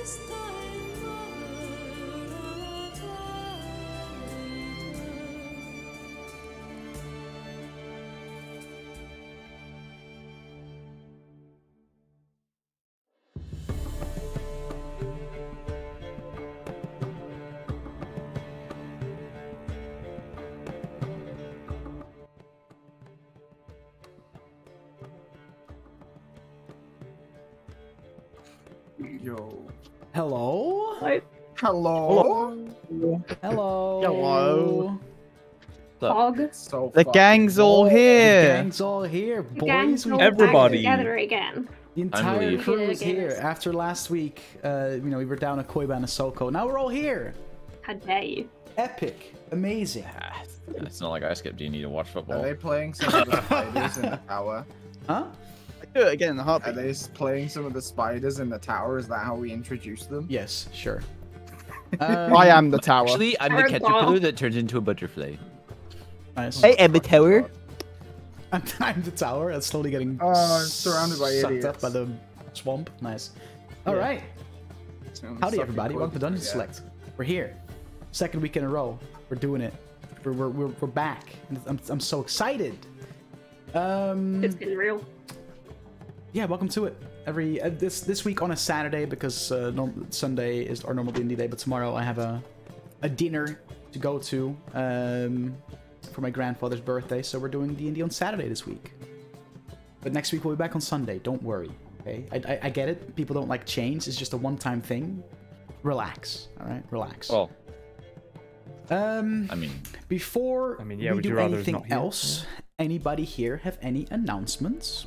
hindrist Yo. Hello? Hello. Hello. Hello. Hog. So The gang's all low. The here. gang's all here, The boys. We- Everybody. together again. the entire crew Get is here. After last week, uh, you know, we were down at Koiba and Ahsoka. Now we're all here. How dare you? Epic. Amazing. Ah, It's not like I skip Do you need to watch football? Are they playing some of the spiders in the tower? Huh? I do it again in a Are they s- playing some of the spiders in the tower? Is that how we introduce them? Yes, sure. Um, I am the tower. Actually, I'm the caterpillar that turns into a butterfly. Nice. Hey, I'm the tower. I'm, I'm the tower. That's slowly getting I'm surrounded by sucked idiots. up by the swamp. Nice. All Yeah. right. Howdy, sucky everybody. Welcome to quote. Dungeon Yeah. Select. We're here. Second week in a row. We're doing it. We're, we're, we're, we're back. I'm, I'm so excited. Um, It's been real. Yeah, welcome to it. Every uh, this this week on a Saturday because uh, norm- Sunday is our normal D&D day, but tomorrow I have a a dinner to go to um, for my grandfather's birthday, so we're doing D&D on Saturday this week. But next week we'll be back on Sunday. Don't worry. Okay, I, I, I get it. People don't like change. It's just a one-time thing. Relax. All right, relax. Well, um, I mean, before I mean, yeah, we would do you rather anything not hear? else, anybody here have any announcements?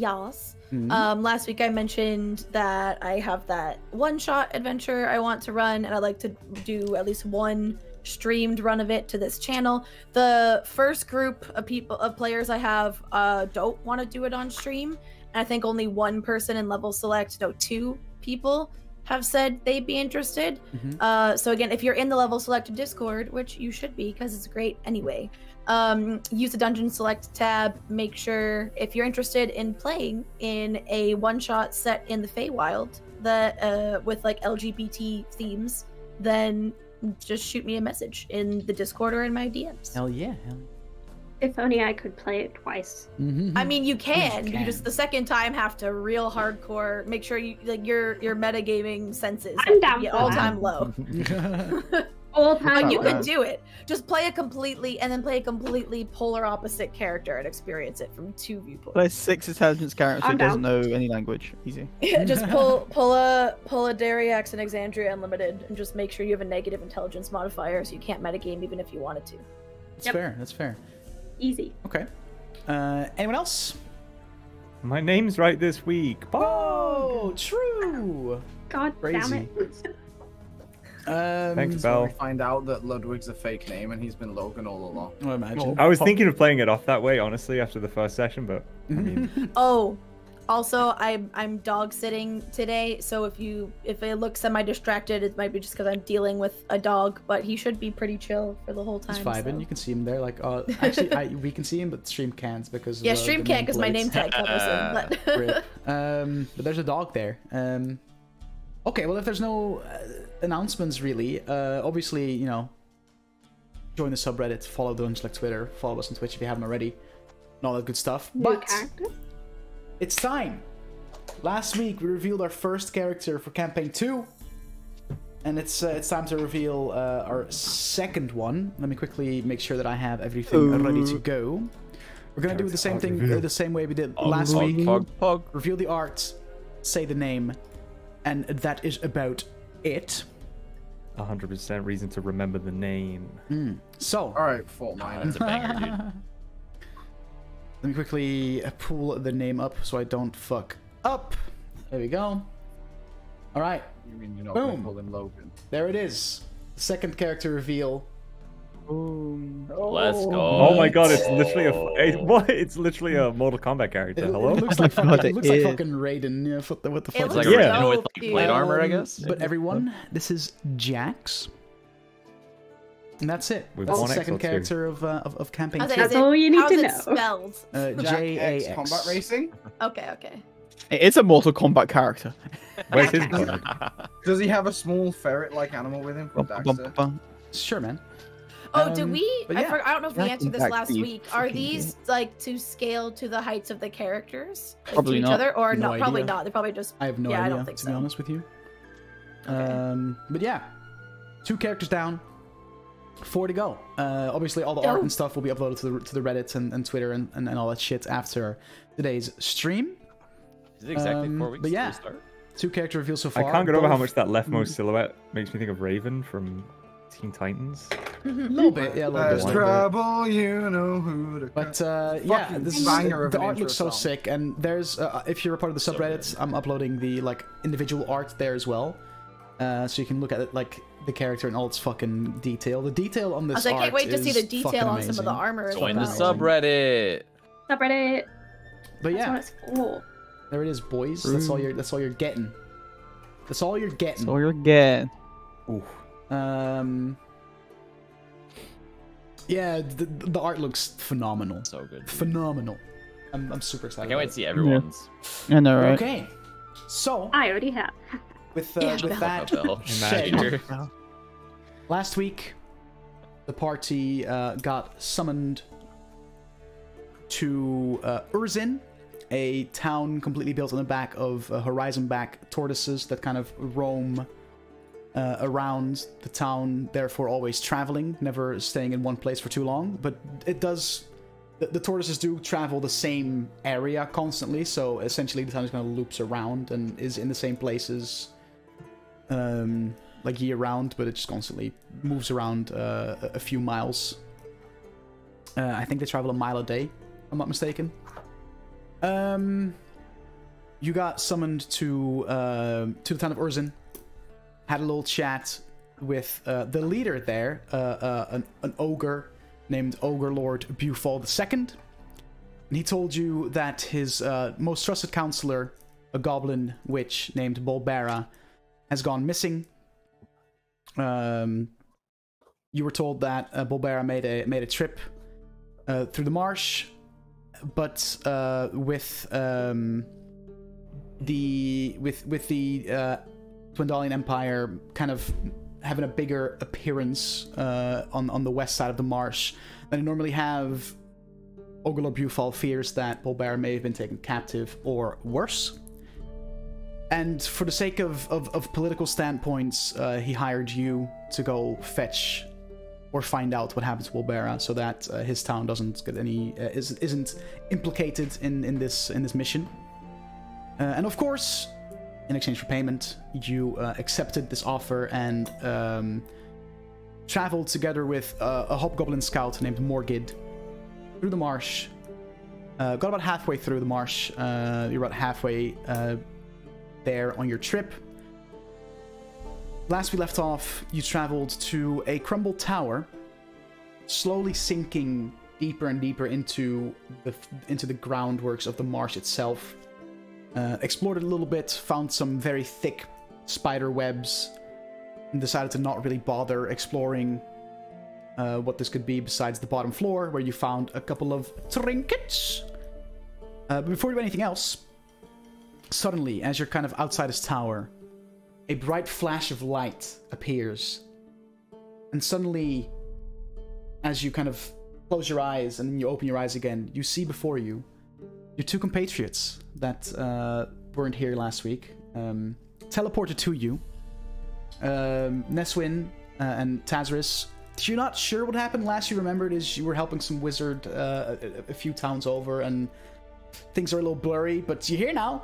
Yas. Mhm. Um, last week I mentioned that I have that one-shot adventure I want to run, and I'd like to do at least one streamed run of it to this channel. The first group of people of players I have uh, don't want to do it on stream, and I think only one person in level select, no, two people have said they'd be interested. Mhm. Uh, so again, if you're in the level select Discord, which you should be because it's great anyway, um, use the dungeon select tab. Make sure if you're interested in playing in a one-shot set in the Feywild that uh, with like LGBT themes, then just shoot me a message in the Discord or in my DMs. Hell yeah. Hell If only I could play it twice. Mhm. I mean, you can. You, can. just the second time have to real hardcore. Make sure you like your your metagaming senses I'm down be All time low. All time. You low. could do it. Just play a completely and then play a completely polar opposite character and experience it from two viewpoints. Play six intelligence characters who I'm doesn't know any language. Easy. just pull pull a pull a Dariax and Exandria Unlimited and just make sure you have a negative intelligence modifier so you can't metagame even if you wanted to. That's Yep. fair. That's fair. Easy. Okay. Uh, anyone else? My name's right this week. Oh, true. God damn Crazy. it. Um, Thanks, So we find out that Ludwig's a fake name and he's been Logan all along. I imagine. I was thinking of playing it off that way, honestly, after the first session, but I mean, Oh, also I'm I'm dog sitting today, so if you if it looks semi distracted, it might be just because I'm dealing with a dog, but he should be pretty chill for the whole time. He's vibing. so- You can see him there. Like, uh, actually, I, we can see him, but stream can't because. Yeah, uh, stream the can't because my nameplates. name tag covers him. But Um, but there's a dog there. Um, okay, well, if there's no uh, announcements really, uh, obviously, you know, join the subreddit, follow the like Twitter, follow us on Twitch if you haven't already, and all that good stuff. New But character. it's time. Last week we revealed our first character for campaign two, and it's uh, it's time to reveal uh, our second one. Let me quickly make sure that I have everything ready to go. We're gonna do the same thing uh, the same way we did last Pog, week. Pog, pog. Reveal the art, say the name, and that is about it. 100% reason to remember the name. So, All right, Fort Minor. That's a banger, dude. let me quickly uh, pull the name up so I don't fuck up. There we go. All right, You mean you're not Boom. gonna call him Logan? there it is. Second character reveal. Let's go. Oh my god, it's literally a it, what? It's literally a Mortal Kombat character. It, Hello? it looks like God, fucking, it it looks like fucking Raiden. Yeah, what the, what the fuck? It's like Yeah. Raiden with like dude. plate armor, I guess. But everyone, this is Jax. And that's it. With that's the second or two? character of, uh, of of campaign I two. like, That's all you need how's to it know. Spelled. Uh, Jack J A X X. Combat Racing? Okay, okay. It is a Mortal Kombat character. Where's his? Does he have a small ferret-like animal with him Bum, called bum, bum. Sure, man. Oh, Um, did we? but I, yeah. forgot, I don't know if we answered this last beef. week. Are Fucking these like to scale to the heights of the characters? Like, Probably to each not. other, or No not? Probably not. They're probably just. I have no Yeah, I idea, don't think to be honest with you. Okay. Um, but yeah, two characters down, four to go. Uh, obviously, all the art Dope. and stuff will be uploaded to the to the Reddit and, and Twitter and, and, and all that shit after today's stream. Is it exactly Um, four weeks but yeah. we start? Two character reveals so far. I can't get over how much that leftmost silhouette makes me think of Raven from Teen Titans. A little bit, yeah, a little There's bit. Trouble, you know who to But uh, yeah, Fucking this is, of the art looks so song. sick, and there's uh, if you're a part of the So subreddits, I'm uploading the like individual art there as well, uh, so you can look at it like the character in all its fucking detail. The detail on I this was like, I can't wait to see the detail on some of the armor. as Join the well. subreddit. Subreddit. But yeah, what it's for. there it is, boys. That's all you're. That's all you're getting. That's all you're getting. So you're getting. Um. Yeah, the, the art looks phenomenal. So good. dude. Phenomenal. I'm, I'm super I excited. can't wait to see everyone's. I know, right? Okay, so I already have. with uh, Yeah, with Belle. that Bell. said, Imagine. last week the party uh, got summoned to uh, Urzin, a town completely built on the back of uh, horizon-back tortoises that kind of roam uh, around the town, therefore always traveling, never staying in one place for too long. But it does. The, the tortoises do travel the same area constantly, so essentially the town is kind of loops around and is in the same places um, like year round, but it just constantly moves around uh, a- few miles. Uh, I think they travel a mile a day, if I'm not mistaken. Um, you got summoned to um to the town of Urzin, had a little chat with uh, the leader there, uh, uh, an, an ogre named Ogre Lord Bufal II. And he told you that his uh, most trusted counselor, a goblin witch named Bolbera, has gone missing. Um, you were told that uh, Bolbera made a made a trip uh, through the marsh, but uh, with um, the with with the Twindalian Empire kind of having a bigger appearance uh, on on the west side of the marsh than they normally have. Ogre Lord Bufal fears that Bolbera may have been taken captive or worse. And for the sake of, of, of political standpoints, uh, he hired you to go fetch or find out what happened to Bolbera so that uh, his town doesn't get any uh, is, isn't implicated in, in this in this mission. Uh, and of course, in exchange for payment, you uh, accepted this offer and um, traveled together with uh, a hobgoblin scout named Morgid through the marsh. Uh, got about halfway through the marsh. Uh, you're about halfway uh, there on your trip. Last we left off, you traveled to a crumbled tower, slowly sinking deeper and deeper into the into the groundworks of the marsh itself. Uh, explored it a little bit, found some very thick spider webs, and decided to not really bother exploring uh, what this could be besides the bottom floor, where you found a couple of trinkets. Uh, but before you do anything else, suddenly, as you're kind of outside his tower, a bright flash of light appears. And suddenly, as you kind of close your eyes and then you open your eyes again, you see before you your two compatriots that uh, weren't here last week, um, teleported to you. Um, Neswin uh, and Tazris. You're not sure what happened. Last you remembered is you were helping some wizard uh, a, a few towns over, and things are a little blurry, but you're here now.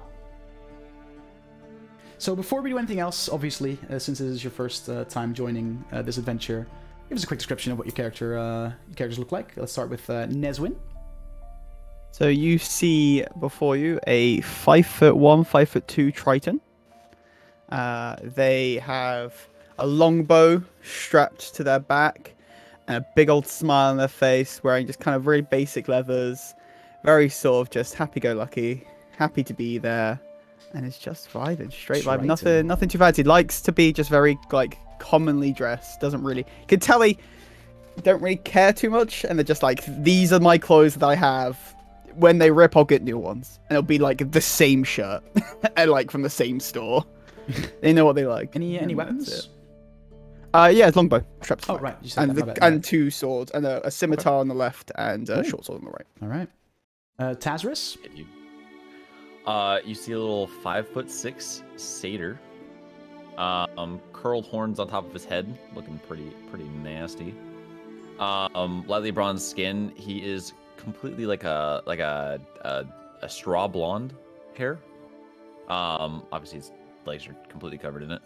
So before we do anything else, obviously, uh, since this is your first uh, time joining uh, this adventure, give us a quick description of what your character uh, your characters look like. Let's start with uh, Neswin. So you see before you a five foot one, five foot two Triton. Uh, they have a longbow strapped to their back and a big old smile on their face, wearing just kind of really basic leathers, very sort of just happy-go-lucky, happy to be there, and it's just vibing, straight vibe. Nothing, nothing too fancy. Likes to be just very like commonly dressed. Doesn't really. Can tell he don't really care too much, and they're just like, these are my clothes that I have. When they rip, I'll get new ones, and it'll be like the same shirt, and like from the same store. they know what they like. Any any weapons? Uh, yeah, it's longbow strapped. to Oh right, you said and the, my bad, and two swords, and a, a scimitar on the left, and a Cool. short sword on the right. all right. Uh, Tazris. You. Uh, you see a little five foot six satyr. Um, curled horns on top of his head, looking pretty pretty nasty. Um, lightly bronze skin. He is completely like a like a a, a straw blonde hair. Um, obviously his legs are completely covered in it.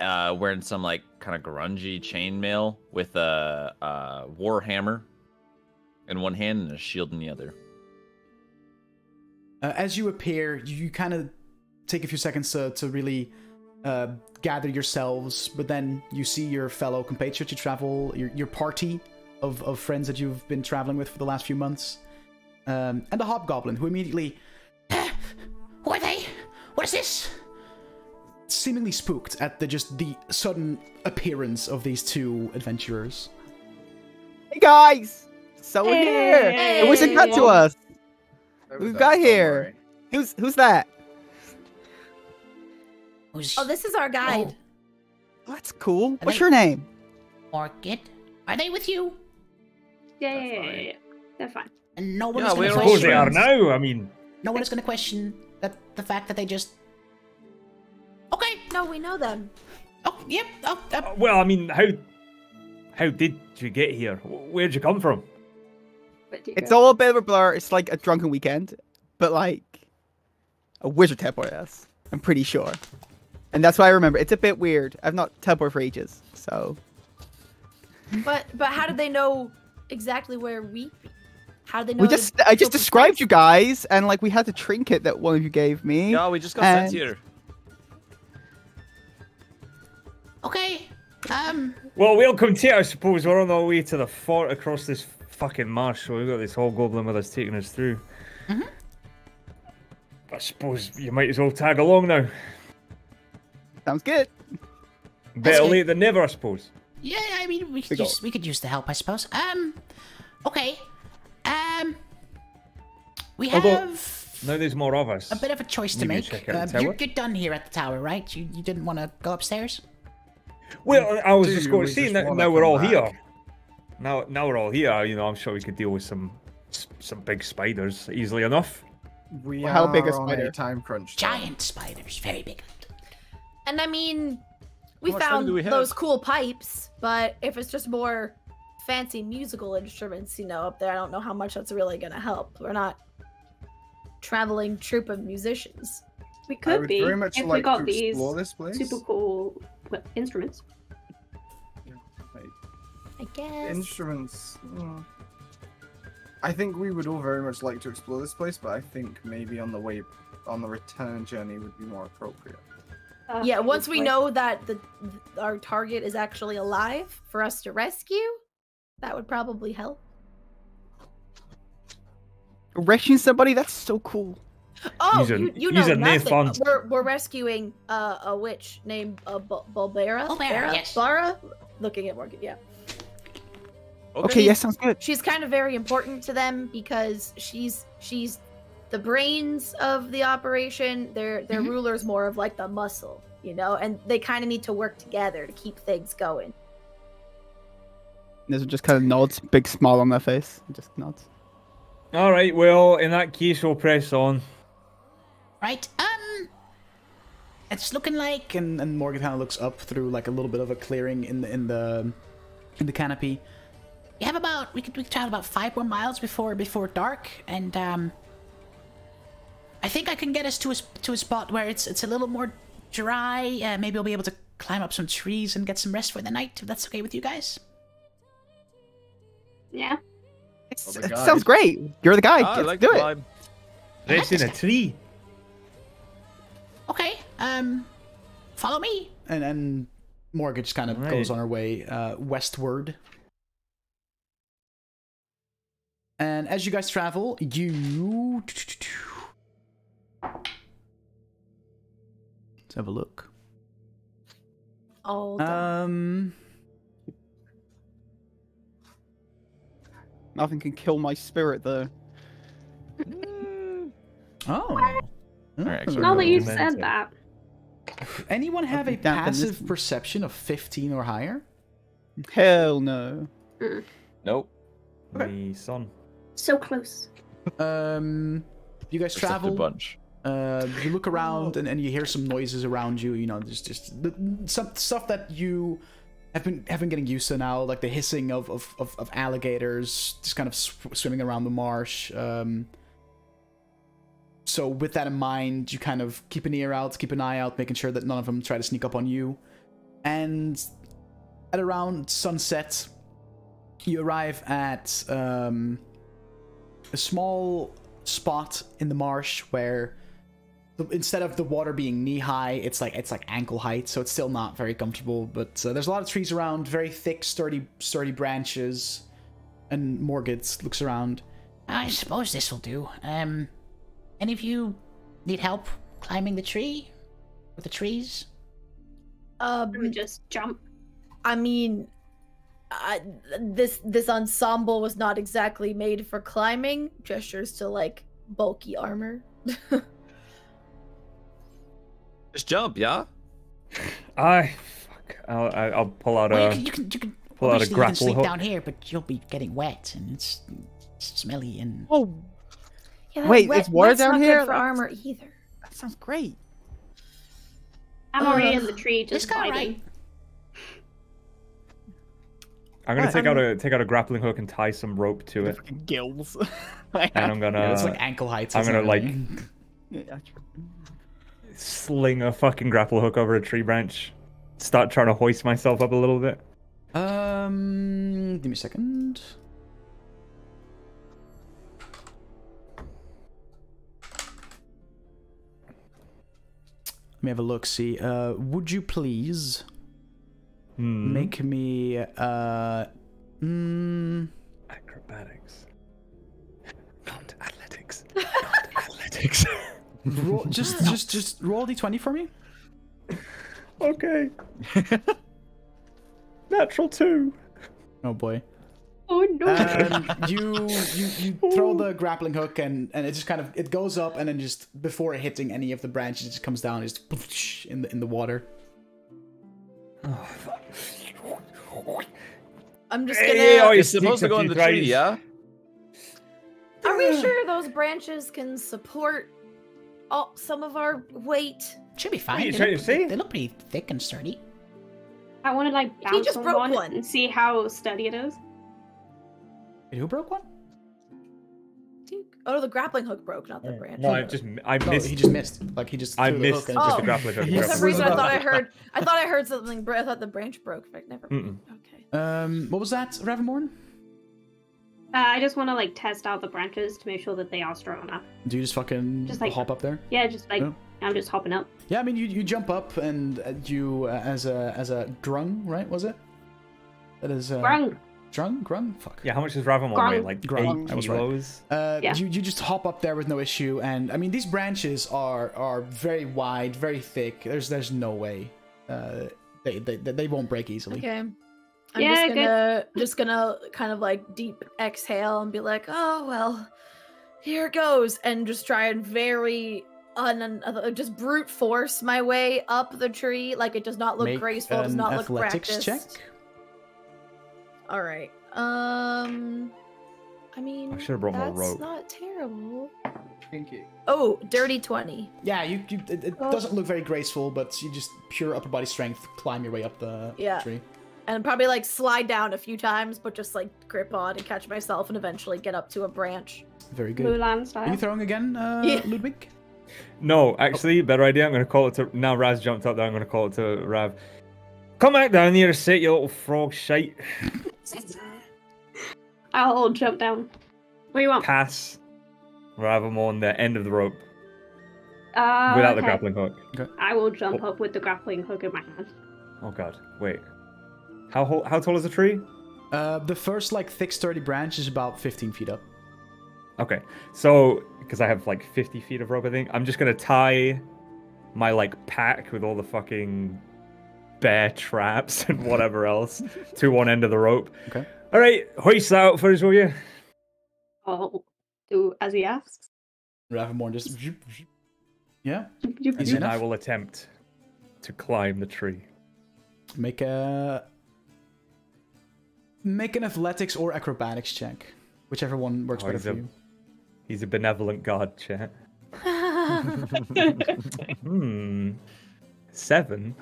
Uh, wearing some like kind of grungy chainmail with a, a war hammer in one hand and a shield in the other. Uh, as you appear, you, kind of take a few seconds to, to really uh, gather yourselves, but then you see your fellow compatriots you travel, your, your party of, of friends that you've been traveling with for the last few months, um, and a hobgoblin who immediately. Who are they? What is this? Seemingly spooked at the just the sudden appearance of these two adventurers. Hey guys, so we're here. The wizard cut to us. That We've got us, here. Who's who's that? Oh, this is our guide. That's cool. What's wait. your name? Orchid? Are they with you? Yeah, yeah, yeah, yeah, fine. They're fine. And no one Yeah, is going to all Suppose they are now. I mean, No one is going to question that the fact that they just. Okay. No, we know them. Oh, yep. Oh, uh, uh, well, I mean, how how did you get here? Where'd you come from? You It's go. all a bit of a blur. It's like a drunken weekend, but like a wizard teleported us. I'm pretty sure, and that's why I remember. It's a bit weird. I've not teleported for ages, so But but how did they know exactly where we? How did they know? we just I just described precise? you guys, and like we had the trinket that one of you gave me. Yeah, we just got sent here. okay. Um. Well, welcome to it, I suppose. We're on our way to the fort across this fucking marsh, so we've got this hobgoblin with us taking us through. Mhm. I suppose you might as well tag along now. Sounds good. Better good. late than never, I suppose. Yeah, I mean, we could We use we could use the help, I suppose. Um. Okay. Um. We have Although- Now there's more of us. a bit of a choice to make. check Um, you're, you're done here at the tower, right? You you didn't want to go upstairs. Well, I was Do just going to say, now, now we're all back? here. Now, now we're all here. You know, I'm sure we could deal with some some big spiders easily enough. We How big a spider? time crunch. Giant spiders, very big. And I mean, we How much time found we those cool pipes, but if it's just more fancy musical instruments, you know, up there, I don't know how much that's really gonna help. We're not traveling troupe of musicians. We could be very much if like we got to these this place. super cool w- instruments. Like, I guess. instruments. hmm. I think we would all very much like to explore this place, but I think maybe on the way, on the return journey would be more appropriate. Uh, yeah, once we know that the our target is actually alive for us to rescue, that would probably help. Rescuing somebody? That's so cool. Oh, He's a- you, you he's know nothing. We're, we're rescuing uh, a witch named uh, Bu- Bulbera. Bulbera, yes. Bara? Looking at Morgan, yeah. Okay, yes, sounds good. She's kind of very important to them because she's she's the brains of the operation. Their their Mhm. ruler's more of like the muscle, you know, and they kind of need to work together to keep things going. This just kind of nods, big smile on their face. Just nods. All right, well, in that case, we'll press on. Right. Um. It's looking like. And, and Morgan kind of looks up through like a little bit of a clearing in the in the in the canopy. We have about we could we could travel about five more miles before before dark, and um, I think I can get us to a s- to a spot where it's it's a little more dry. Uh, maybe I'll be able to climb up some trees and get some rest for the night. If that's okay with you guys. Yeah. It's, the it sounds great. You're the guy. Ah, Let's like do it. vibe. Rest in a tree. Okay. Um, follow me. And and Morgan just kind of Right. goes on her way uh, westward. And as you guys travel, you let's have a look. All done. Um, Nothing can kill my spirit, though. oh. Alright, actually, Now that you Demented. said that, Anyone have a Nothing dampen this- passive perception of 15 or higher? Hell no. Nope. My son. so close. Um, you guys Perceptive travel. bunch. Uh, you look around and, and you hear some noises around you. You know, just just the, some stuff that you have been have been getting used to now, like the hissing of of, of, of alligators just kind of sw- swimming around the marsh. Um, so with that in mind, you kind of keep an ear out, keep an eye out, making sure that none of them try to sneak up on you. And at around sunset, you arrive at um, a small spot in the marsh where the, instead of the water being knee high, it's like it's like ankle height, so it's still not very comfortable. But uh, there's a lot of trees around, very thick, sturdy, sturdy branches. And Morgit looks around. I suppose this will do. Um, any of you need help climbing the tree or the trees? Um, I would just jump. I mean, I, this this ensemble was not exactly made for climbing. Gestures to like bulky armor. Just jump, yeah? Aye, fuck. I'll, I- I'll pull out Well, a. you can, you can, you can pull out a obviously you can grapple sleep hook. down here, but you'll be getting wet and it's, it's smelly and. Oh, Yeah, Wait, wet- is water wet's down not good here? for armor either. that sounds great. I'm already in the tree, just got right. I'm gonna Right, take I'm- out a take out a grappling hook and tie some rope to it, Fucking gills. and I'm gonna yeah, it's like ankle height. I'm gonna, like, really- Yeah, true. Sling a fucking grapple hook over a tree branch. Start trying to hoist myself up a little bit. Um, give me a second. Let me have a look. See, uh, would you please Hmm. make me uh, mm, acrobatics, not athletics, not athletics. roll, just just just roll d twenty for me? okay. Natural two. Oh boy. Oh no! Um, you you you throw the grappling hook and and it just kind of it goes up and then just before hitting any of the branches, it just comes down, just in the in the water. I'm just gonna. Hey, oh, you It's supposed to go in the tree, yeah? Are we sure those branches can support all, some of our weight? Should be fine. are you They trying look to pretty- say? They look pretty thick and sturdy. I want to like He just broke one, one. and see how sturdy it is. Wait, who broke one? Oh, the grappling hook broke, not the branch. No, I just I No, missed. he just missed. Like he just. I threw the missed hook just and- Oh. the grappling hook. For some reason, I thought I heard. I thought I heard something. I thought the branch broke, but never. Mm-mm. Okay. Um, what was that, Ravenborn? Uh, I just want to like test out the branches to make sure that they are strong enough. Do you just fucking Just like- hop up there? Yeah, just like Yeah. I'm just hopping up. Yeah, I mean, you, you jump up and uh, you uh, as a as a grung, right? Was it? That is uh, Grung. Grung, grung. Fuck. Yeah, how much does Ravamon Grung. weigh? Like Grung, eight I was right. Uh, Yeah. you, you just hop up there with no issue, and I mean these branches are are very wide, very thick. There's there's no way uh, they, they they won't break easily. Okay. I'm Yeah, just good. gonna just gonna kind of like deep exhale and be like, oh well, here goes, and just try and very un uh, just brute force my way up the tree. Like it does not look Make graceful, does not look athletics practiced. check. All right. Um, I mean, I should've brought more that's rope. not terrible. Pinky. Oh, dirty twenty. Yeah, you, you it, it Oh. doesn't look very graceful, but you just pure upper body strength climb your way up the Yeah. tree. And probably like slide down a few times, but just like grip on and catch myself and eventually get up to a branch. Very good. Mulan Are you throwing again, uh, Yeah. Ludwig? No, actually, better idea. I'm going to call it to. Now Raz jumped up there. I'm going to call it to Rav. Come back down here, sit, you little frog shite. I'll jump down. What do you want? Pass Rav is on the end of the rope Uh, without the grappling hook. I will jump up with the grappling hook in my hand. Oh god, wait. How ho- how tall is the tree? Uh, the first like thick sturdy branch is about 15 feet up. Okay, so because I have like 50 feet of rope, I think I'm just gonna tie my like pack with all the fucking bear traps and whatever else to one end of the rope. Okay. All right, hoist that out for us, will you? I'll do as he asks. Ravenborn just. Yeah. Easy And then I will attempt to climb the tree. Make a. Make an athletics or acrobatics check, whichever one works Oh, better for a- you. He's a benevolent god, chat. Hmm. Seven.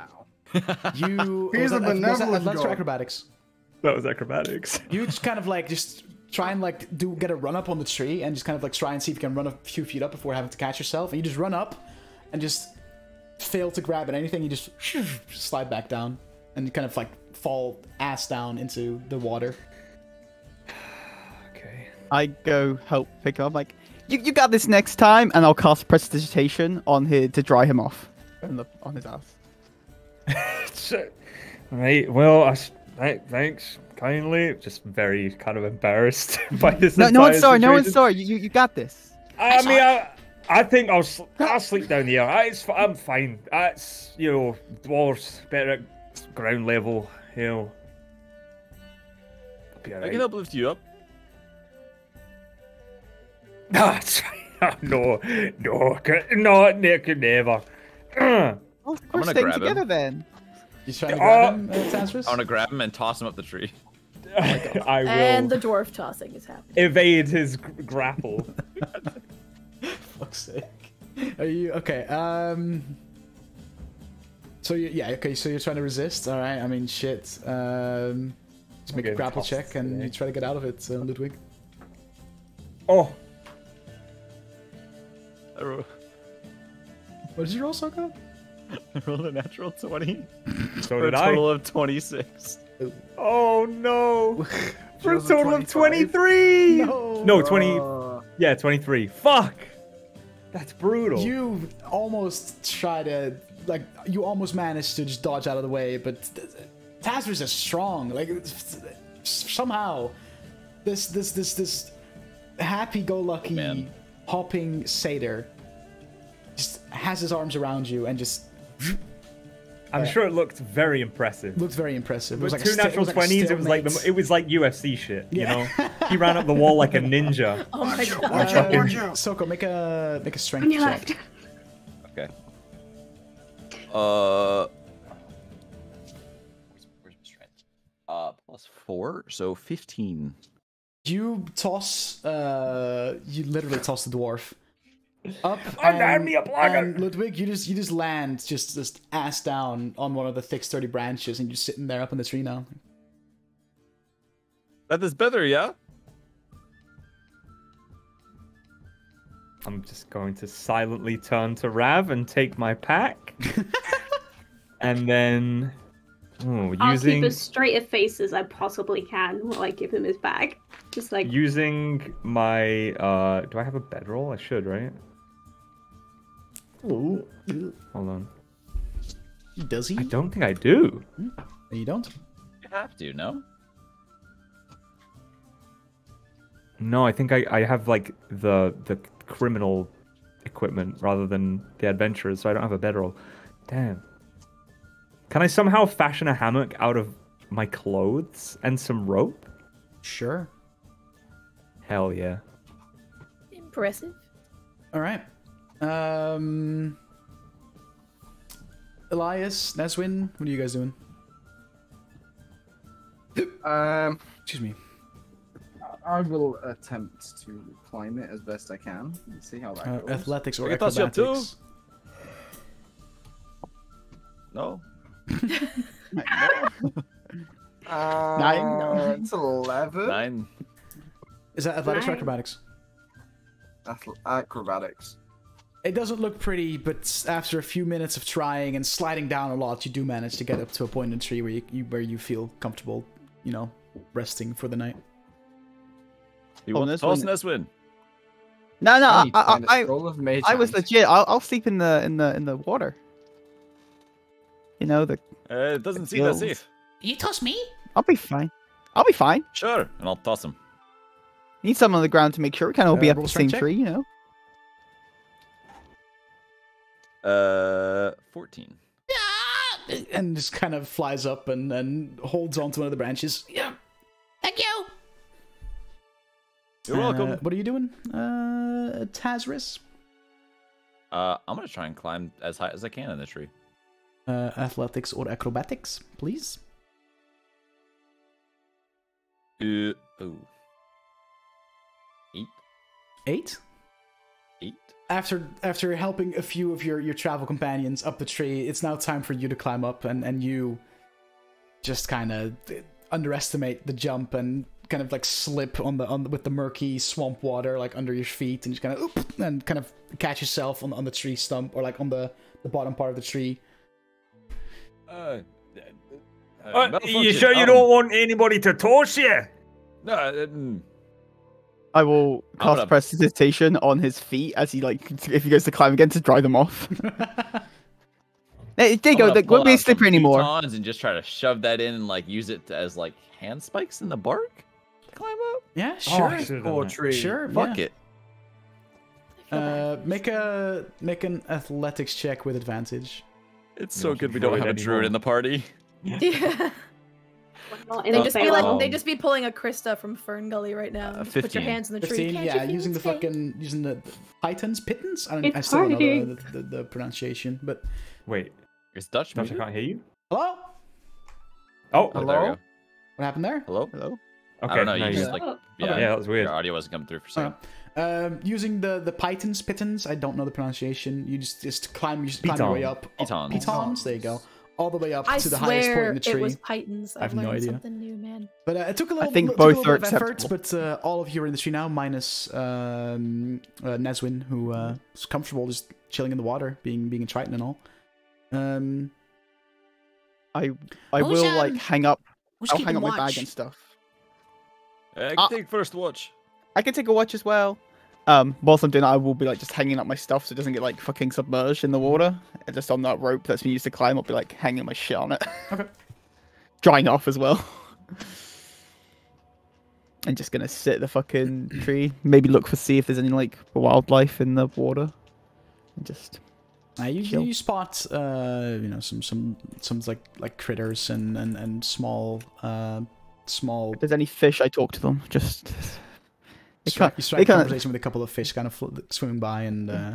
You. He's was a that- was that benevolent athletics god. acrobatics. That was acrobatics. You just kind of like just try and like do get a run up on the tree and just kind of like try and see if you can run a few feet up before having to catch yourself. And you just run up and just fail to grab at anything. You just slide back down and you kind of like fall ass down into the water. Okay. I go help pick him up. Like, you, you got this next time, and I'll cast prestidigitation on him to dry him off on, the, on his ass. Right. Well, I, s- th- thanks kindly. Just very kind of embarrassed by this. No, no one's sorry. No one's sorry. You, you, you got this. I mean, I, I think I'll sl- I'll sleep down here. I, it's, I'm fine. That's you know, dwarves better at ground level. You know. I'll I can help lift you up. It's- no, no, no, Nick, never. Ugh. Oh, of I'm course, gonna staying grab him. together then. You trying to Oh. grab him, uh, Tazris? I want to grab him and toss him up the tree. I will and the dwarf tossing is happening. evade his grapple. Fuck's sake. Are you okay? Um. So you, yeah, okay. So you're trying to resist. All right. I mean, shit. Um. Just make a getting grapple check and today. you try to get out of it, uh, Ludwig. Oh, I ro- What did you roll, Soko? I rolled a natural 20 so for a did I. total of 26. Oh no! For a Yours are total of twenty-three. No. No, twenty. Yeah, twenty-three. Fuck. That's brutal. You almost try to like. You almost managed to just dodge out of the way, but Tazris is strong. Like somehow, this this this this happy-go-lucky Man. hopping satyr just has his arms around you and just I'm sure it looked very impressive. looks very impressive. It was like a two sta- it natural was like twenties, it was like the, it was like UFC shit. You Yeah. know, he ran up the wall like a ninja. Oh my god. Watch out, watch Uh, out. Soko, make a make a strength check. Left. Okay. Uh. Where's, where's my strength? Uh, plus four, so 15. You toss. Uh, you literally toss the dwarf up. Unhand and, me a blogger. and Ludwig, you just you just land just just ass down on one of the thick, sturdy branches, and you're sitting there up in the tree now. That is better, yeah? I'm just going to silently turn to Rav and take my pack. and then oh, I'll using keep as straight a face as I possibly can while I give him his bag. Just like using my uh do I have a bedroll? I should, right? Ooh. Hold on. Does he? I don't think I do. You don't. You have to, no? No, I think I, I have like the the criminal equipment rather than the adventurers, so I don't have a bedroll. Damn. Can I somehow fashion a hammock out of my clothes and some rope? Sure. Hell yeah. Impressive. All right. Um. Elias, Neswin, what are you guys doing? Um, Excuse me. I will attempt to climb it as best I can. and see how that Uh, goes. athletics or I thought you had two. acrobatics? No. Uh, Nine. It's eleven. Nine. Is that athletics or acrobatics? Athl- acrobatics. It doesn't look pretty, but after a few minutes of trying and sliding down a lot, you do manage to get up to a point in the tree where you, you where you feel comfortable, you know, resting for the night. You Oh, want to this toss one- Neswin? No, no, I I, need to I, find a I, scroll of mage I was hand. legit. I'll, I'll sleep in the in the in the water. You know, the Uh, it doesn't seem that Gills. safe. You toss me? I'll be fine. I'll be fine. Sure. And I'll toss him. Need some on the ground to make sure we can all be Uh, up the same check. tree. You know. Uh, 14. Ah! And just kind of flies up and, and holds onto one of the branches. Yeah. Thank you. You're welcome. Uh, what are you doing, uh, Tazris? Uh, I'm gonna try and climb as high as I can in the tree. Uh, athletics or acrobatics, please. Uh, oh. Eight. Eight. Eight. After after helping a few of your, your travel companions up the tree, it's now time for you to climb up, and, and you just kind of underestimate the jump and kind of like slip on the on with the murky swamp water like under your feet, and just kind of oop, and kind of catch yourself on on the tree stump or like on the the bottom part of the tree. Uh, uh, Uh, you malfunction. sure you Um, don't want anybody to toss you? No, uh, mm, I will cast gonna- prestidigitation on his feet as he like if he goes to climb again to dry them off. Hey, there you go. gonna They pull won't be out some slippery anymore. And just try to shove that in and like use it as like hand spikes in the bark. To Climb up. Yeah, Oh, sure, I should've done Poor that. tree. sure. Fuck yeah. it. Uh, make a make an athletics check with advantage. It's so good we don't have a druid in the party. Yeah. not in They just be like they just be pulling a Crysta from FernGully right now. Uh, put your hands in the tree. Fifteen, Can't you yeah, using the safe? fucking using the, the pitons, pitons. I don't. I It's still don't know the, the, the, the pronunciation, but Wait, It's Dutch. Josh, I can't hear you. hello. Oh, Oh, there we Hello? go. What happened there? Hello. Hello. Okay. I don't know. now You you- just like Oh, yeah. yeah, that was weird. Your audio wasn't coming through for some. second. Um, using the the pitons, pitons. I don't know the pronunciation. You just just climb, you just climb your way up. up- Pitons. Pitons. There you go. All the way up I to the highest point in the tree. it tree. was Pythons. I've, have no idea. something new, man. But uh, it took a little. think took a both little are bit of effort, but uh, all of you are in the tree now, minus um, uh, Neswin, who uh, is comfortable just chilling in the water, being being a Triton and all. Um, I I will like hang up. Who's I'll keeping hang up my bag and stuff. Uh, I can Ah. take first watch. I can take a watch as well. Um, whilst I'm doing that, I will be like just hanging up my stuff so it doesn't get like fucking submerged in the water. And just on that rope that's been used to climb, I'll be like hanging my shit on it. Okay. Drying off as well. and just gonna sit the fucking tree. Maybe look for see if there's any like wildlife in the water. And just Uh, you, Chill. you spot uh, you know some some some like like critters and and and small uh small. if there's any fish, I talk to them. Just they Strike, can't. you They strike a can't. conversation with a couple of fish kind of fl- swimming by and uh,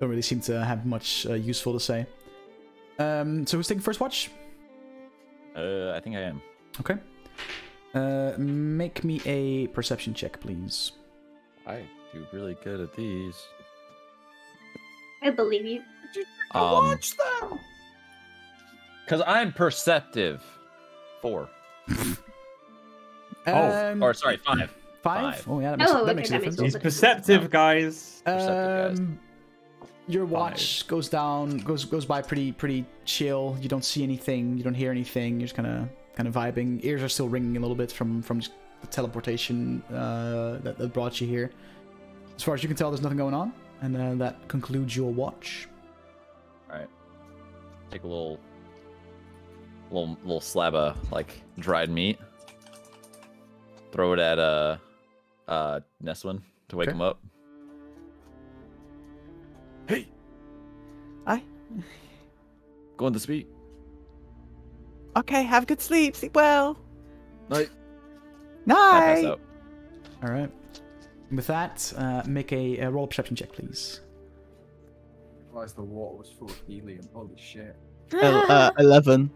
don't really seem to have much uh, useful to say. Um, so who's taking first watch? Uh, I think I am. Okay. Uh, make me a perception check, please. I do really good at these. I believe you. Um, Watch them. Cause I'm perceptive. Four. Oh, Um, or sorry, five. five. five. Oh yeah, that makes, Oh, that okay, makes a that makes difference. He's perceptive, guys. Perceptive guys. Um, your watch goes down, goes goes by pretty pretty chill. You don't see anything, you don't hear anything. You're just kind of kind of vibing. Ears are still ringing a little bit from from just the teleportation uh, that, that brought you here. As far as you can tell, there's nothing going on, and uh, that concludes your watch. All right. Take a little, little, little slab of like dried meat. Throw it at uh, uh, Neswin to wake Okay. him up. Hey. Aye. Going to sleep. Okay, have a good sleep. Sleep well. Night. Night. All right. With that, uh, make a, a roll perception check, please. realized the water was full of helium. Holy shit. El- uh, Eleven.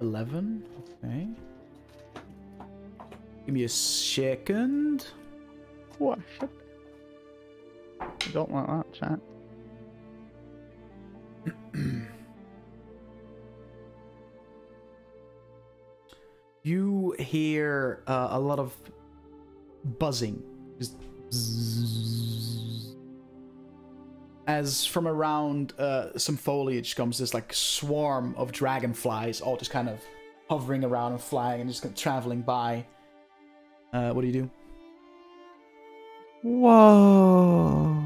Eleven. Okay. Give me a second. What? I don't want that chat. You hear uh, a lot of buzzing. Just. As from around uh, some foliage comes this like swarm of dragonflies, all just kind of hovering around and flying and just kind of traveling by. Uh, what do you do? Whoa!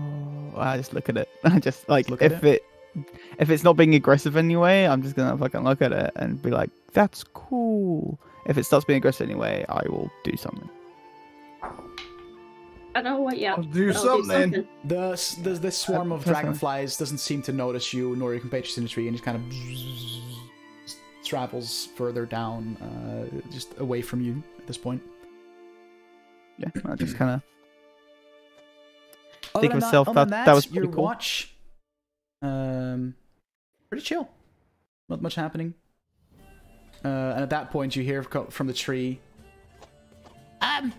I just look at it. I just like Look at if it. if it's not being aggressive anyway, I'm just gonna fucking look at it and be like, "That's cool." If it starts being aggressive anyway, I will do something. I don't know what yet. I'll do but I'll something. The s- the this swarm of dragonflies doesn't seem to notice you nor your compatriots in the tree, and just kind of travels further down, uh, just away from you at this point. Yeah, I just kind of. Think than myself, other than that- that was your pretty cool. watch. Um, pretty chill. Not much happening. Uh, and at that point, you hear from the tree. Um,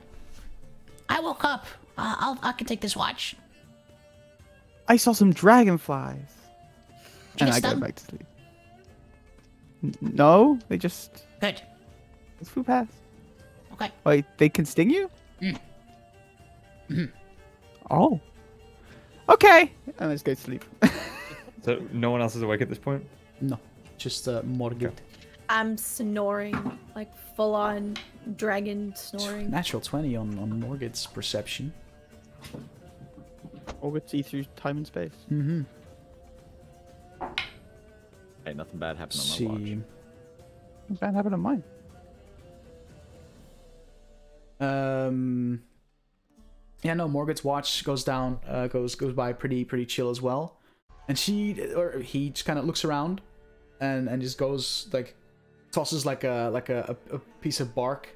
I woke up. Uh, I'll I can take this watch. I saw some dragonflies, Did and get I go back to sleep. No, they just Good. it's food pass. Okay. Wait, they can sting you? Mm. Mhm. Oh. Okay. And let's go to sleep. So no one else is awake at this point. No, just uh, Morgid. I'm snoring, like full on dragon snoring. Natural 20 on, on Morgid's perception. Or we see through time and space. Mm-hmm. Hey, nothing bad happened on my See. watch. Bad happened on mine. Um. Yeah, no. Morgan's watch goes down, uh, goes goes by pretty pretty chill as well, and she or he just kind of looks around, and and just goes like, tosses like a like a, a, a piece of bark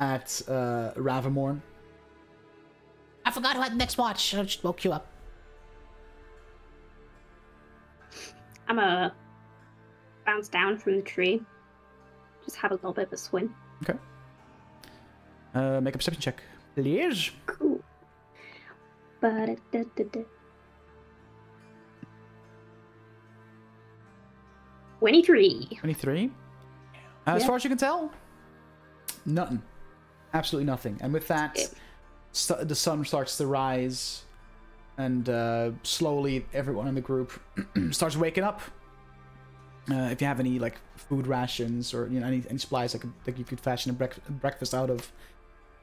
at uh Ravamorn. I forgot who had the next watch. I just woke you up. I'm gonna bounce down from the tree. Just have a little bit of a swim. Okay. Uh, make a perception check, please. Cool. Ba-da-da-da-da. 23. Twenty-three. Uh, As far as you can tell, nothing. Absolutely nothing. And with that, Okay. St- the sun starts to rise, and uh, slowly everyone in the group starts waking up. Uh, if you have any like food rations or you know any, any supplies that, could, that you could fashion a brec- breakfast out of,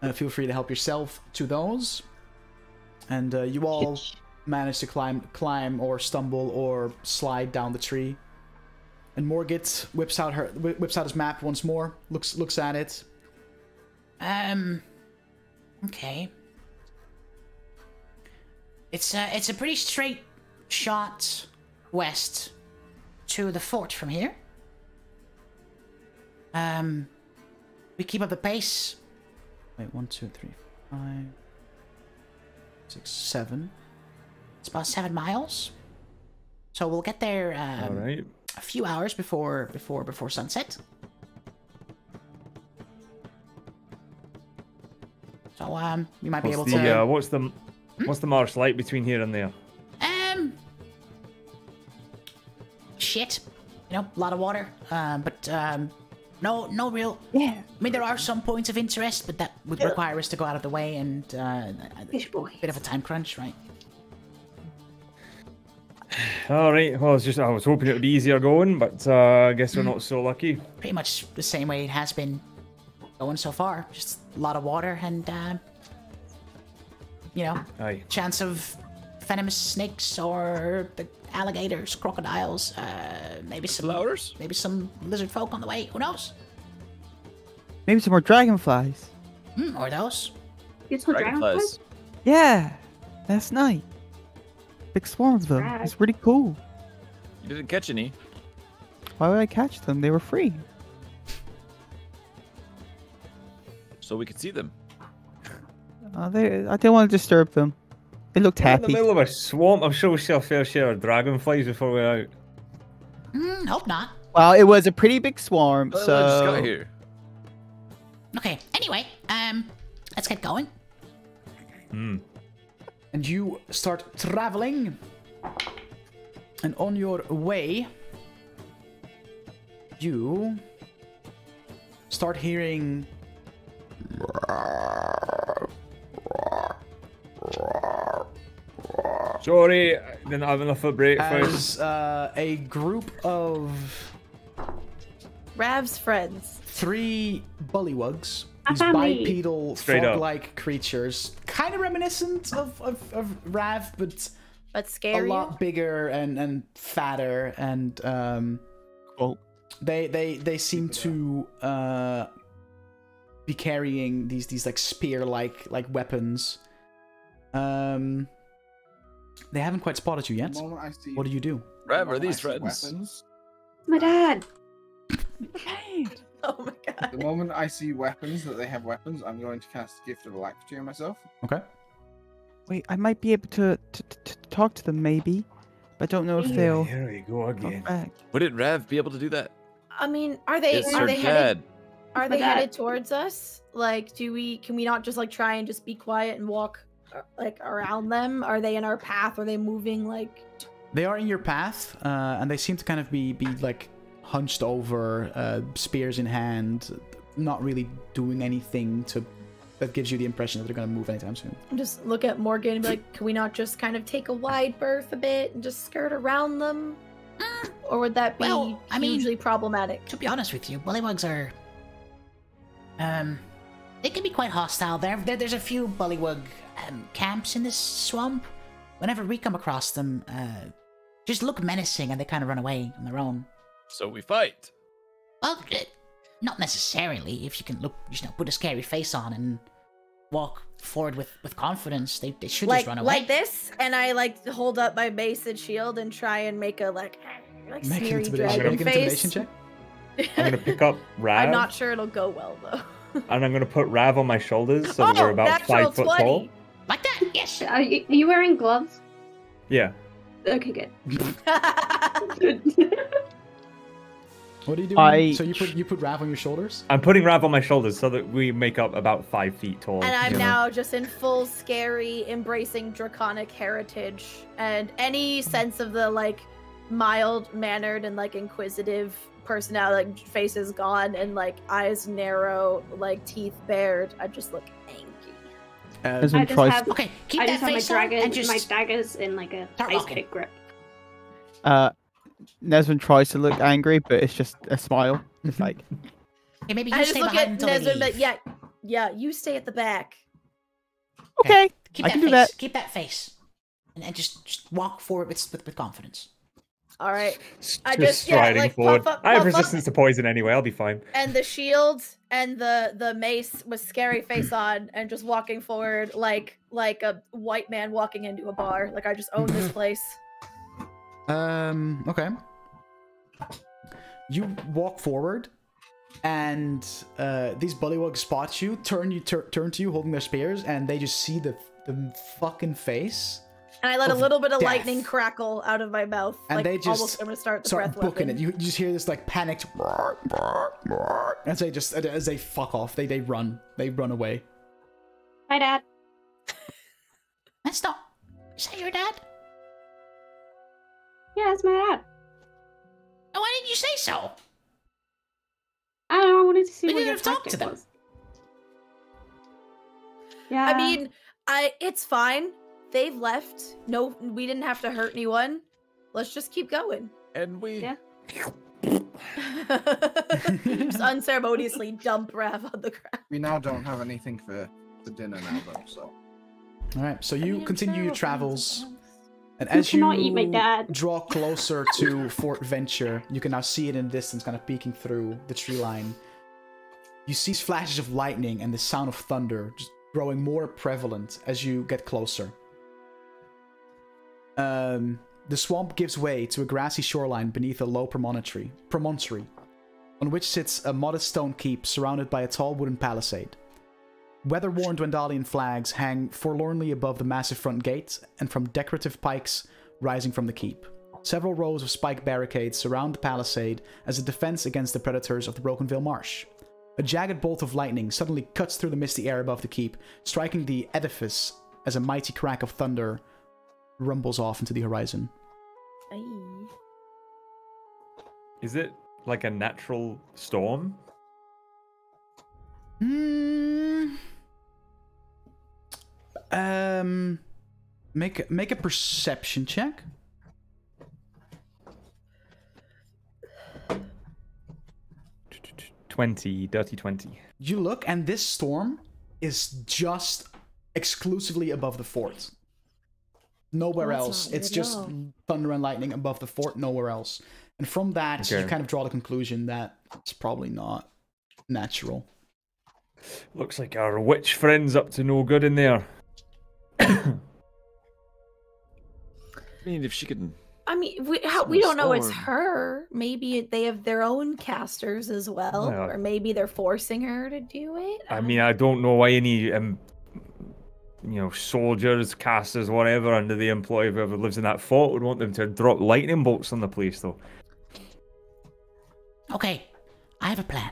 uh, feel free to help yourself to those. And uh, you all manage to climb, climb or stumble or slide down the tree. And Morgid whips out her whi- whips out his map once more. Looks looks at it. Um. Okay. It's a it's a pretty straight shot west to the fort from here. Um, we keep up the pace. Wait, one, two, three, five, six, seven. It's about seven miles. So we'll get there um, All right. a few hours before before before sunset. So um, we might be able the to. uh, what's the what's the marsh like between here and there? Um, shit. You know, a lot of water. Um, but um, no, no real. Yeah. I mean, there are some points of interest, but that would require us to go out of the way and uh, a Fish boy. bit of a time crunch, right? All right. Well, it's just I was hoping it would be easier going, but uh, I guess we're not so lucky. Pretty much the same way it has been going so far. Just a lot of water and, uh, you know, Aye. chance of venomous snakes or the alligators, crocodiles, uh, maybe some Floaters? maybe some lizard folk on the way. Who knows? Maybe some more dragonflies. Hmm, or those. You saw dragonflies? Dragonflies. Yeah, last night. Big swarm of them. Rad. It's really cool. You didn't catch any. Why would I catch them? They were free. So we could see them. Uh, they, I didn't want to disturb them. They looked happy. In the middle of a swamp, I'm sure we see a fair share of dragonflies before we're out. Hmm, hope not. Well, it was a pretty big swarm, Well, so I just got here. Okay. Anyway, um, let's get going. Hmm. and you start traveling. And on your way, you start hearing Sorry, I didn't have enough for breakfast. as uh, a group of Rav's friends. three bullywugs. These bipedal frog-like creatures, kind of reminiscent of, of, of Rav, but But a lot bigger and, and fatter and um Cool. they they they seem to uh be carrying these these like spear like like weapons um they haven't quite spotted you yet I see, what do you do Rev, are these see friends? Weapons, My dad. Oh my god. the moment I see weapons that they have weapons, I'm going to cast Gift of Alacrity on myself. okay wait, I might be able to, to, to, to talk to them maybe. I don't know if Yeah, they'll Here we go again. back. Wouldn't Rev be able to do that? I mean, are they It's are her they headed dad. Are they My dad. headed towards us? Like, do we can we not just like try and just be quiet and walk uh, like around them? Are they in our path? Are they moving like they are in your path uh and they seem to kind of be be like hunched over uh spears in hand not really doing anything to that gives you the impression that they're going to move anytime soon just look at Morgan and be like, can we not just kind of take a wide berth a bit and just skirt around them? Mm, Or would that be Well, I mean- hugely problematic? to be honest with you, bullywugs are. Um, they can be quite hostile. There, there there's a few bullywug um, camps in this swamp. Whenever we come across them, uh, just look menacing and they kind of run away on their own. So we fight. Well, eh, not necessarily. If you can look, you know, put a scary face on and walk forward with with confidence, they, they should like just run away. like this, and I like hold up my mace and shield and try and make a like like make an sneery intimidation, dragon make an face. intimidation check I'm gonna pick up Rav, I'm not sure it'll go well though. and I'm gonna put Rav on my shoulders so that oh, we're about five foot 20. tall. like that, yes. Are you, are you wearing gloves? Yeah. Okay, good. what are you doing I- so you put you put rav on your shoulders I'm putting Rav on my shoulders so that we make up about five feet tall. And I'm you know? now just in full scary, embracing draconic heritage, and any sense of the like mild mannered and like inquisitive personality, like face is gone, and like eyes narrow, like teeth bared. I just look angry. uh, As I just tries have, Okay, keep I that just have my face on dragon, and just my daggers in like a Start ice walking. pick grip. Uh, Nesvin tries to look angry, but it's just a smile. It's like, okay, maybe you I just stay look behind at until Nesvin, but yeah, yeah, you stay at the back. okay, Keep I that can face. do that. Keep that face, and, and just just walk forward with with, with confidence. All right, S- I just just- yeah, like, forward. puff up- I have puff up. resistance to poison anyway. I'll be fine. and the shield and the the mace with scary face on and just walking forward like like a white man walking into a bar like i just own this place Um. Okay. You walk forward, and uh, these bullywugs spot you, turn you tur- turn to you, holding their spears, and they just see the the fucking face, and i let a little bit of death. lightning crackle out of my mouth And like they just almost i'm gonna start the start breath booking weapon it. You just hear this like panicked as they just as they fuck off. They they run. They run away. My dad. That's not. Is that your dad? Yeah, that's my dad. Oh, why didn't you say so? I don't know. I wanted to see We what didn't your have talked to them. was. Yeah. I mean, I it's fine. They've left. No, we didn't have to hurt anyone. Let's just keep going. And we. Yeah. just unceremoniously dump Rav on the ground. We now don't have anything for the dinner now, though. So All right, so you I'm continue your travels, and as you eat my dad. draw closer to Fort Venture, you can now see it in the distance, kind of peeking through the tree line. You see flashes of lightning and the sound of thunder just growing more prevalent as you get closer. Um, the swamp gives way to a grassy shoreline beneath a low promontory, promontory, on which sits a modest stone keep surrounded by a tall wooden palisade. Weather-worn Dwendalian flags hang forlornly above the massive front gate, and from decorative pikes rising from the keep. Several rows of spike barricades surround the palisade as a defense against the predators of the Brokenville Marsh. A jagged bolt of lightning suddenly cuts through the misty air above the keep, striking the edifice as a mighty crack of thunder rumbles off into the horizon. Aye. Is it like a natural storm? Hmm. Um, make a- make a perception check. Twenty, dirty twenty. You look, and this storm is just exclusively above the fort. Nowhere that's else. It's just all. thunder and lightning above the fort, nowhere else. And from that, you kind of draw the conclusion that it's probably not natural. Looks like our witch friend's up to no good in there. I mean, if she can. I mean, we how, we don't know it's her. Maybe they have their own casters as well, Well- or maybe they're forcing her to do it. I mean, I don't know why any um, you know, soldiers, casters, whatever, under the employ of whoever lives in that fort would want them to drop lightning bolts on the place, though. Okay, I have a plan.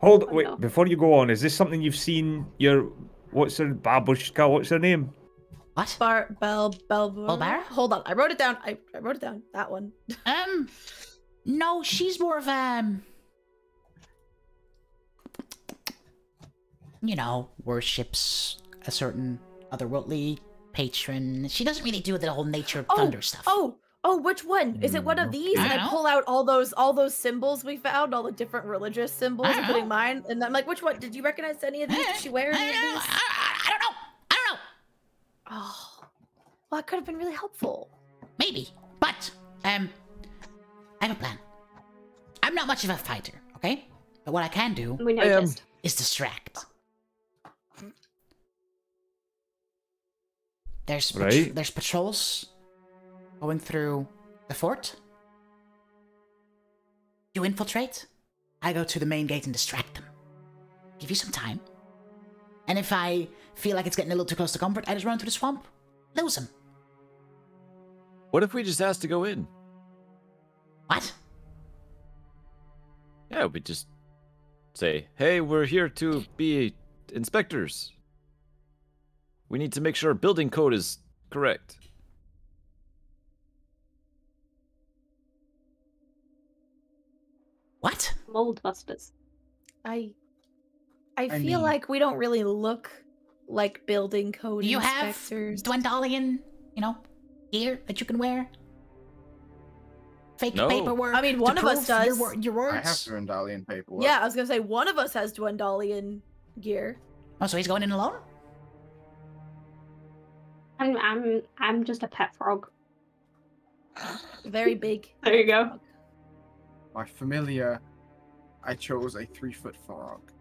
Hold, Oh, wait, no. before you go on, is this something you've seen your, what's her, Babushka, what's her name? What? Bar Bel Bel Belbara? Hold on, I wrote it down. I, I wrote it down. That one. Um, no, she's more of um, you know, worships a certain otherworldly patron. She doesn't really do the whole nature Oh, thunder stuff. Oh, oh, which one? Is it one of Mm, these? I And I pull out all those all those symbols we found, all the different religious symbols, I don't including know. mine. And I'm like, which one? Did you recognize any of these? Did she wear I, any of don't know, these? I, I- I don't know. I don't know. Oh, well, that could have been really helpful. Maybe, but um, I have a plan. I'm not much of a fighter, okay? But what I can do We I am- is distract. There's pat- Right. there's patrols going through the fort. You infiltrate. I go to the main gate and distract them. Give you some time. And if I feel like it's getting a little too close to comfort, I just run through the swamp. Lose them. What if we just asked to go in? What? Yeah, we just say, hey, we're here to be inspectors. We need to make sure our building code is correct. What? Mold busters. I, I I feel mean- like we don't really look like building code you have inspectors. Dwendalian, you know, gear that you can wear? Fake No. paperwork. I mean, one of us prove Your, does. wor- your I have words. Dwendalian paperwork. yeah, I was gonna say one of us has Dwendalian gear. Oh, so he's going in alone? I'm I'm I'm just a pet frog. Very big. There you go. My familiar, I chose a three foot frog.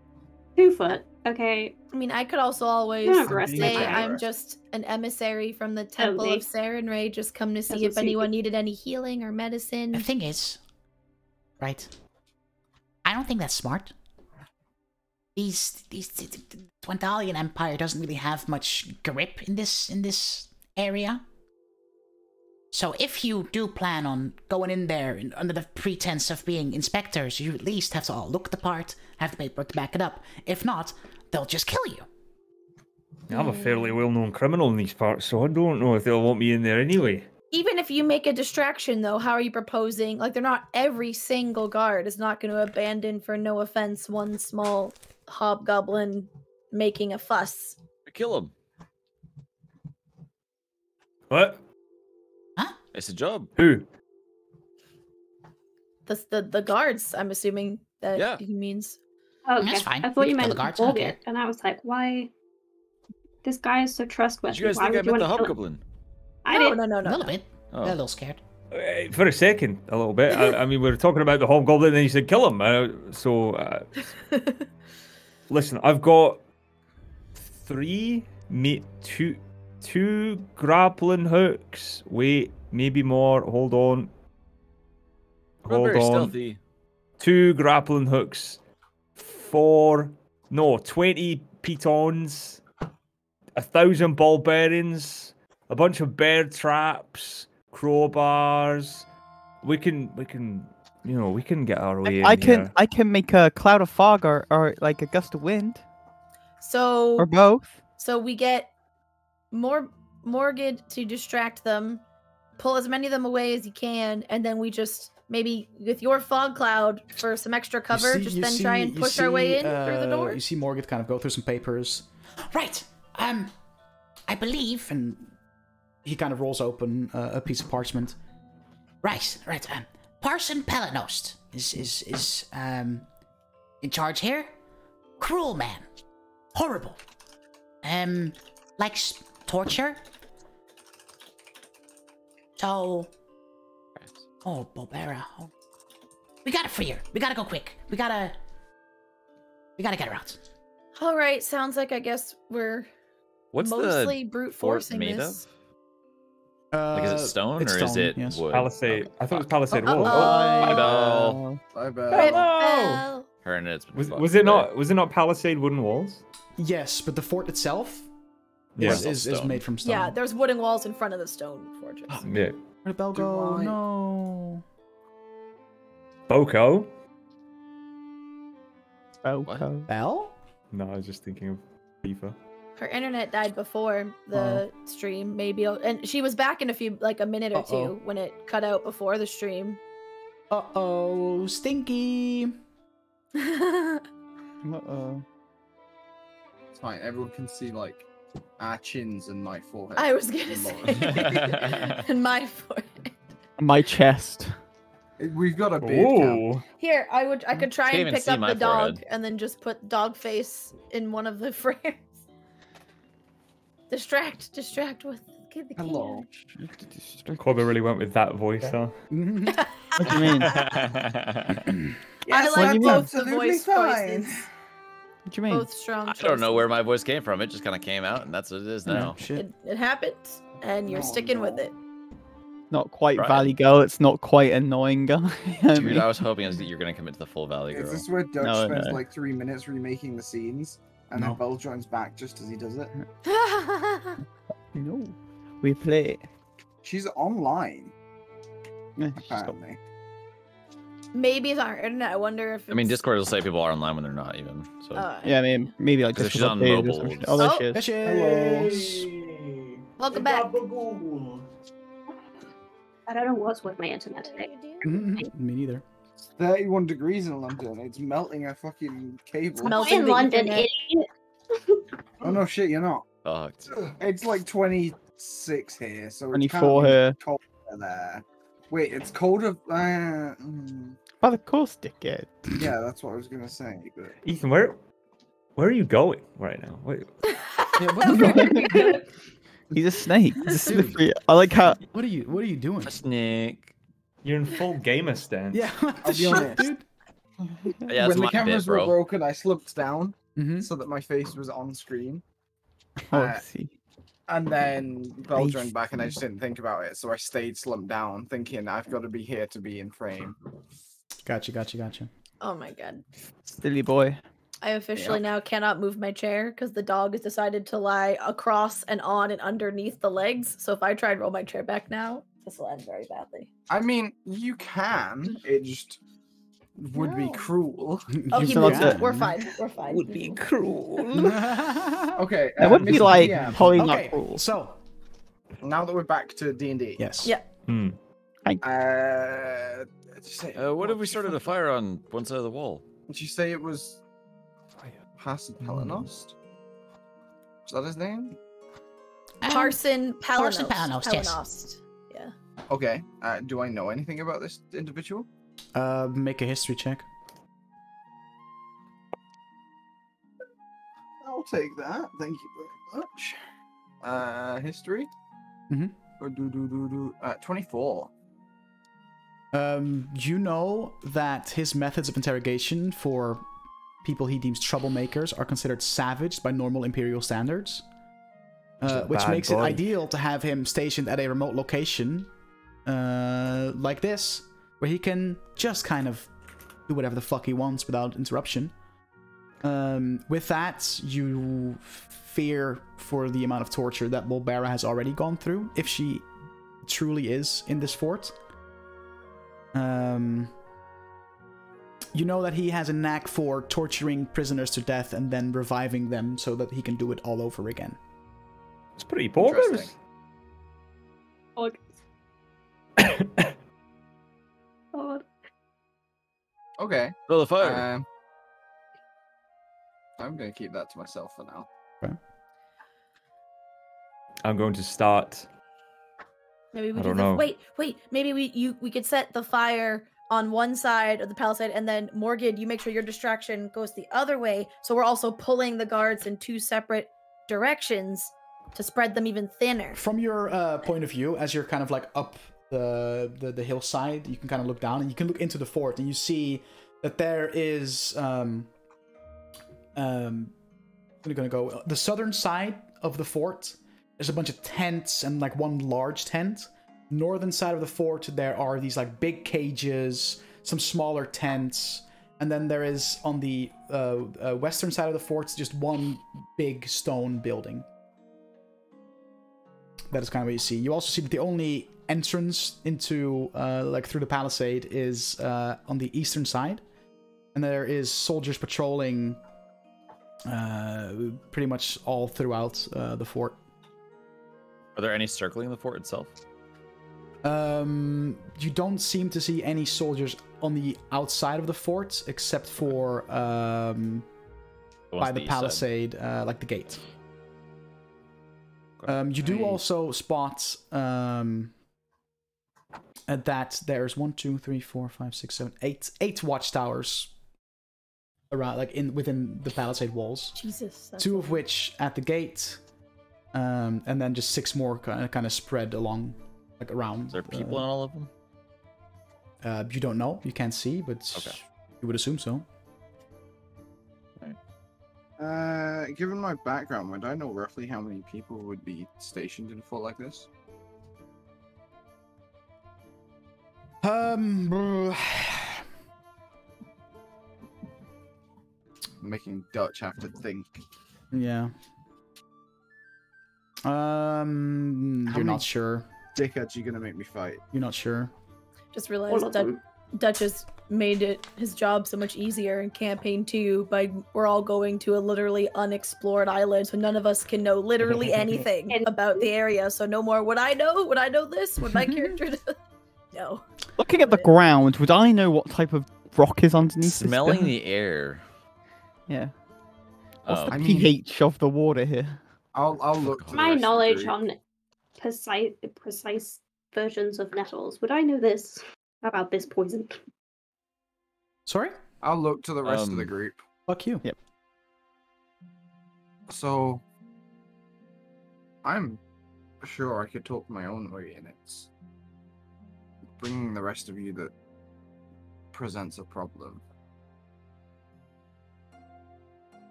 Two foot. Okay. I mean, I could also always I'm say I'm just an emissary from the Temple Totally. of Sarenrae, just come to see That's if what so you anyone needed any healing or medicine. The thing is, right? I don't think that's smart. These these the, the, the Dwendalian Empire doesn't really have much grip in this in this area. So if you do plan on going in there in, under the pretense of being inspectors, you at least have to all look the part, have the paperwork to back it up. If not, they'll just kill you. I'm a fairly well-known criminal in these parts, so I don't know if they'll want me in there anyway. Even if you make a distraction, though, how are you proposing? Like, they're not every single guard is not going to abandon, for no offense, one small hobgoblin making a fuss. Kill him. What? Huh? It's a job. Who? The the, the guards. I'm assuming that Yeah. he means. Okay. That's fine. I thought you meant the guards, I don't care. Boggett, and I was like, why? This guy is so trustworthy. Did you guys why think I would you meant the wanna hobgoblin? I no, didn't. no, no, A no, little no. bit. Oh. A little scared. Uh, For a second, a little bit. I, I mean, we were talking about the hobgoblin, and then you said kill him. Uh, so, uh, listen, I've got three, me, two, two grappling hooks. Wait, maybe more. Hold on. Hold very on. stealthy. Two grappling hooks. Four, no, twenty pitons. A thousand ball bearings. A bunch of bear traps. Crowbars. We can, we can, you know, we can get our way in I can here. I can make a cloud of fog or, or like a gust of wind So or both. So we get more Morgid to distract them, pull as many of them away as you can, and then we just maybe with your fog cloud for some extra cover, see- just then see- try and you push our way see, in through the uh, door. You see Morgan kind of go through some papers, Right. Um, I believe. and he kind of rolls open uh, a piece of parchment. Right. Right. Um, Parson Pelanost is is is um in charge here. Cruel man. Horrible. Um, likes torture. So. Oh, Bobera. Oh. We gotta free her. We gotta go quick. We gotta. We gotta get her out. All right, sounds like I guess we're What's mostly the brute fort forcing made this. Like? Is Uh, it stone it's or is it yes. wood? Palisade. I thought it was Palisade Oh, Wall. uh-oh. Bye, Uh, Belle. Bye bye. Hello! Bell. Her and it's Was, was it not? Was it not Palisade wooden walls? Yes, but the fort itself Yeah. is, is, is made from stone. Yeah, there's wooden walls in front of the stone fortress. Yeah. Where'd the bell go? I- No. Boko. Boko. Bell? No, I was just thinking of FIFA. Her internet died before the stream, maybe, and she was back in a few, like a minute or Uh-oh. two when it cut out before the stream. Uh oh, stinky. Uh oh. It's fine. Everyone can see like our chins and my forehead. I was gonna Lord. say, in my forehead. My chest. We've got a beard count. Oh, Here, I would, I could try Can't and pick up the dog forehead. and then just put dog face in one of the frames. Distract, distract with give the Hello. Corbin really went with that voice, huh? What do you mean? I like both the voice fine. voices. What do you mean? Both strong. I don't know where my voice came from. It just kind of came out, and that's what it is No, now. shit. It, it happens, and you're No, sticking with it. Not quite Right. Valley Girl. It's not quite annoying guy. You I Dude, mean? I was hoping that you're gonna commit to the full Valley Is Girl. this is where Dutch No, spends no. like three minutes remaking the scenes, and No. then Bell joins back just as he does it? No. We play. She's online Yeah, she's apparently. Maybe it's on her internet. I wonder if. I mean, Discord will say people are online when they're not even. So Uh, Yeah, I mean, maybe like 'Cause just if she's on updated or mobile, some Oh, there Oh, she is. There she. Welcome back. I don't know what's with my internet today. Me neither. It's 31 degrees in London. It's melting a fucking cable. Mel- Melting in London, internet. idiot. oh no, shit, you're not. fucked. It's like 26 here, so it's 24 here. colder there. Wait, it's colder. Uh, mm, By the course, dickhead. yeah, that's what I was gonna say. But Ethan, where, where are you going right now? Wait, Yeah, what, the He's a snake. He's a slippery. I like how. what are you? What are you doing? Snake. You're in full gamer stance. Yeah, the I'll be shit, honest. dude. Yeah, when the cameras bit, were broken, I slumped down Mhm. so that my face was on screen. Oh, Uh, see. And then Bell joined back, and I just didn't think about it, so I stayed slumped down, thinking I've got to be here to be in frame. Gotcha, gotcha, gotcha. Oh my god. Silly boy. I officially now cannot move my chair because the dog has decided to lie across and on and underneath the legs. So if I try and roll my chair back now, this will end very badly. I mean, you can. It just would be No. cruel. Oh, You he can- moved. Yeah. We're fine. We're fine. Would be cruel. Okay. That uh, would be Mr. like DM, probably not okay, cool. so Now that we're back to D and D. yes. Yeah. Hmm. Uh, did you say? Uh, what if we did started a fire on one side of the wall? Did you say it was Parson Palanost? Is that his name? Um, Parson Palanos. Parson Palanos, yes. Palanost. Yeah. Okay. Uh, do I know anything about this individual? Uh, make a history check. I'll take that. Thank you very much. Uh, history. Mhm. Or do do do do. Uh, twenty-four. Um, you know that his methods of interrogation for people he deems troublemakers are considered savage by normal imperial standards, uh, which bad makes it ideal to have him stationed at a remote location, uh, like this, where he can just kind of do whatever the fuck he wants without interruption. Um, with that, you fear for the amount of torture that Bulbara has already gone through, if she truly is in this fort. Um, you know that he has a knack for torturing prisoners to death and then reviving them so that he can do it all over again. It's pretty bogus. Interesting. Okay. Build a fire. Um, I'm gonna keep that to myself for now. I'm going to start. Maybe we I do don't the know. wait, wait. Maybe we you we could set the fire on one side of the palisade, and then Morgan, you make sure your distraction goes the other way. So we're also pulling the guards in two separate directions to spread them even thinner. From your uh, point of view, as you're kind of like up the, the the hillside, you can kind of look down and you can look into the fort and you see that there is um um I'm gonna go the southern side of the fort. There's a bunch of tents and like one large tent. Northern side of the fort, there are these like big cages, some smaller tents, and then there is on the uh, uh, western side of the fort just one big stone building. That is kind of what you see. You also see that the only entrance into, uh, like through the palisade, is uh, on the eastern side, and there is soldiers patrolling uh, pretty much all throughout uh, the fort. Are there any circling the fort itself? Um, you don't seem to see any soldiers on the outside of the fort, except for um, The by on the palisade, uh, like the gate. Um, you do also spot um, that there's one, two, three, four, five, six, seven, eight, eight watchtowers around, like in within the palisade walls. Jesus. Two of which at the gate, um, and then just six more kind of, kind of spread along, like around. Is there people uh, in all of them? Uh, you don't know. You can't see, but Okay. you would assume so. Uh, given my background, would I know roughly how many people would be stationed in a fort like this? Um, Making Dutch have to think. yeah. Um, How you're not sure. Dickheads, you're gonna make me fight? You're not sure. Just All realized of that them. Dutch has made it his job so much easier in campaign two by we're all going to a literally unexplored island, so none of us can know literally anything about the area. So no more would I know? Would I know this? Would my character know? No. Looking at the ground, would I know what type of rock is underneath Smelling stone? the air. Yeah. What's Um, the I mean- pH of the water here? I'll I'll look. To My rest of the knowledge on precise precise versions of nettles. Would I know this about this poison? Sorry? I'll look to the rest of the Um, group. Fuck you. Yep. So, I'm sure I could talk my own way, in it's bringing the rest of you that presents a problem.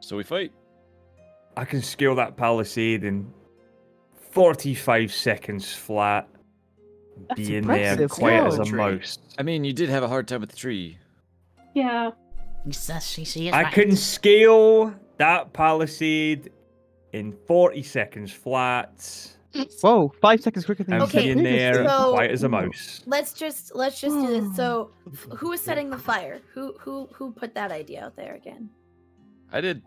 So we fight. I can scale that palisade in 45 seconds flat. That's Be in there impressive, quiet as a mouse. I mean, you did have a hard time with the tree. Yeah. He's, she, she I right. can scale that palisade in 40 seconds flat. Whoa, five seconds quicker than I'm you Okay, said sitting there, previously. So- quiet as a mouse. Let's just let's just do this. So, f- who is setting the fire? Who who who put that idea out there again? I did.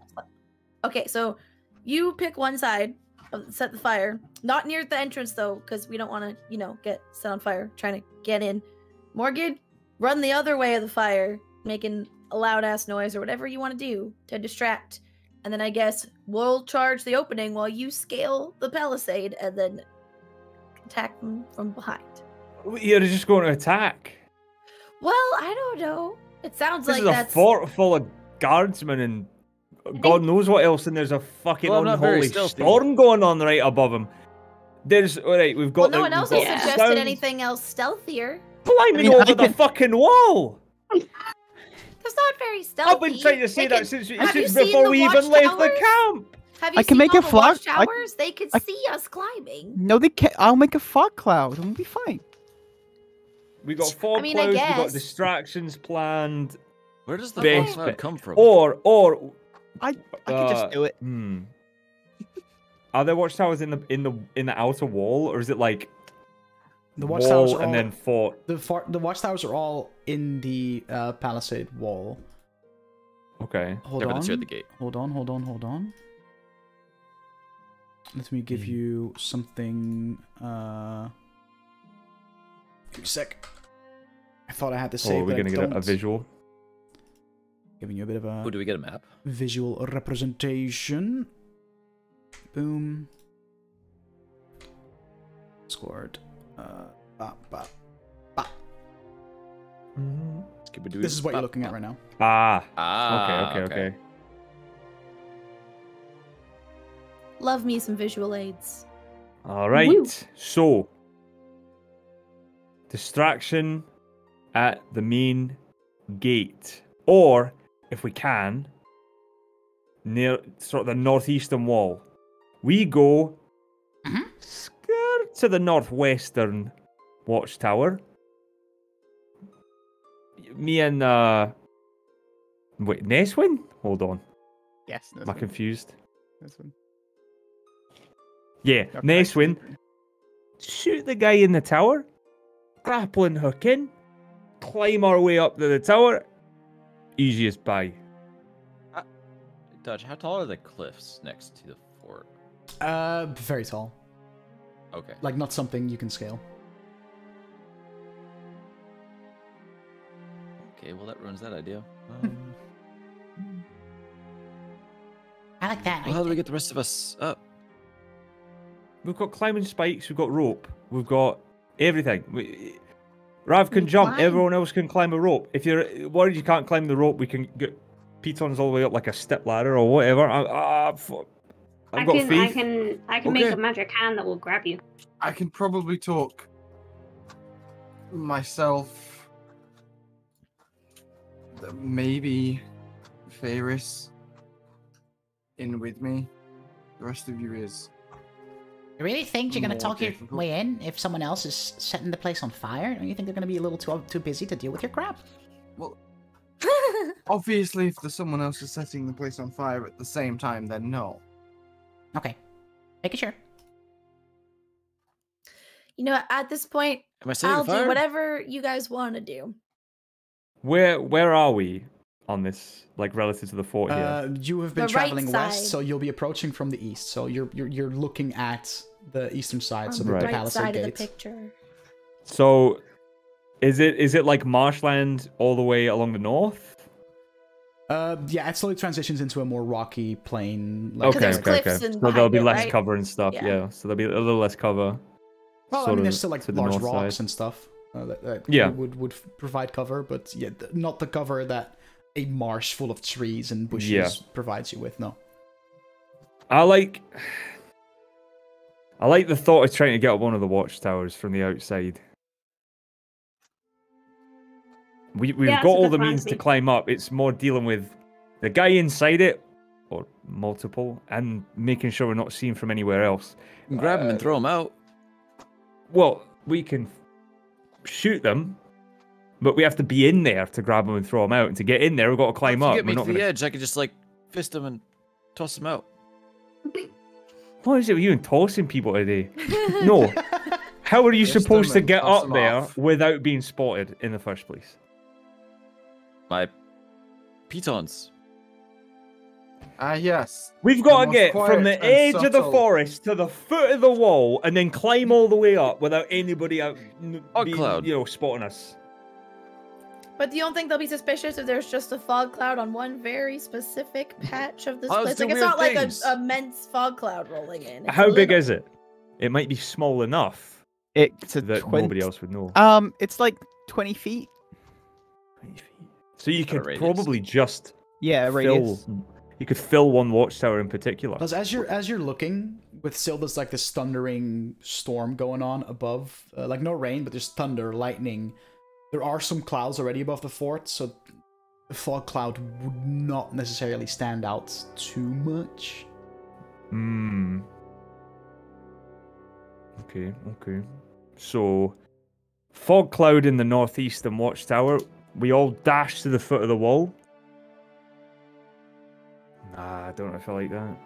Okay, so you pick one side, of, set the fire. Not near the entrance though, because we don't want to, you know, get set on fire trying to get in. Morgan, run the other way of the fire, making a loud ass noise or whatever you want to do to distract. And then I guess we'll charge the opening while you scale the palisade and then attack them from behind. You're just going to attack. Well, I don't know. It sounds This like is a fort full of guardsmen and God knows what else, and there's a fucking Well, I'm not very unholy storm going on right above him. There's all right. We've got. well, no the- one else has suggested sounds anything else stealthier. Climbing I mean, I over the can- fucking wall. That's not very stealthy. I've been trying to say They that can- since, since before we even left the camp. Have you I can seen make all a the flag- I- They could I- see us climbing. No, they can't. I'll make a fog cloud and we'll be fine. We got fog mean, I clouds. We got distractions planned. Where does the fog cloud bit. come from? Or or I, I can Uh, just do it. hmm. Are there watchtowers in the in the in the outer wall, or is it like The watchtowers wall are and all, then fort? the far, the watchtowers are all in the uh, palisade wall. Okay. Hold yeah, on. it's here at the gate. Hold on, hold on, hold on. Let me give Hmm. you something. Uh, give me a sec. I thought I had to Oh, say, we're but I gonna get a, a visual. Giving you a bit of a Oh, do we get a map? visual representation. Boom. Scored. Uh, ba, ba, ba. Skibidoo- This is what you're bop, looking at right now. Ah. Ah, okay. Okay. Okay. Love me some visual aids. All right. Woo. So, distraction at the main gate, or if we can, near sort of the northeastern wall. We go Mhm. Skirt to the northwestern watchtower. Me and uh, wait, Neswin. Hold on, Yes. am I confused? This one. Yeah, You're. Neswin. shoot the guy in the tower, grappling hook in, climb our way up to the tower. Easiest by. Dutch, how tall are the cliffs next to the fort? Uh, very tall. Okay. Like not something you can scale. Okay, well that ruins that idea. Um, I like that. well, how do we get the rest of us up? We've got climbing spikes, we've got rope, we've got everything. We, Rav can We jump, climb. everyone else can climb a rope. If you're worried you can't climb the rope, we can get pitons all the way up like a step ladder or whatever. I, I, I've I got can, faith. I can, I can make Okay. a magic hand that will grab you. I can probably talk myself. Maybe Ferris in with me. The rest of you is. You really think you're gonna More talk your way in if someone else is setting the place on fire? Don't you think they're gonna be a little too too busy to deal with your crap? Well, obviously, if there's someone else is setting the place on fire at the same time, then no. Okay, making sure. You know, at this point, Am I I'll fire? do whatever you guys want to do. Where where are we on this, like relative to the fort here? Uh, you have been The right traveling west, so you'll be approaching from the east. So you're you're, you're looking at the eastern side, so the, Right. the right palisade side of the gates. picture. So, is it is it like marshland all the way along the north? Uh, yeah, it slowly transitions into a more rocky plain. Like, Okay, okay, okay. So there'll be it, less right? cover and stuff. Yeah. Yeah. So there'll be a little less cover. Well, I mean, there's still like to the large rocks side. and stuff uh, that, that Yeah. would would provide cover, but yeah, th- not the cover that a marsh full of trees and bushes Yeah. provides you with. No. I like. I like the thought of trying to get up one of the watchtowers from the outside. We we've Yeah, got all the plan, means to climb up. It's more dealing with the guy inside it, or multiple, and making sure we're not seen from anywhere else. You can grab him and Uh, throw him out. Well, we can shoot them, but we have to be in there to grab them and throw them out. And to get in there, we've got to climb if you up. get me We're to not the gonna... edge, I can just like fist him and toss him out. What is it with you and tossing people today? No. How are you Lift them supposed to get up them there off. without being spotted in the first place? My pitons. Ah, yes. We've got to get from the and edge of the forest to the foot of the wall and then climb all the way up without anybody out, Fog being, cloud. you know, spotting us. But you don't think they'll be suspicious if there's just a fog cloud on one very specific patch of this place? Like it's weird not like a immense fog cloud rolling in. It's How big little- is it? It might be small enough It's a that 20... nobody else would know. Um, it's like 20 feet. So you could radius. probably just Yeah, fill. You could fill one watchtower in particular. Because as you're as you're looking, with still there's like this thundering storm going on above, uh, like no rain, but there's thunder, lightning. There are some clouds already above the fort, so the fog cloud would not necessarily stand out too much. Hmm. Okay, okay. So, fog cloud in the northeastern watchtower. We all dash to the foot of the wall. Nah, I don't know if I like that.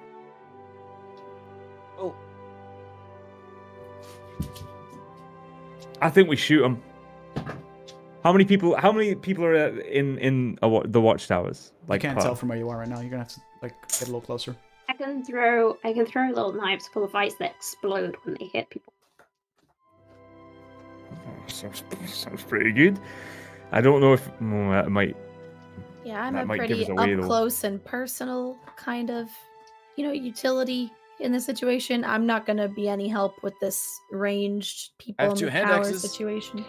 Oh. I think we shoot them. How many people? How many people are uh, in in a, the watchtowers? Like, Like you can't per- tell from where you are right now. You're gonna have to like get a little closer. I can throw I can throw little knives full of ice that explode when they hit people. Sounds, sounds pretty good. I don't know if mm, that might. Yeah, I'm a pretty us up though. close and personal kind of, you know, utility in this situation. I'm not gonna be any help with this ranged people have in the hand tower axes. situation.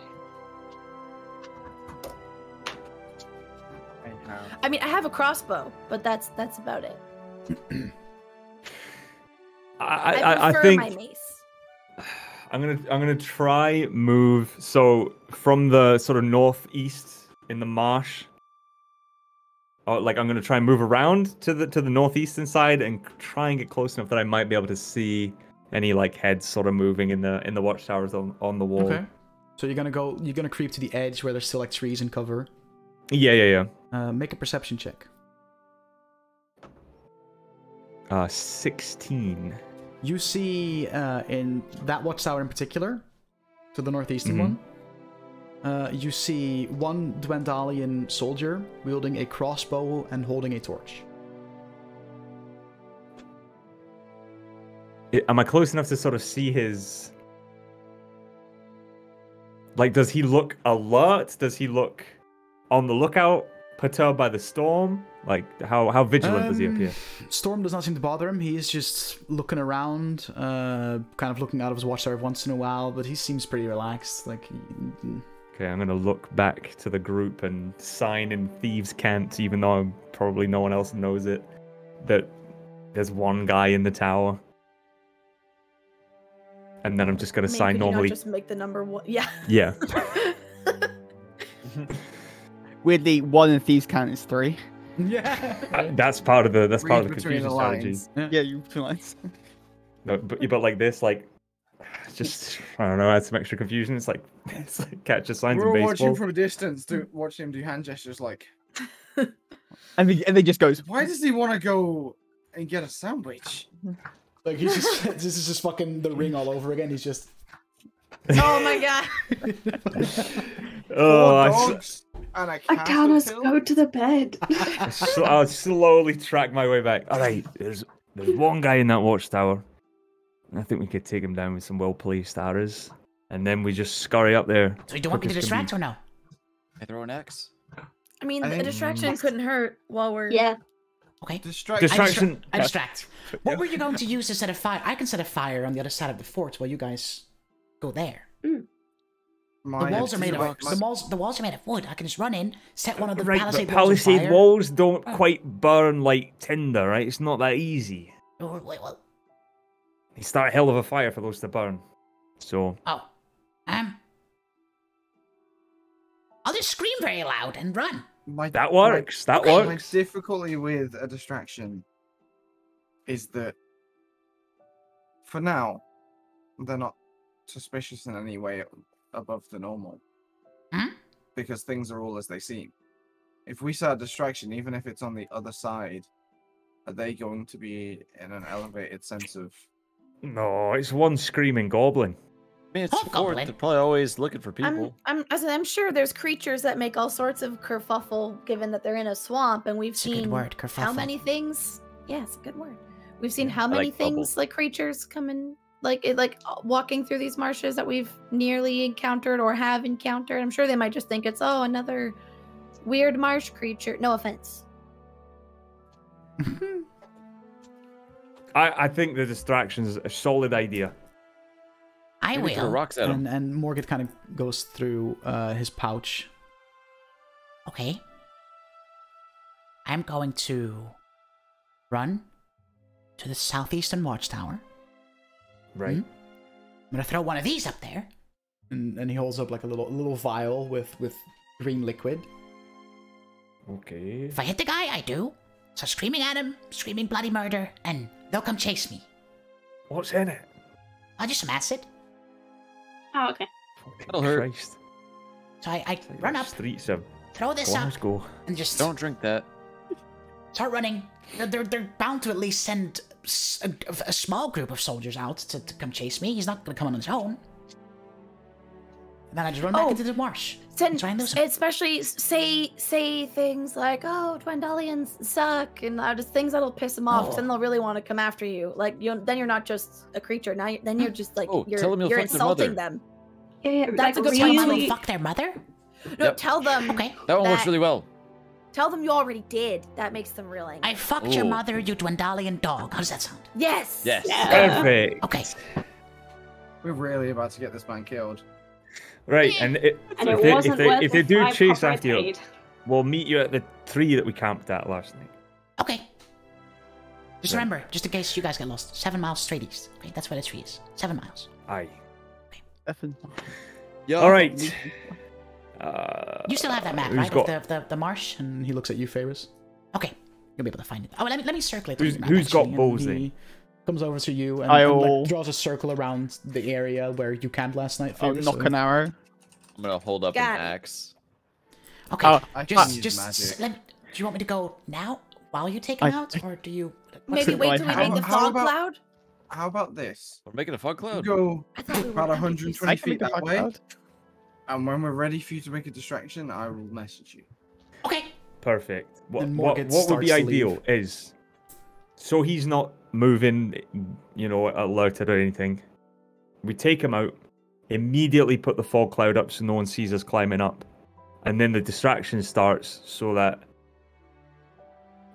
I mean, I have a crossbow, but that's that's about it. I, I, I, I think my mace. I'm gonna I'm gonna try move so from the sort of northeast in the marsh. Oh, like I'm gonna try and move around to the to the northeastern side and try and get close enough that I might be able to see any like heads sort of moving in the in the watchtowers on on the wall. Okay. So you're gonna go. You're gonna creep to the edge where there's still like trees and cover. Yeah, yeah, yeah. Uh, make a perception check. Uh, sixteen. You see uh, in that watchtower in particular, to the northeastern Mhm. one, uh, you see one Dwendalian soldier wielding a crossbow and holding a torch. Am I close enough to sort of see his? Like, does he look alert? Does he look on the lookout, perturbed by the storm? Like, how how vigilant does he Um, appear? Storm does not seem to bother him. He is just looking around, uh, kind of looking out of his watch watchtower once in a while, but he seems pretty relaxed. Like, Okay, I'm gonna look back to the group and sign in thieves' cant, even though probably no one else knows it. That there's one guy in the tower. And then I'm just gonna I sign could you not normally. just make the number one. Yeah. Yeah. Weirdly, one in Thieves' Count is three. Yeah. Uh, that's part of the that's part of the confusion the strategy. lines. Yeah, you two lines. No, but but like this, like just I don't know, add some extra confusion. It's like it's like catch a signs We're in all watching from a distance, do, watching him do hand gestures like, And he, and he just goes, why does he want to go and get a sandwich? Like, he's just, this is just fucking the ring all over again. He's just. oh my god. Oh, Four I, s- dogs and a I castle can't kill? go to the bed. I sl- I'll slowly track my way back. All right, there's there's one guy in that watchtower. I think we could take him down with some well placed arrows, and then we just scurry up there. So you don't want me to quick as can be. distract or no? I throw an axe. I mean, I a think- distraction couldn't hurt while we're. yeah. Okay. Distraction. I, distra- I distract. What were you going to use to set a fire? I can set a fire on the other side of the fort while you guys go there. The My- walls are made of my- the walls. The walls are made of wood. I can just run in, set one of the Right, palisade but walls on palisade walls don't quite burn like tinder, right? It's not that easy. Oh, wait, well, They start a hell of a fire for those to burn. So oh, um, I'll just scream very loud and run. my- that my- works. That My works. difficulty with a distraction is that for now, they're not suspicious in any way above the normal. Hmm? Because things are all as they seem. If we set a distraction, even if it's on the other side, are they going to be in an elevated sense of No, it's one screaming goblin. I mean, it's Hobgoblin. fourth. They're probably always looking for I'm, people. I'm, I'm sure there's creatures that make all sorts of kerfuffle, given that they're in a swamp, and we've It's a seen good word, how many things. Yeah, it's a good word. We've seen how I many like bubble. things like creatures come in, like it, like uh, walking through these marshes that we've nearly encountered or have encountered. I'm sure they might just think it's oh another weird marsh creature. No offense. I, I think the distraction's a solid idea. I Maybe will. rocks at him. And and Morgid kind of goes through uh, his pouch. Okay. I'm going to run to the southeastern watchtower. Right. Mhm. I'm gonna throw one of these up there. And, and he holds up like a little little vial with with green liquid. Okay. If I hit the guy, I do. So screaming at him, screaming bloody murder, and they'll come chase me. What's in it? I'll just some acid. Oh, okay. Fucking That'll hurt. Christ. So I, I like run up, Streets of throw this up, Glasgow. and just Don't drink that. start running. They're, they're, they're bound to at least send s- a, a small group of soldiers out to, to come chase me. He's not gonna come on his own. And then I just run back Oh. into the marsh. Send, Try and lose him. especially say say things like "Oh, Dwendalians suck," and uh, just things that'll piss them off. 'cause Then Oh. they'll really want to come after you. Like you, then you're not just a creature. Now, you're, then you're just like Oh, you're tell 'em you'll you're fuck insulting them. Yeah, yeah, That's a good Tell point. them really- to fuck their mother? No, Yep. tell them. Okay. That one works really well. Tell them you already did. That makes them real angry. I fucked your mother, you Dwendalian dog. How does that sound? Yes. Yes. Perfect. Okay. We're really about to get this man killed. Right, and it, And if, it they, if wasn't they worth if they the do chase after you, paid. we'll meet you at the tree that we camped at last night. Okay. Just Right. remember, just in case you guys get lost, seven miles straight east. Okay, that's where the tree is. Seven miles. Aye. Effing- Yeah. All right. Uh, You still have that map, who's right? got- Of the, the, the marsh? And he looks at you, Ferris. Okay. You'll be able to find it. Oh, let me, let me circulate Who's- the map, who's got actually. bows He comes over to you and, and, like, draws a circle around the area where you camped last night. I'll Ferris, knock so- an arrow. I'm gonna hold up Got an it. axe. Okay. Oh, I just, just, magic. let, do you want me to go now while you take him I- out? Or do you... what's Maybe wait till we make the fog about- cloud. How about this? We're making a fog We cloud. go I thought we were about 120 feet that way, cloud. And when we're ready for you to make a distraction, I will message you. Okay. Perfect. What, what, what would be ideal leave. is so he's not moving, you know, alerted or anything. We take him out, immediately put the fog cloud up so no one sees us climbing up, and then the distraction starts so that,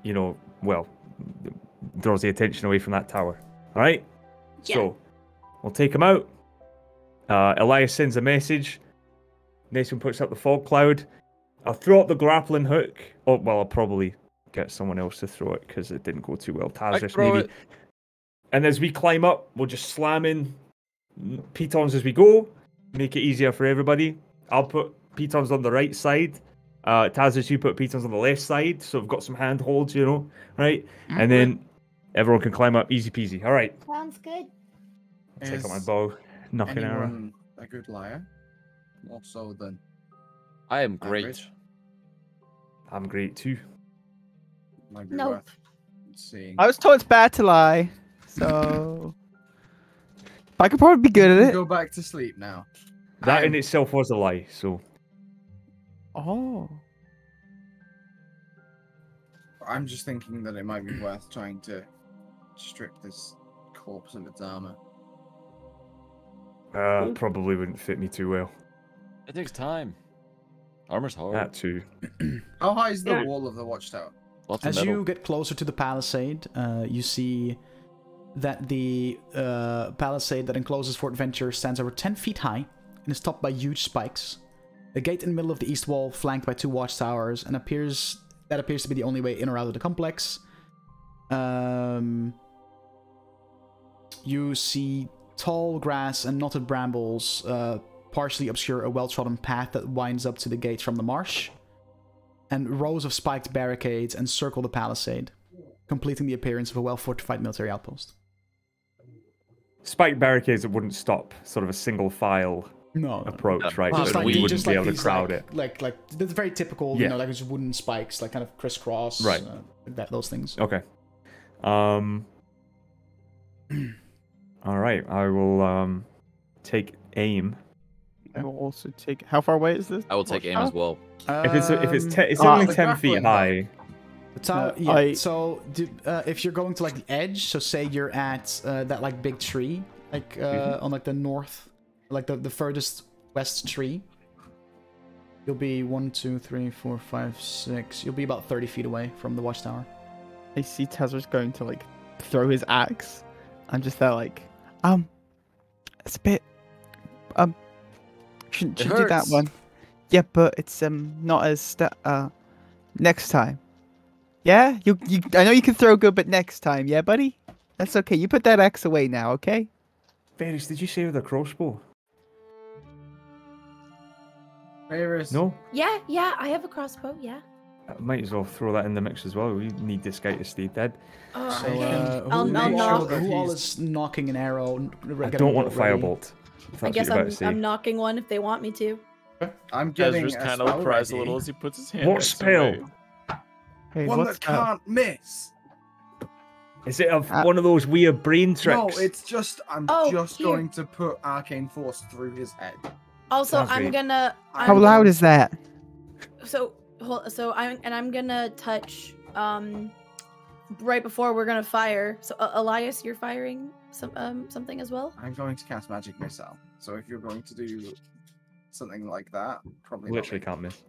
you know, well, draws the attention away from that tower. All right. Yeah. So we'll take him out. Uh, Elias sends a message. Nathan puts up the fog cloud. I'll throw up the grappling hook. Oh, well, I'll probably get someone else to throw it because it didn't go too well. I Tazris, maybe. it. And as we climb up, we'll just slam in pitons as we go. Make it easier for everybody. I'll put pitons on the right side. Uh, Tazris, you put pitons on the left side. So we've got some handholds, you know, right? And then everyone can climb up easy peasy. All right. Sounds good. Take out my bow. Knocking arrow. a good liar? More so than I am great. average? I'm great too. Might be Nope. worth seeing. I was told it's bad to lie, so I could probably be good at it. Go back to sleep now. That in I'm- itself was a lie. So Oh, I'm just thinking that it might be worth trying to strip this corpse of its armor. uh, probably wouldn't fit me too well. It takes time. Armor's hard. That too. How high is the Yeah. wall of the watchtower? Lots As you get closer to the palisade, uh, you see that the uh, palisade that encloses Fort Venture stands over 10 feet high and is topped by huge spikes. A gate in the middle of the east wall, flanked by two watchtowers, and appears that appears to be the only way in or out of the complex. Um, you see tall grass and knotted brambles uh, partially obscure a well-trodden path that winds up to the gate from the marsh and rows of spiked barricades encircle the palisade, completing the appearance of a well-fortified military outpost. Spiked barricades that wouldn't stop sort of a single file No, no. approach, Yeah, right? Just Just So like we the- wouldn't be able to crowd like, it. Like, like that's very typical. You know, like just wooden spikes, like kind of crisscross. Right. Uh, that, those things. Okay. Um. All right, I will um take aim. I will also take. How far away is this? I will take aim as well. If it's if it's Um, te- it's ah, only the ten feet grappling high. The tower, Uh, yeah. I- So, do, uh, if you're going to like the edge, so say you're at uh, that like big tree, like uh, Mhm. on like the north, like the the furthest west tree, you'll be one, two, three, four, five, six. You'll be about thirty feet away from the watchtower. I see Tezra's going to like throw his axe. I'm just there like, um, it's a bit, um, shouldn't, It shouldn't do that one. Yeah, but it's um not as sta- uh next time. Yeah, you you I know you can throw good, but next time, yeah, buddy. That's okay. You put that axe away now, okay? Ferris, did you say with a crossbow? Where is No. Yeah, yeah, I have a crossbow. Yeah. I might as well throw that in the mix as well. We need this guy to stay dead. Oh, So, okay. uh, I'll, I'll make sure knock. that who all is knocking an arrow? n- I getting don't want a ready? firebolt. If I guess I'm, about to say. I'm knocking one if they want me to. I'm getting Ezra's a kind of spell cries a little as he puts his hand. What next spell? me. Hey, One what's that can't miss. Is it of Uh, one of those weird brain tricks? No, it's just I'm Oh, just here. going to put arcane force through his head. Also, Sounds I'm great. gonna. How I'm- loud is that? So, hol- so I'm and I'm gonna touch um right before we're gonna fire. So, uh, Elias, you're firing some um something as well. I'm going to cast magic missile. So if you're going to do something like that, probably Literally can't miss.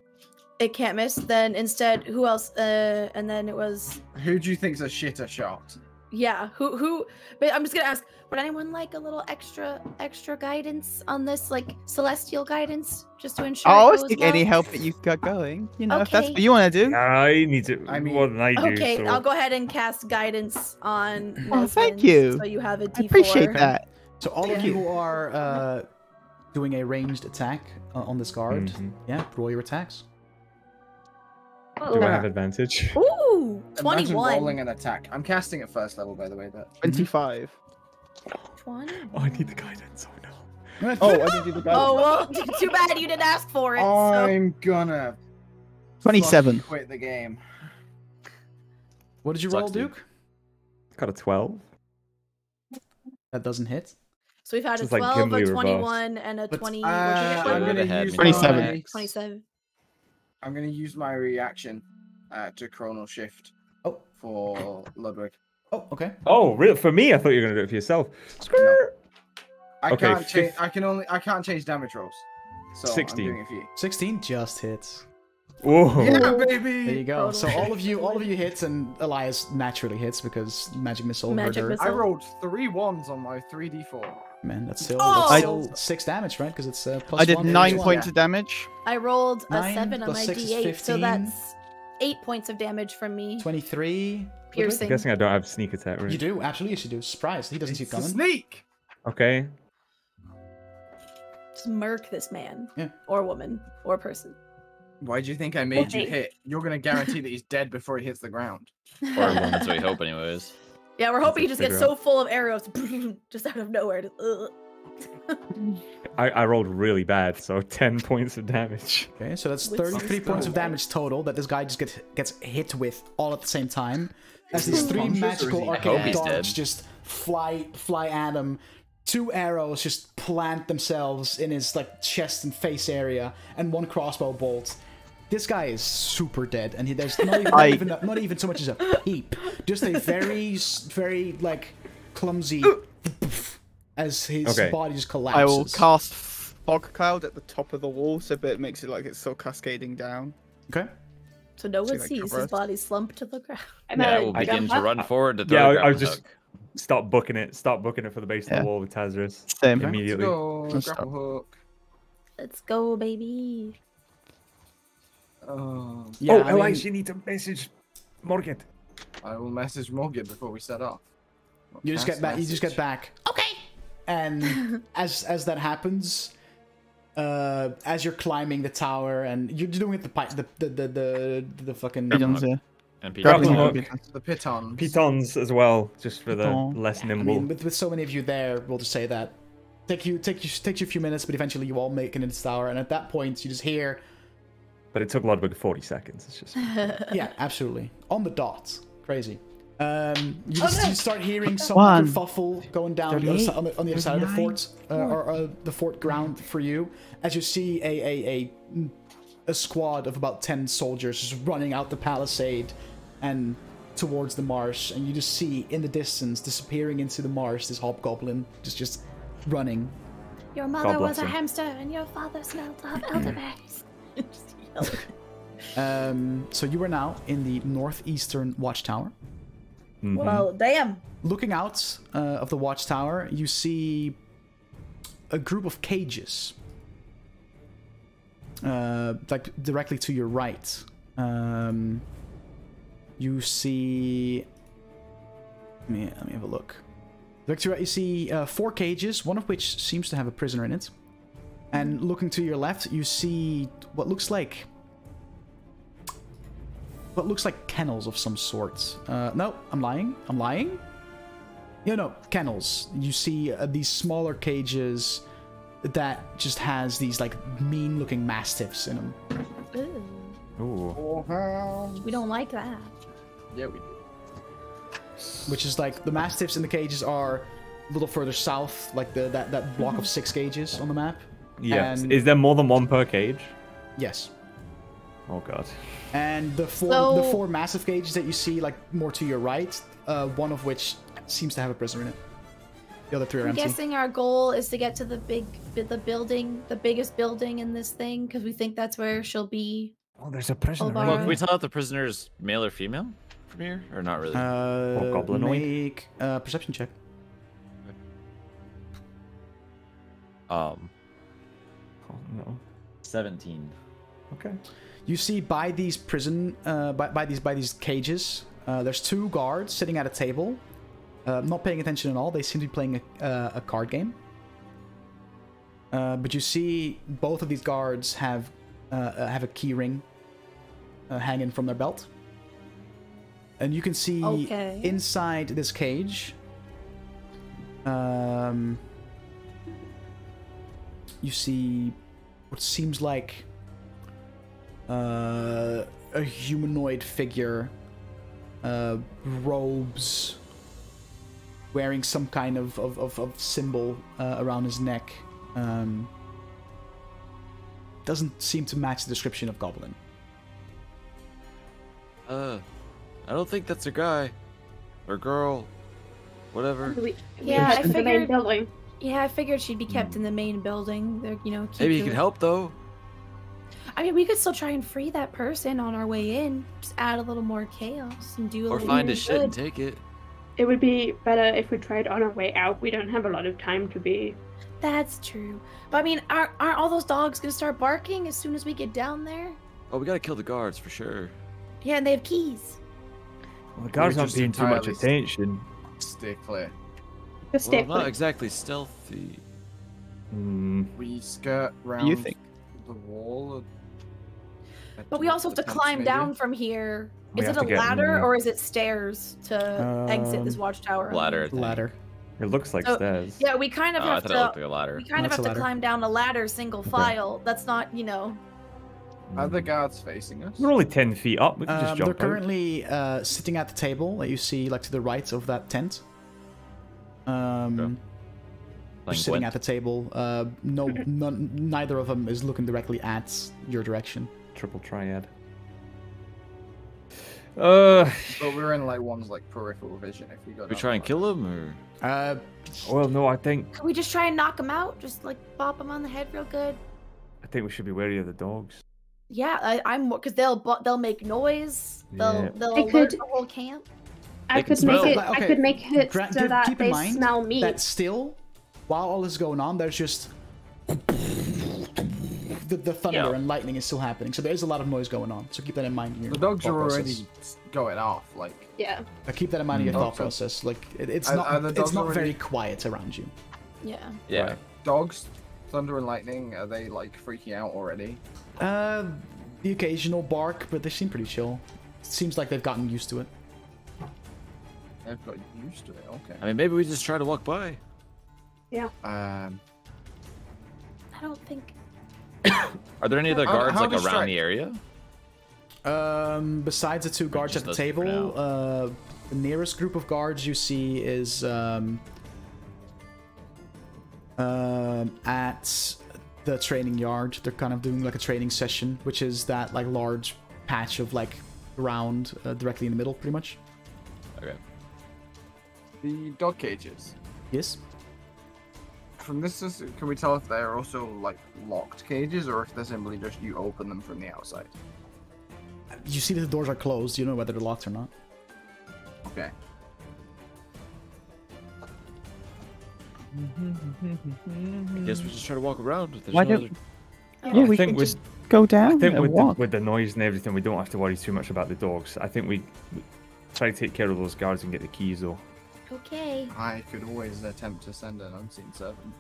It can't miss. Then instead, who else? Uh, and then it was Who do you think's a shitter shot? Yeah. Who who? But I'm just gonna ask. Would anyone like a little extra extra guidance on this, like celestial guidance, just to ensure? I'll always goes take any help that you've got going. You know, if that's what you want to do. I need to. I mean- more than I do. Okay, so- I'll go ahead and cast guidance on. Oh, thank you. So you have a D4. I appreciate that. So all of you you. who are uh, doing a ranged attack uh, on this guard, Mhm. yeah, roll your attacks. Do I have advantage? Ooh, Imagine 21. rolling an attack. I'm casting at first level, by the way. But 25. 20? Oh, I need the guidance. Oh no. Oh, I did do the Oh, well, too bad you didn't ask for it. I'm gonna 27. quit the game. What did you Sucks, roll, dude. Duke? Got a twelve. That doesn't hit. So we've had a Just like 12, Gimli a reversed. 21, and a 20. Uh, what'd you get, I'm gonna use 27. 27. I'm gonna use my reaction uh, to chronal shift Oh, for Ludwig. oh, okay. Oh, really? For me, I thought you were gonna do it for yourself. Skirt. I Okay, can't change. I can only. I can't change damage rolls. So 16. I'm doing it for 16 just hits. Whoa. Yeah, baby. There you go. So all of you, all of you hits, and Elias naturally hits because magic missile. Magic murder. missile. I rolled three ones on my 3d4. Man, that's still, Oh! that's still six damage, right? Because it's uh, plus I did one nine each one. points Yeah. of damage. I rolled a Nine 7 on my d8, so that's 8 points of damage from me. 23. Piercing. I'm guessing I don't have sneak attack, right? You do absolutely. You should do. Surprise! He doesn't see it It's a coming. sneak. Okay. Just murk this man. Yeah. Or woman. Or person. Why do you think I made you hit? You're gonna guarantee that he's dead before he hits the ground. Or that's what we hope, anyways. Yeah, we're hoping he just gets figure so full of arrows, just out of nowhere. Just. I, I rolled really bad, so ten points of damage. Okay, so that's 33 points of damage total that this guy just gets gets hit with all at the same time. As these three magical is he- I hope arcane darts just fly fly at him. Two arrows just plant themselves in his like chest and face area, and one crossbow bolt. This guy is super dead, and he, there's not even, I- not, even not even so much as a peep, just a very very like clumsy as his Okay. body just collapses. I will cast fog cloud at the top of the wall, so but it makes it like it's still cascading down. Okay. So no So, one like, sees cover his body slump to the ground. I'm Yeah, gonna we'll begin to run forward to throw Yeah, the I, I just hook. start booking it. Start booking it for the base of the wall with Tazris Same. Immediately. Let's grapple hook. Let's go, baby. Oh, Yeah, oh, I mean- Elias, you need to message Morgid. I will message Morgid before we set off. You just Cast get back. You just get back, Okay. and as as that happens, uh, as you're climbing the tower, and you're doing it the pi- the the the the, the fucking Pigeons, yeah. And Pete Grappling Grappling hook. hook. The pitons. Pitons as well, just for the Piton. less I nimble. mean, with, with so many of you there, we'll just say that take you take you takes you a few minutes, but eventually you all make it into the tower, and at that point you just hear, But it took Ludwig 40 seconds. It's just yeah, absolutely on the dot, crazy. Um, you just no. you start hearing some One. kerfuffle going down the other, on the, on the other side of the 39, fort, uh, or uh, the fort ground for you, as you see a a, a a squad of about ten soldiers just running out the palisade and towards the marsh, and you just see in the distance, disappearing into the marsh, this hobgoblin just just running. Your mother was bless a hamster and your father smelled of elderberries. Just. Um, so you are now in the northeastern watchtower. Mhm. well, damn. Looking out uh, of the watchtower, you see a group of cages, uh, like directly to your right. Um, you see. Let me, let me have a look. Directly to your right, you see uh, four cages, one of which seems to have a prisoner in it. And looking to your left, you see what looks like what looks like kennels of some sort. Uh, no, I'm lying. I'm lying. You no, kennels. You see uh, these smaller cages that just has these like mean-looking mastiffs in them. Ooh, Ooh. we don't like that. Yeah, we do. Which is like the mastiffs in the cages are a little further south, like the that that block of six cages on the map. Yes. And- Is there more than one per cage? Yes. Oh god. And the four the four massive cages that you see like more to your right, uh, one of which seems to have a prisoner in it. The other three are I'm empty. guessing our goal is to get to the big, the building, the biggest building in this thing, because we think that's where she'll be. Oh, there's a prisoner. Well, Well, can we tell if the prisoner's male or female from here, or not really? Uh, goblinoid? make a perception check. um, Oh, no. seventeen. Okay. You see by these prison, uh, by, by these by these cages, uh, there's two guards sitting at a table, uh, not paying attention at all. They seem to be playing a, uh, a card game. Uh, but you see both of these guards have uh, uh, have a key ring uh, hanging from their belt, and you can see Okay. inside this cage. Um, you see what seems like uh, a humanoid figure, uh, robes, wearing some kind of, of, of, of symbol uh, around his neck. Um, doesn't seem to match the description of goblin. Uh, I don't think that's a guy, or girl, whatever. We, Yeah, I figured- building. Yeah, I figured she'd be kept in the main building. There, you know. Keep Maybe you the- can help though. I mean, we could still try and free that person on our way in. Just add a little more chaos and do a Or little find more his shit and take it. It would be better if we tried on our way out. We don't have a lot of time to be. That's true. But I mean, aren't, aren't all those dogs gonna start barking as soon as we get down there? Oh, we gotta kill the guards for sure. Yeah, and they have keys. Well, the guards aren't paying too much attention. Stay clear. Just stay Well, not exactly stealthy. Hmm. We skirt What round you think? the wall. But we also have to climb maybe? down from here. We Is it a ladder near- or is it stairs to exit this Um, watchtower? Ladder. Ladder. It looks like So- stairs. Yeah, we kind of Oh, I have it to. like a ladder. We kind of have to climb down a ladder single file. That's not, you know. Are the guards facing us? We're only ten feet up. We can just Um, they're out. currently uh, sitting at the table that you see, like to the right of that tent. Um, Okay. they're sitting Gwent. at the table. Uh, no, none, neither of them is looking directly at your direction. Triple triad. Uh, But we're in like one's like peripheral vision if we go. we try the and kill him, or Uh, well, no, I think Could we just try and knock him out? Just like bop him on the head real good. I think we should be wary of the dogs. Yeah, I, I'm because they'll bu- they'll make noise. They'll Yeah. they'll I alert could- the whole camp. I They can could make smell. it. Okay, I could make it gra- so keep- that keep in they mind smell me. that still, while all this is going on, there's just the, the thunder Yeah. and lightning is still happening. So there is a lot of noise going on. So keep that in mind. In your The dogs thought are process. already going off. Like Yeah. Uh, keep that in mind in your Mm. thought Okay. process. Like it, it's Are- not are the it's not already- very quiet around you. Yeah. yeah. Right. dogs, thunder and lightning. Are they like freaking out already? Uh, the occasional bark, but they seem pretty chill. Seems like they've gotten used to it. They've got used to it. Okay. I mean, maybe we just try to walk by. Yeah. Um. I don't think. Are there any other How- guards how like around distract- the area? Um, besides the two guards at just the those for table, uh, The nearest group of guards you see is um, um, at the training yard. They're kind of doing like a training session, which is that like large patch of like ground uh, directly in the middle, pretty much. Okay. The dog cages. Yes. From this, can we tell if they're also like locked cages or if they're simply just you open them from the outside? You see that the doors are closed. You know whether they're locked or not. Okay. I guess we just try to walk around. There's Why no don't? other- Yeah, I we think can with- just go down I think and with the, walk. with the noise and everything, we don't have to worry too much about the dogs. I think we we try to take care of those guards and get the keys though. Okay. I could always attempt to send an unseen servant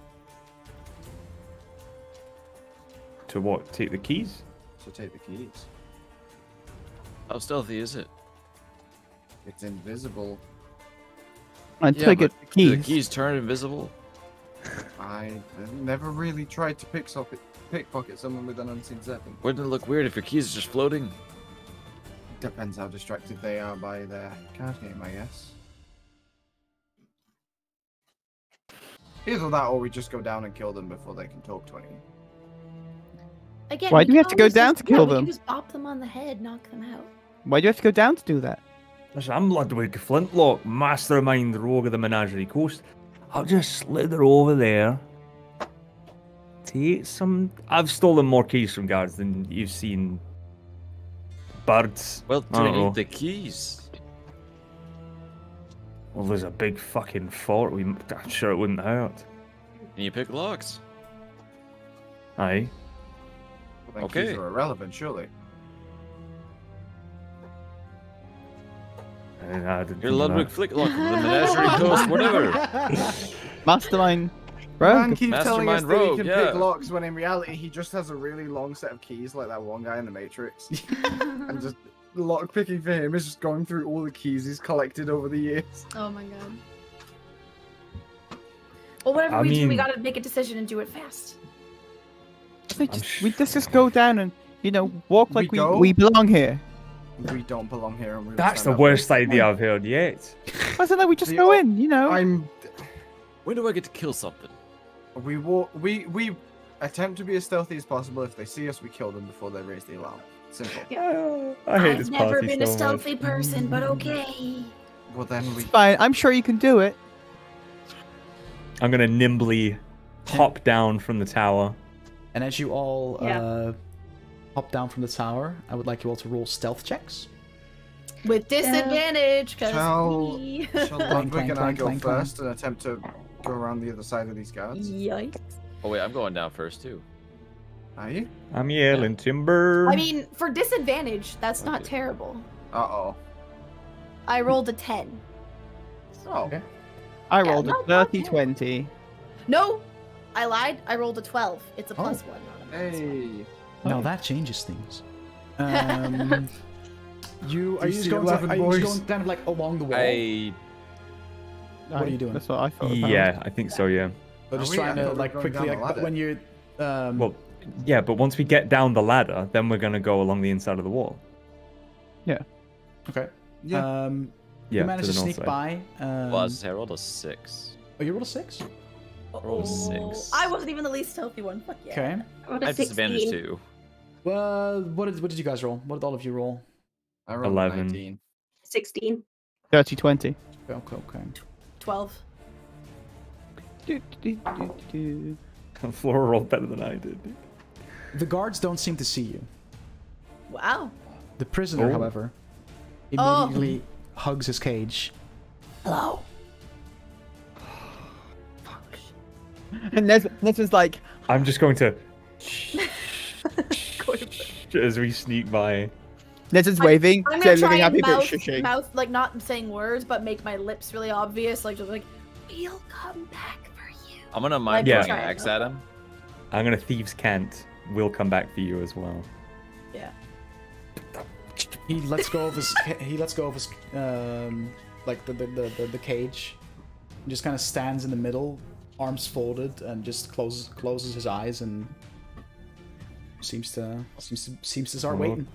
To what? Take the keys? to take the keys. How stealthy is it? It's invisible. Until Yeah, I get the but keys. the keys turn invisible? I never really tried to pickpocket pickpocket someone with an unseen servant. Wouldn't it look weird if your keys are just floating? Depends how distracted they are by their card game, I guess. Either that, or we just go down and kill them before they can talk to anyone. Again, Why do we have to go down just- to kill yeah, we them? can just bop them on the head, knock them out. Why do you have to go down to do that? Listen, I'm Ludwig Flintlock, mastermind rogue of the Menagerie Coast. I'll just slither over there. Take some. I've stolen more keys from guards than you've seen. Birds. Well, I do we don't know. need the keys? Well, there's a big fucking fort. We, I'm sure it wouldn't hurt. Can you pick locks? Aye. Well, Okay. keys are irrelevant, surely. And I didn't You're Ludwig. Flicklock of the Menagerie Coast, whatever. Mastermind. Man Rogue. keeps telling us Mastermind that he can yeah. pick locks when in reality he just has a really long set of keys like that one guy in the Matrix. and just lock picking for him is just going through all the keys he's collected over the years. Oh my god. Well, whatever I we do, we gotta make a decision and do it fast. We just, we just just go down and you know walk like we, We we, belong here. We don't belong here and we That's the worst for it. idea I've heard yet. I don't. We just The go o- in. You know. I'm When do I get to kill something? we walk we we attempt to be as stealthy as possible. If they see us we kill them before they raise the alarm. Simple. I hate I've this never party been a so much. stealthy person, but okay. Well then we It's fine. I'm sure you can do it. I'm gonna nimbly hop down from the tower. And as you all Yeah. uh, hop down from the tower, I would like you all to roll stealth checks. With disadvantage, because Shall- me. shall Ludwig clank, and I go clank, clank. first and attempt to go around the other side of these guards. Yikes. Oh wait, I'm going down first too. Are you? I'm yelling timber. I mean, for disadvantage, that's not Okay. terrible. Uh oh. I rolled a 10. Oh. Okay. I Yeah, rolled a not 30 bad. 20. No, I lied. I rolled a 12. It's a plus one, not a minus one. Hey. Now that changes things. Um, you are you just DC going, to, 11 are you just going kind of like along the wall? I What are you doing? That's what I thought. yeah, I think so. Yeah. Or Are just we? Trying to like quickly like when you um Well, yeah, but once we get down the ladder, then we're gonna go along the inside of the wall. Yeah. Okay Yeah. um Yeah, you managed the to sneak side. by um, well, I was gonna say I rolled a six. oh you rolled a six rolled a Oh, six. I wasn't even the least healthy one. Fuck yeah. okay I rolled I a have disadvantage 16. too. well what did what did you guys roll what did all of you roll I rolled 11. 19. 16. 30 20. okay okay 12. Do, do, do, do. Flora rolled better than I did. The guards don't seem to see you Wow. the prisoner Oh. however Oh. immediately hugs his cage Hello. And Nez, Nez was like, I'm just going to. as we sneak by. Nez is waving. I'm so gonna try and happy, mouth, shushing. mouth, like not saying words, but make my lips really obvious, like just like, we'll come back for you. I'm gonna mind Yeah. throwing axe at him. I'm gonna thieves' cant. We'll come back for you as well. Yeah. he lets go of his he lets go of his um like the the, the, the, the cage and just kind of stands in the middle arms folded and just closes closes his eyes and seems to seems to seems to start Oh. waiting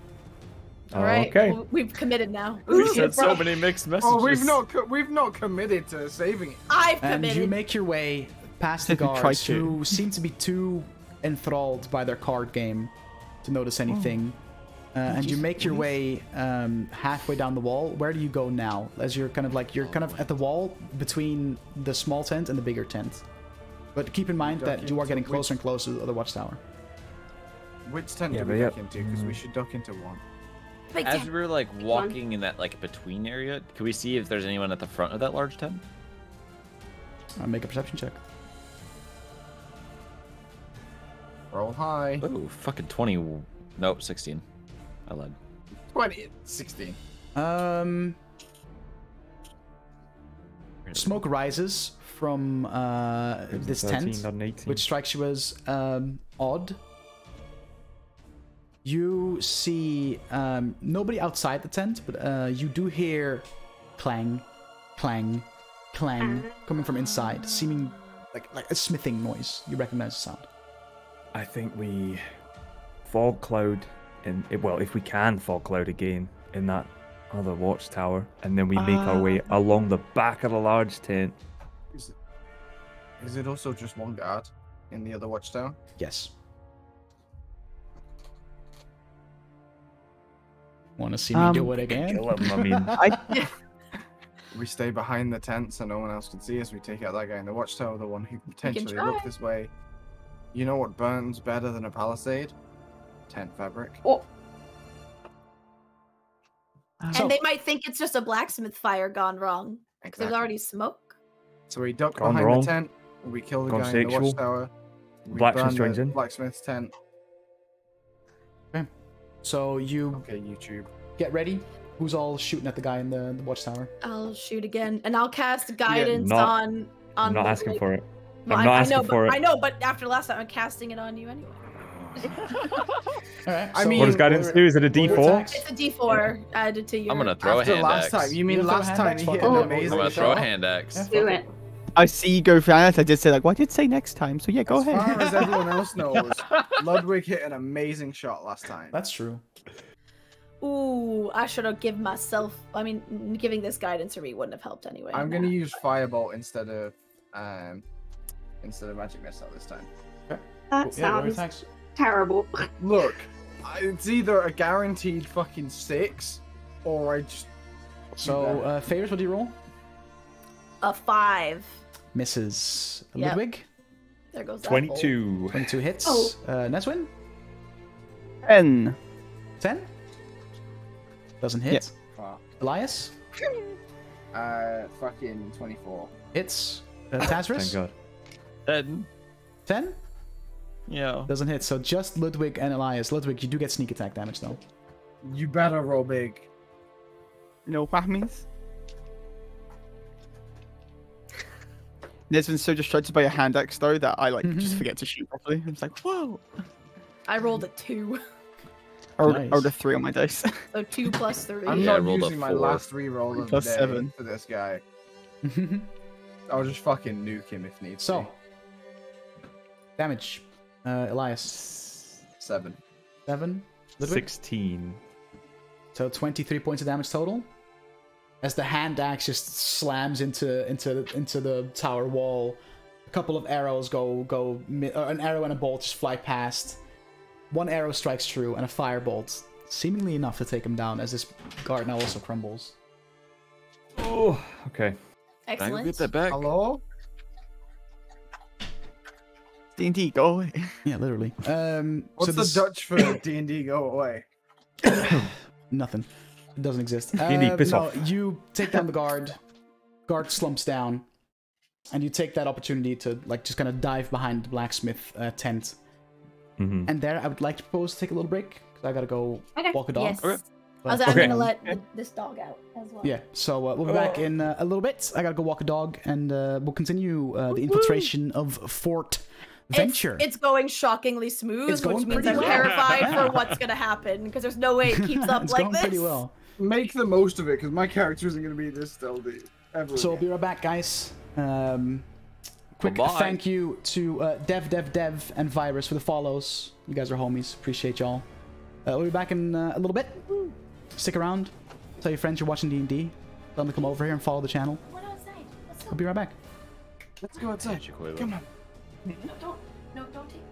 All right. Okay. well, we've committed now. We sent so many mixed messages. Oh, we've not co- we've not committed to saving it. I've And committed. you make your way past the If you guards who seem to be too enthralled by their card game to notice anything. Uh, and you make your way um, halfway down the wall. Where do you go now? As you're kind of like you're kind of at the wall between the small tent and the bigger tent. But keep in mind that you are getting closer and closer to the watchtower. Which tent Yeah, do but we yeah. duck into? Because we should duck into one. Big As we were like walking in that like between area, can we see if there's anyone at the front of that large tent? Uh, make a perception check. Roll high. Oh, fucking 20. Nope, 16. I lied. 20. 16. Um, smoke rises from uh, this 13, tent. not an 18. which strikes you as um, odd. You see um, nobody outside the tent, but uh, you do hear clang, clang, clang coming from inside, seeming like like a smithing noise. You recognize the sound. I think we fog cloud in eh, well, if we can fog cloud again in that other watchtower, and then we make our way along the back of the large tent. Is it, is it also just one guard in the other watchtower? Yes. Want to see me Um, do it again? Kill him, I mean, I We stay behind the tent so no one else can see us. We take out that guy in the watchtower, the one who potentially looked this way. You know what burns better than a palisade? Tent fabric. Oh, So- and they might think it's just a blacksmith fire gone wrong. Because there's already smoke. So we duck Gone behind wrong. the tent. We kill the Gone guy in the watchtower. We Blacksmith burn the in. Blacksmith's tent. Okay. So you Okay, YouTube. get ready. Who's all shooting at the guy in the, the watchtower? I'll shoot again, and I'll cast guidance not- on on. I'm not the- asking for it. Well, I'm not I asking know, for but, it. I know, but after last time, I'm casting it on you anyway. All right. I so mean- What does guidance do? Is it a roll your D4? It's a D4 added to you. I'm gonna throw a After hand last axe. time, you mean You last time axe? he Fuck hit it. an Oh, I'm gonna throw a hand axe. Yeah, Do it. I see you go for Anna. I did say like, well, I did say next time, so yeah, go as ahead. far as everyone else knows, Ludwig hit an amazing shot last time. That's true. Ooh, I should have given myself. I mean, giving this guidance to me wouldn't have helped anyway. I'm gonna use firebolt instead of um instead of magic missile this time. That Yeah, roll your sounds attacks. terrible. Look, it's either a guaranteed fucking six, or I just So, uh, favors, what do you roll? a five. Misses. Yep. Ludwig, There goes that bolt. 22. 22 hits. Oh. Uh, Neswin, Ten. 10. Doesn't hit. fuck. Elias, Uh, fucking twenty-four. hits. Uh, Thank God. Dead. 10. Yeah. Doesn't hit. So just Ludwig and Elias. Ludwig, you do get sneak attack damage though. You better roll big. No whammies. There's been so distracted by a hand axe though that I like just Mhm. forget to shoot properly. I'm just like, whoa. I rolled a two. I rolled, I rolled a three on my dice. So two plus three. I'm Yeah, I not rolled a using my four. last reroll of the day seven. for this guy. I'll just fucking nuke him if needs so, be. Damage. Uh, Elias, Seven. 7. Ludwig, 16. So 23 points of damage total. As the hand axe just slams into into into the tower wall, a couple of arrows go go. mi- Uh, an arrow and a bolt just fly past. One arrow strikes true, and a firebolt, seemingly enough to take him down. As this guard now also crumbles. Oh, okay. Can I go Excellent. get that back? Hello? D&D, go away. Yeah, literally. Um, What's so this, the Dutch for D and D go away? Nothing. It doesn't exist. D&D, Uh, piss no, off. You take down the guard. Guard slumps down, and you take that opportunity to like just kind of dive behind the blacksmith uh, tent. hmm And there, I would like to propose to take a little break because I gotta go Okay. walk a dog. Yes. Okay. I was But- I'm gonna let th- this dog out as well. Yeah, so uh, we'll be back in uh, a little bit. I gotta go walk a dog, and uh, we'll continue uh, the infiltration of Fort It's- Venture. It's, going shockingly smooth, It's going which means pretty I'm well. terrified Yeah. for what's gonna happen because there's no way it keeps up it's like going this. pretty well. Make the most of it, because my character isn't gonna be this stealthy ever. So we'll be right back, guys. Um, quick Bye-bye. thank you to uh, Dev, Dev, Dev, and Virus for the follows. You guys are homies. Appreciate y'all. Uh, we'll be back in uh, a little bit. stick around. Tell your friends you're watching D&D. Tell them to come over here and follow the channel. What outside? What's I'll be right back. Let's go outside. Come on. No, don't. No, don't take.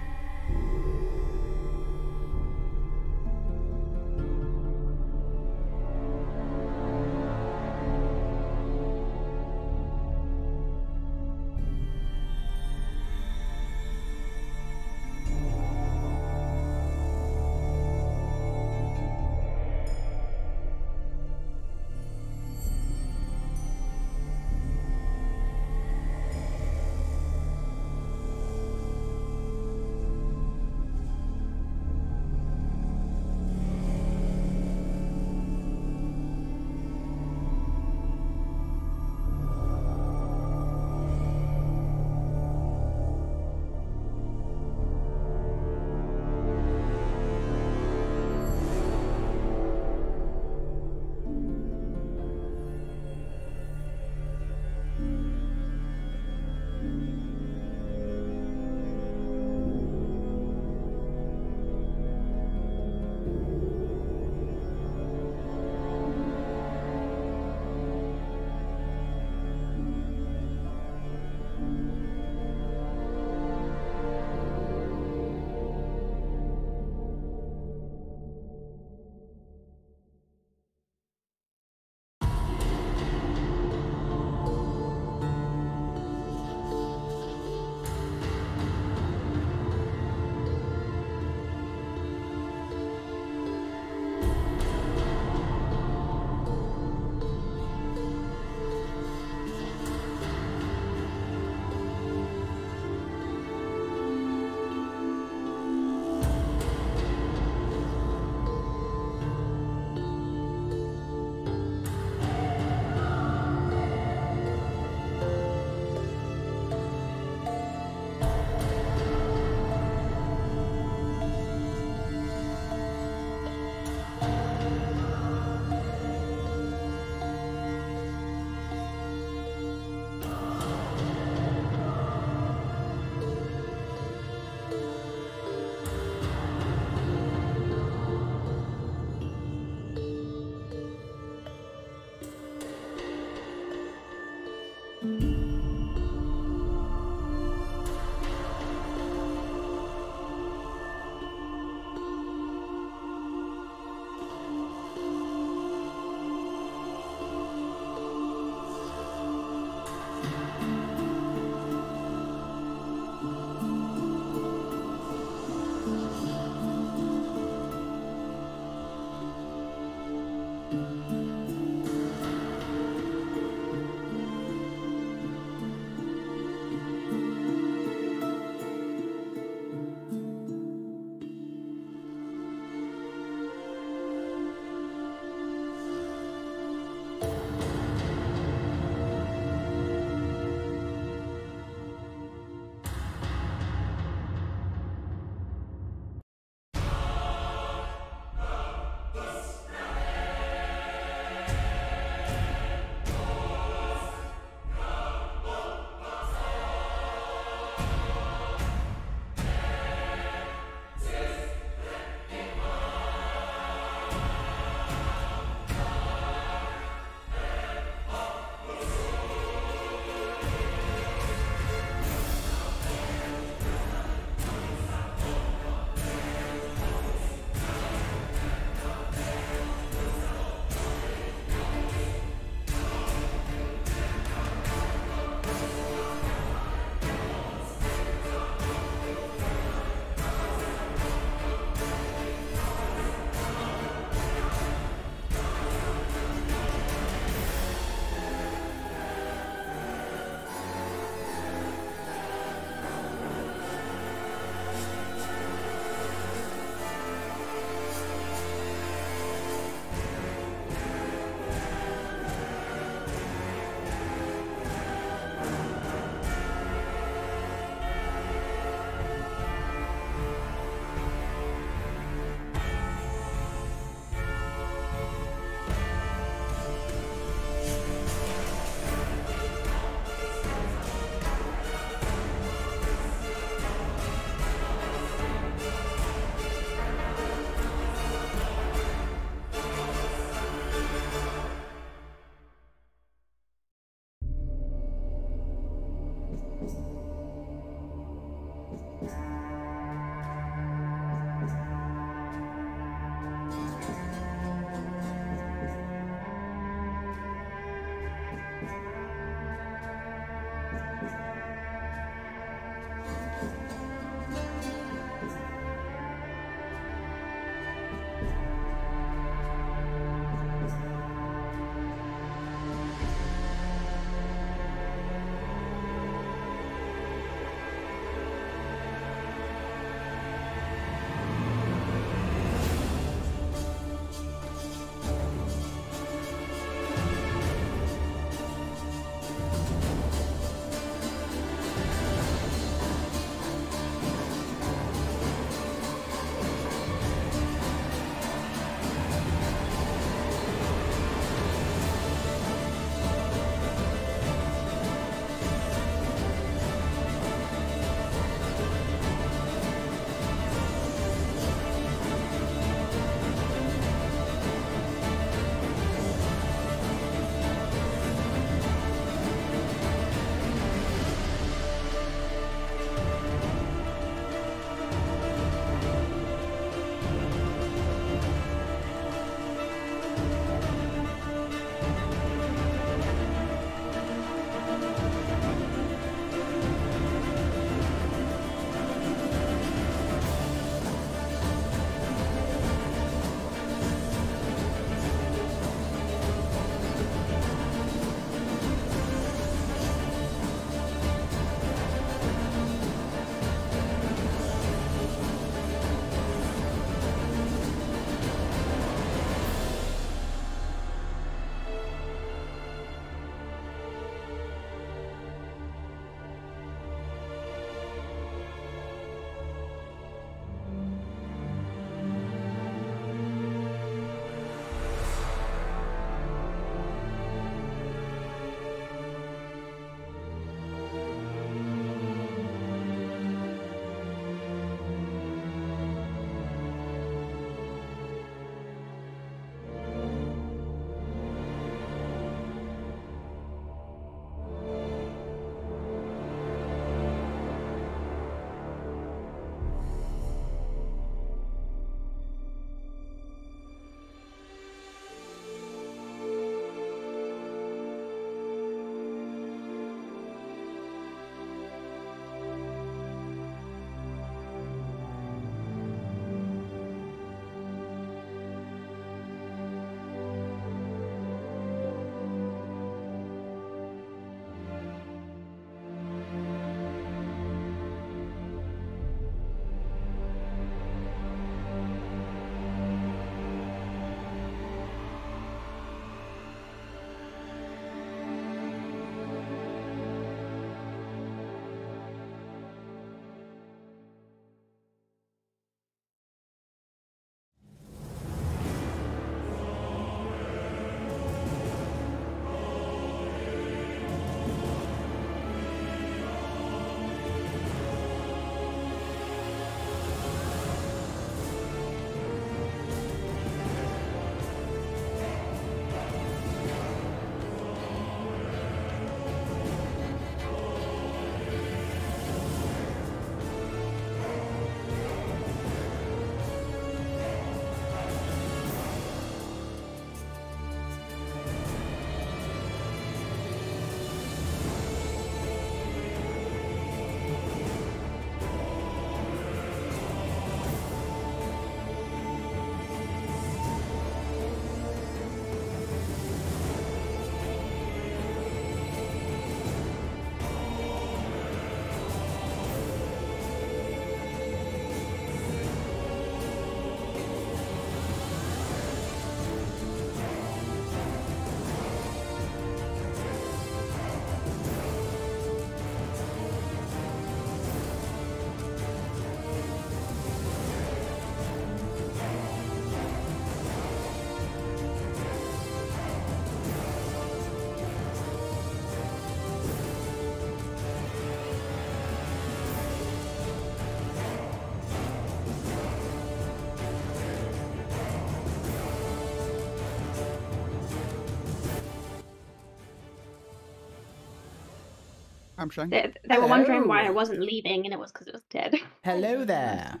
I'm Shang. They, they were wondering why I wasn't leaving, and it was because it was dead. Hello there.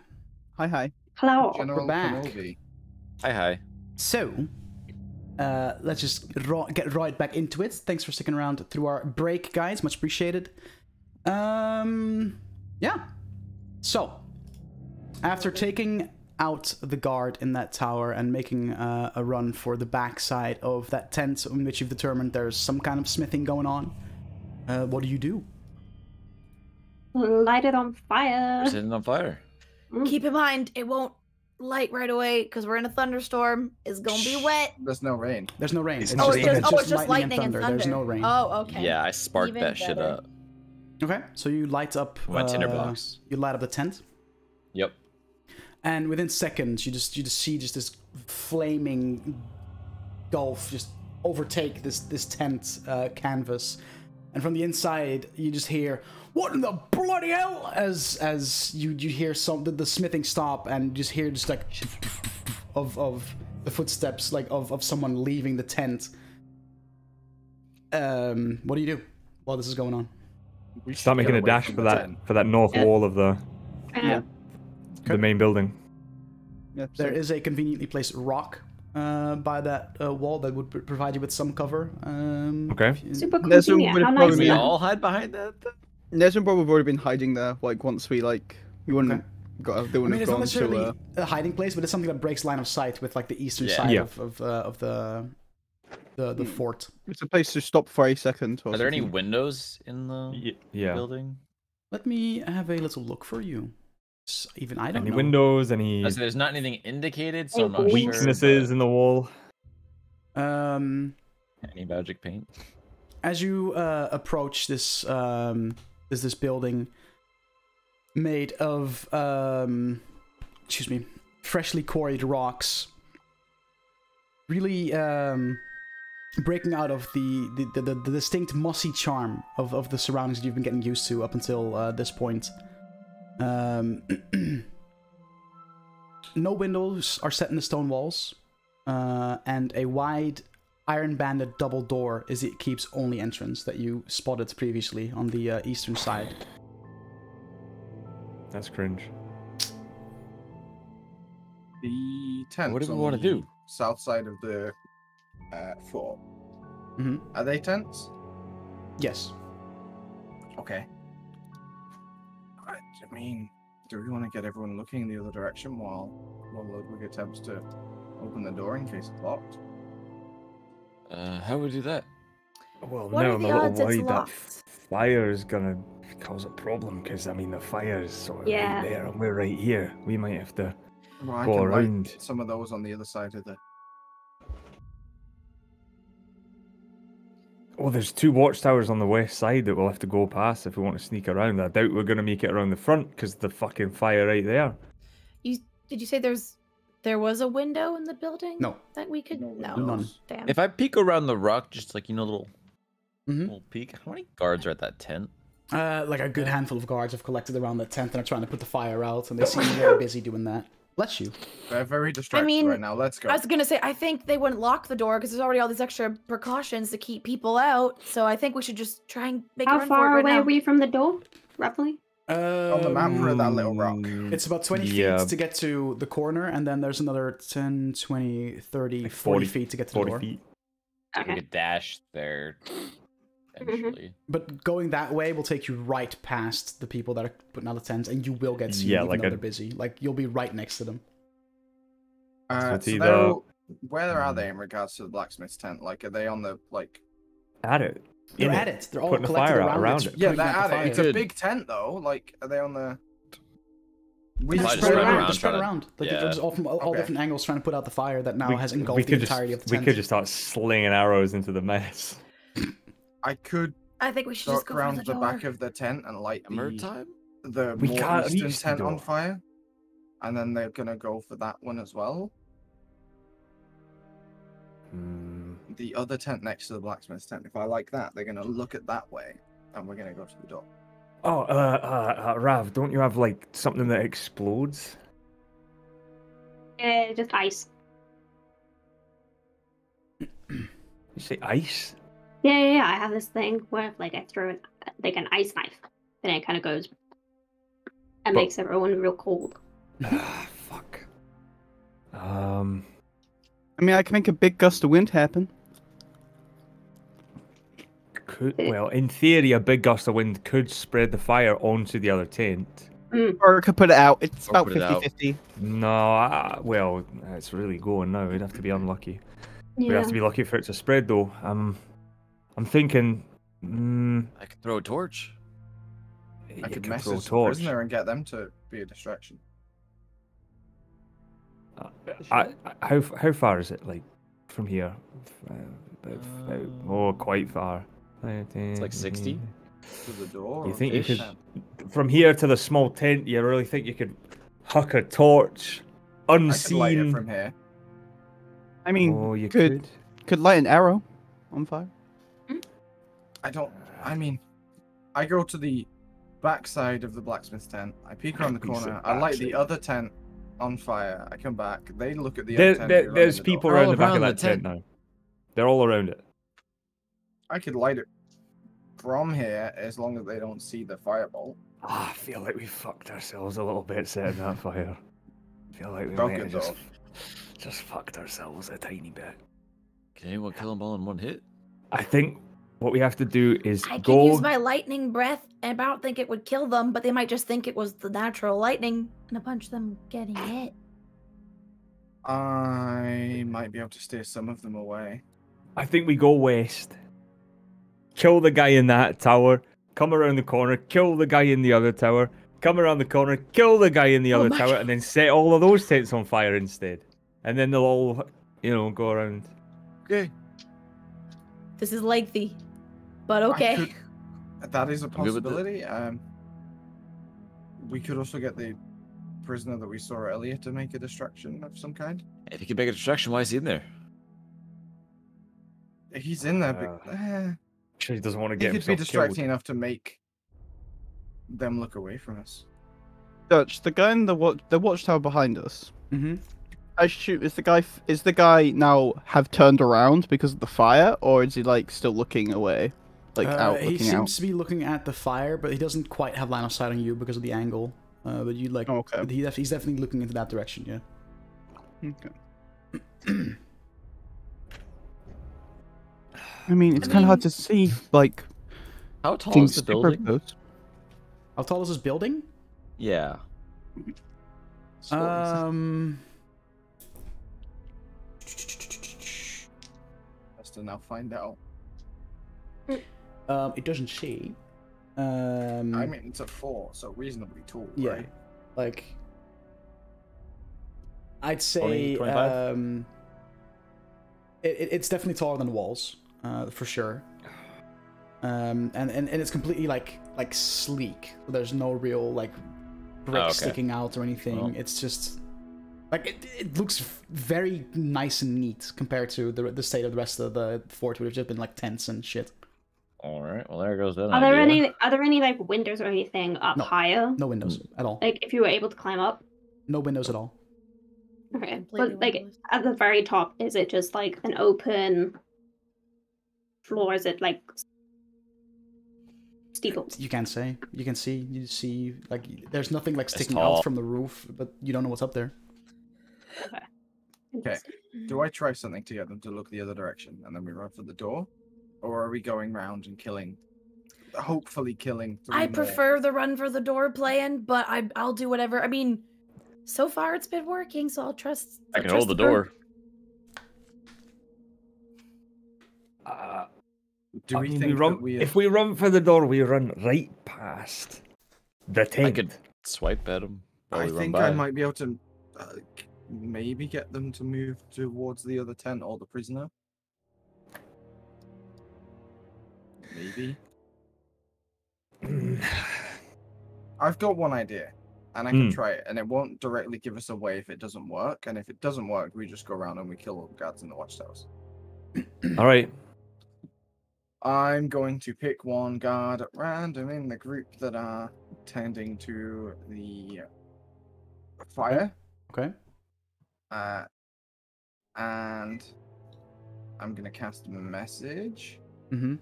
Hi, hi. Hello. General back. Kenobi. Hi, hi. So, uh, let's just ro- get right back into it. Thanks for sticking around through our break, guys. Much appreciated. Um, yeah. So, after taking out the guard in that tower and making uh, a run for the backside of that tent in which you've determined there's some kind of smithing going on, uh, what do you do? Light it on fire. We're sitting on fire. Keep in mind, it won't light right away because we're in a thunderstorm. It's gonna be wet. There's no rain. There's no rain. It's It's Oh, just it's even- just, oh, it's just lightning and thunder. There's no rain. Oh, okay. Yeah, I sparked Even that shit up. Okay, so you light up My uh, tinderbox. You light up the tent. Yep. and within seconds you just you just see just this flaming gulf just overtake this this tent uh, canvas and from the inside you just hear what in the bloody hell as as you you hear some the, the smithing stop and just hear just like of of the footsteps like of of someone leaving the tent um what do you do while this is going on We Start making a dash for that tent. for that north Yeah. wall of the Uh, the main building. Yeah, There so- is a conveniently placed rock uh, by that uh, wall that would pr- provide you with some cover. Um, Okay. you- Super There's convenient. How nice We all hide behind that. Thing? There's probably already been hiding there. Like once we like, we wouldn't Okay. got they I wouldn't mean, it's have not gone to. necessarily Uh, a hiding place, but it's something that breaks line of sight with like the eastern Yeah. side Yeah. of of, uh, of the the the Hmm. fort. it's a place to stop for a second. Or Are there any windows in the Y- yeah. building? Let me have a little look for you. Even I don't Any know. windows? Any I said there's not anything indicated, so I'm not Any sure. weaknesses in the wall? Um, Any magic paint? as you uh, approach this um, is this building made of um, excuse me freshly quarried rocks. Really um, breaking out of the the, the, the distinct mossy charm of, of the surroundings that you've been getting used to up until uh, this point. Um, no windows are set in the stone walls uh, and a wide iron banded double door is it keeps only entrance that you spotted previously on the uh, eastern side. That's cringe. The tent. What do we wanna do? South side of the uh, fort. Mhm. Are they tents? Yes. Okay. I I mean, do we want to get everyone looking in the other direction while while Ludwig attempts to open the door in case it's locked? Uh, how would we do that? Well, What no, I'm a little worried that fire is gonna cause a problem because I mean the fire is sort of Yeah. right there and we're right here. We might have to. Well, I Go can light around. some of those on the other side of the. Oh, there's two watchtowers on the west side that we'll have to go past if we want to sneak around. I doubt we're gonna make it around the front because the fucking fire right there. You did you say there's there was a window in the building? No. That we could No no. None. Damn. If I peek around the rock, just like you know, little Mhm. little peek. How many guards are at that tent? Uh, like a good handful of guards have collected around the tent and are trying to put the fire out, and they seem very busy doing that. Bless you. They're very distracted mean, right now. Let's go. I was gonna say I think they wouldn't lock the door because there's already all these extra precautions to keep people out. So I think we should just try and make a How run far for it right away now. are we from the door, roughly? On the map or that little rock? Mm, It's about 20 Yeah. feet to get to the corner, and then there's another 10, 20, 30, Like 40, 40 feet to get to the 40 door. feet. We Okay. could dash there eventually. But going that way will take you right past the people that are putting out the tents, and you will get seen Yeah, even like though a- they're busy. Like, you'll be right next to them. Uh, so either- they're where are they in regards to the blacksmith's tent? Like, are they on the like? At it. They're In at it. They're all Putting a collected fire out around, around it. it. Yeah, they're out the at it. It's a big tent though. Like, are they on the? We just just spread around. around They're spread trying to- around. Like yeah. they're just all from all, all Okay. different angles trying to put out the fire that now We- has engulfed the could just- entirety of the tent. We could just start slinging arrows into the mess. I could I think we should just duck go for around the the, back of the tent and light Hammer the time? the We more can't eastern tent on fire, and then they're gonna go for that one as well. Hmm. The other tent next to the blacksmith's tent. If I like that, they're gonna look at that way, and we're gonna go to the door. Oh, uh, uh, uh, Rav, don't you have like something that explodes? Uh, just ice. You say ice? Yeah, yeah, yeah. I have this thing where like I throw an, like an ice knife, and it kind of goes and But- makes everyone real cold. Ah, fuck. Um, I mean, I can make a big gust of wind happen. Could well, in theory, a big gust of wind could spread the fire onto the other tent. Or I could put it out. It's Or about put it 50 out. 50. No, I, well, it's really going now. We'd have to be unlucky. We'd have to be lucky for it to spread, though. Um, I'm thinking. Mm, I could throw a torch. I you could throw a message the torch. prisoner and get them to be a distraction. Uh, I, I, how how far is it? Like from here? Uh, about- about- oh, quite far. It's like 60? To the door. You think you could, from here to the small tent? You really think you could huck a torch unseen? I could light it unseen? from here. I mean, oh, you could, could. could light an arrow on fire. Hmm? I don't. I mean, I go to the back side of the blacksmith's tent. I peek around the corner. I light the other tent on fire. I come back. They look at the There, other there- who run there's in the door. people around the back of that the tent now. They're all around it. I could light it from here as long as they don't see the firebolt. Ah, I feel like we fucked ourselves a little bit setting that fire. I feel like we Broke might have just, just fucked ourselves a tiny bit. Can anyone kill them all in one hit? I think what we have to do is I could go. use my lightning breath, and I don't think it would kill them, but they might just think it was the natural lightning and a bunch of them getting hit. I might be able to steer some of them away. I think we go west. Kill the guy in that tower. Come around the corner. Kill the guy in the other tower. Come around the corner. Kill the guy in the Oh other my tower, God. and then set all of those tents on fire instead. And then they'll all, you know, go around. Okay. This is lengthy, but okay. could- that is a I'm good with it. possibility. Um, we could also get the prisoner that we saw earlier to make a distraction of some kind. If he could make a distraction, why is he in there? He's in there, but eh, Sure, he doesn't want to he get could be distracting killed. enough to make them look away from us. Dutch, the guy in the watch, the watchtower behind us. Mm-hmm. I shoot. Is the guy? f- Is the guy now have turned around because of the fire, or is he like still looking away, like out Uh, he looking seems out? to be looking at the fire, but he doesn't quite have line of sight on you because of the angle. Uh, but you like, Oh, okay. he def- he's definitely looking into that direction. Yeah. Okay. I mean, it's kind of hard to see like How tall things is the building? close. How tall is this building? Yeah. Um, Has to now find out. um, it doesn't say. Um, I mean, it's a four, so reasonably tall, yeah, right? like I'd say 25? um, it, it- it's definitely taller than the walls, uh, for sure. Um, and, and and it's completely like like sleek. There's no real like brick okay. sticking out or anything. Well. It's just like it, it looks very nice and neat compared to the the state of the rest of the fort, which have been like tents and shit. All right. Well, there goes that. Are there any are there any like windows or anything up No. higher? No windows Mm. at all. Like if you were able to climb up? No windows at all. Okay. But like windowless. at the very top, is it just like an open floor? Is it like steeples. You can't say. You can see. You see. Like there's nothing like sticking out from the roof, but you don't know what's up there. Okay. Okay. Do I try something to get them to look the other direction and then we run for the door? Or are we going round and killing, hopefully killing three I more? prefer the run for the door plan, but I I'll do whatever. I mean, so far it's been working, so I'll trust. I I'll can trust hold the group. door. Uh, Do I we mean, think we run, that we if we run for the door, we run right past the tent. I could swipe at them. while I we run think by. I might be able to uh, maybe get them to move towards the other tent or the prisoner. Maybe. I've got one idea, and I can Hmm. try it, and it won't directly give us away if it doesn't work. And if it doesn't work, we just go around and we kill all the guards in the watchtowers. All right. I'm going to pick one guard at random in the group that are tending to the fire. Okay. Uh, and I'm gonna cast a message. Mm-hmm.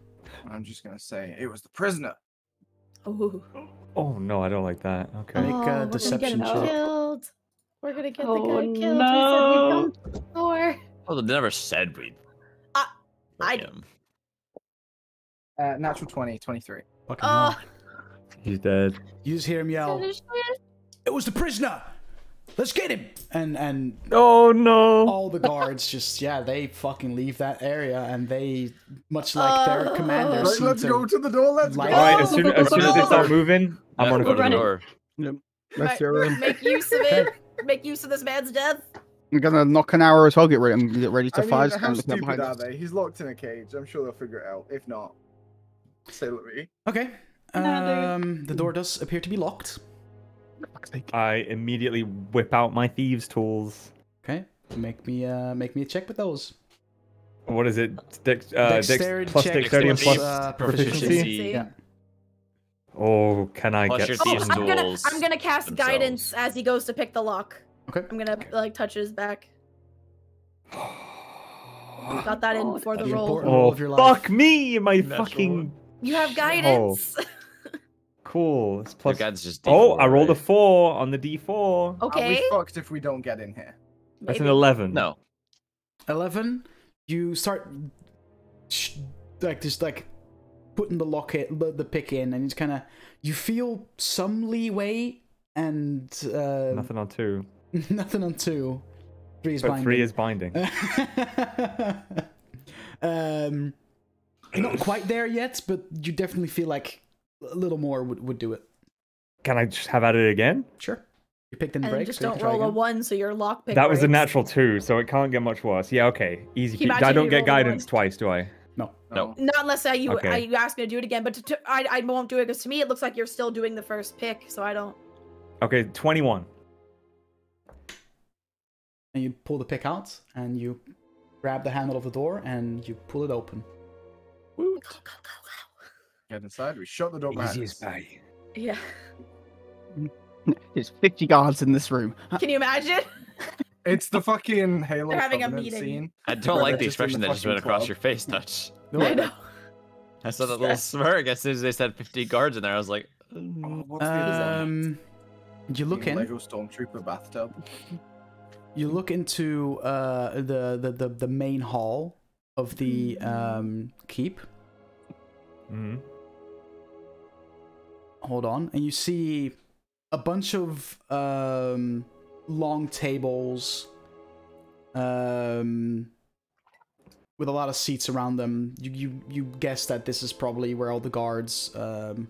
I'm just gonna say it was the prisoner. Ooh. Oh no, I don't like that. Okay. Make oh, a we're gonna deception get him check. killed. We're gonna get Oh, the guy killed. no. We said we don't door. Oh, they never said we'd. I- I- him. Uh, natural 20, 23. Fucking hell. Oh, He's dead. You just hear him yell, that is shit. "It was the prisoner! Let's get him!" And and Oh no. all the guards just yeah, they fucking leave that area, and they much like their Oh. commander. Right, let's go to the door. Let's like- go. All right. As soon as, soon as they start moving, I'm Yeah, gonna go go to to the the door. door. Let's Right, go in. Make use of it. Make use of this man's death. I'm gonna nock an arrow as well. Get ready. Get ready to I mean, fire. How kinda looking up stupid are they? He's locked in a cage. I'm sure they'll figure it out. If not, say let me. Okay. Um, the door does appear to be locked. I immediately whip out my thieves' tools. Okay. Make me uh make me a check with those. What is it? Dex, uh, dex, Dexterity plus check dexterity and plus, plus uh, proficiency. proficiency. Yeah. Oh, can I Plus get your Oh, thieves' I'm gonna I'm gonna cast themselves. guidance as he goes to pick the lock. Okay. I'm gonna like touch his back. Got that in before the The roll. roll Oh, of your life. fuck me! My Natural fucking You have guidance. cool. It's Your plus. guide's just Oh, D4, I rolled a four on the d4. Are okay. we fucked if we don't get in here? That's an eleven. No. 11 you start like just like putting the lock in, the, the pick in and it's kind of you feel some leeway and uh Nothing on two. nothing on two three is But binding. three is binding. um you're not quite there yet but you definitely feel like a little more would, would do it Can I just have at it again? sure you picked in the And break just so don't can try roll a one, so your lock pick. that was a natural two, so it can't get much worse. Yeah, okay. Easy. Can you peasy. imagine I don't get guidance twice, do I? no No. Not unless I, you Okay. I, you ask me to do it again, but to, to, I I won't do it because to me it looks like you're still doing the first pick, so I don't. Okay, twenty-one. and you pull the pick out and you grab the handle of the door and you pull it open Go, go, go, go. Get inside. We shut the door behind us. pay. Yeah. There's 50 guards in this room. Can you imagine? It's the fucking Halo They're having a Covenant meeting. scene. I don't Where like they're the just in expression the that just fucking went across club. your face, Dutch. I know. I saw that little smirk as soon as they said 50 guards in there. I was like, Oh, what's the other um you look in Lego Stormtrooper bathtub. you look into uh the the the, the main hall of the um keep. Hmm hold on. And you see a bunch of um long tables um with a lot of seats around them. You you you guess that this is probably where all the guards um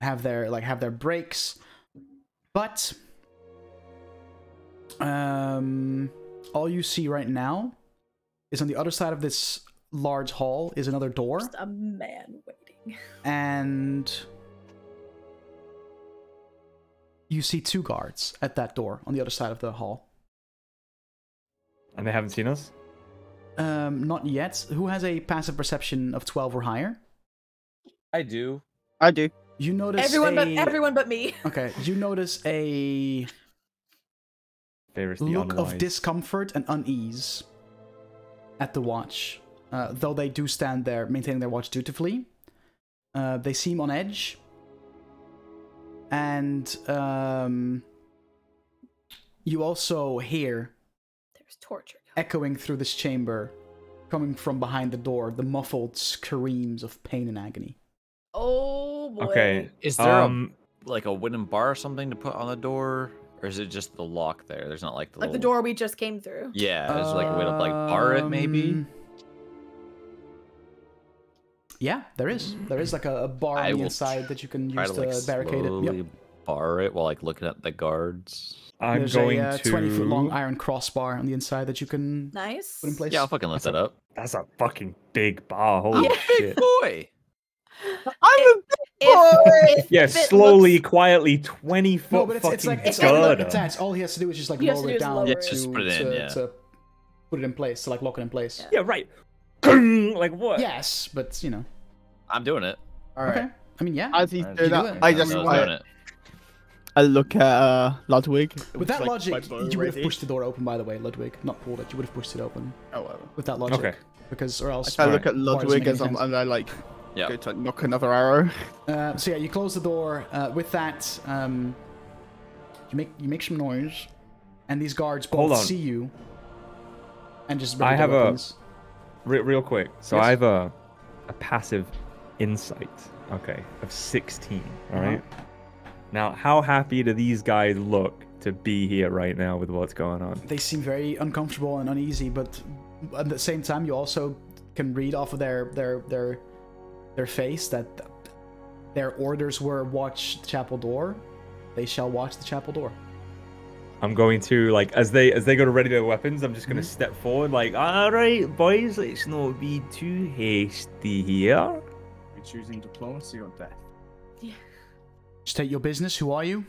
have their like have their breaks. But um all you see right now is on the other side of this large hall is another door Just a man waiting. and you see two guards at that door on the other side of the hall. And they haven't seen us. Um, not yet. Who has a passive perception of twelve or higher? I do. I do. You notice Everyone but everyone but me. Okay, you notice a Favors the look of discomfort and unease at the watch. Uh, though they do stand there maintaining their watch dutifully, uh, they seem on edge. And um, you also hear There's torture. echoing through this chamber, coming from behind the door, the muffled screams of pain and agony. Oh boy. Okay. Is there Um, a, like a wooden bar or something to put on the door? Or is it just the lock there? There's not like the Like the door we just came through. Yeah, is there like a way to like bar it maybe? Um, Yeah, there is. There is like a, a bar I on the inside that you can use to like to barricade it. slowly Yep. bar it while like looking at the guards. I'm There's going a uh, to. 20 foot long iron crossbar on the inside that you can Nice. put in place. Yeah, I'll fucking lift that up. That's a fucking big bar. Holy Yeah. shit. Boy! I'm If, if Yeah, slowly, looks- quietly, 20 foot No, but it's, fucking it's like it's girder. not girder. attached. All he has to do is just like He has to lower do it is down lower Yeah, to, just put it in, to, yeah. to put it in place, to like lock it in place. Yeah. Yeah, right. like what? Yes, but you know. I'm doing it. All right. Okay. I mean, yeah. As he's doing you do that. I I just I, doing it. I look at uh, Ludwig. With that like, logic, my bow you would have pushed the door open. By the way, Ludwig, not pulled it. You would have pushed it open Oh, whatever. with that logic. Okay. Because or else. I look at Ludwig as I'm, and I like Yeah. Go to nock another arrow. Uh, so yeah, you close the door. Uh, with that, um, you make you make some noise, and these guards both see you, and just I have their a- Re- real quick. So Yes. I have a a passive insight. Okay, of 16. All Uh-huh. right. Now, how happy do these guys look to be here right now with what's going on? They seem very uncomfortable and uneasy, but at the same time, you also can read off of their their their their face that their orders were watch the chapel door. They shall watch the chapel door. I'm going to like as they as they go to ready their weapons. I'm just going to Mhm. step forward, like, all right, boys, let's not be too hasty here. We're choosing diplomacy or death. Yeah. State your business. Who are you?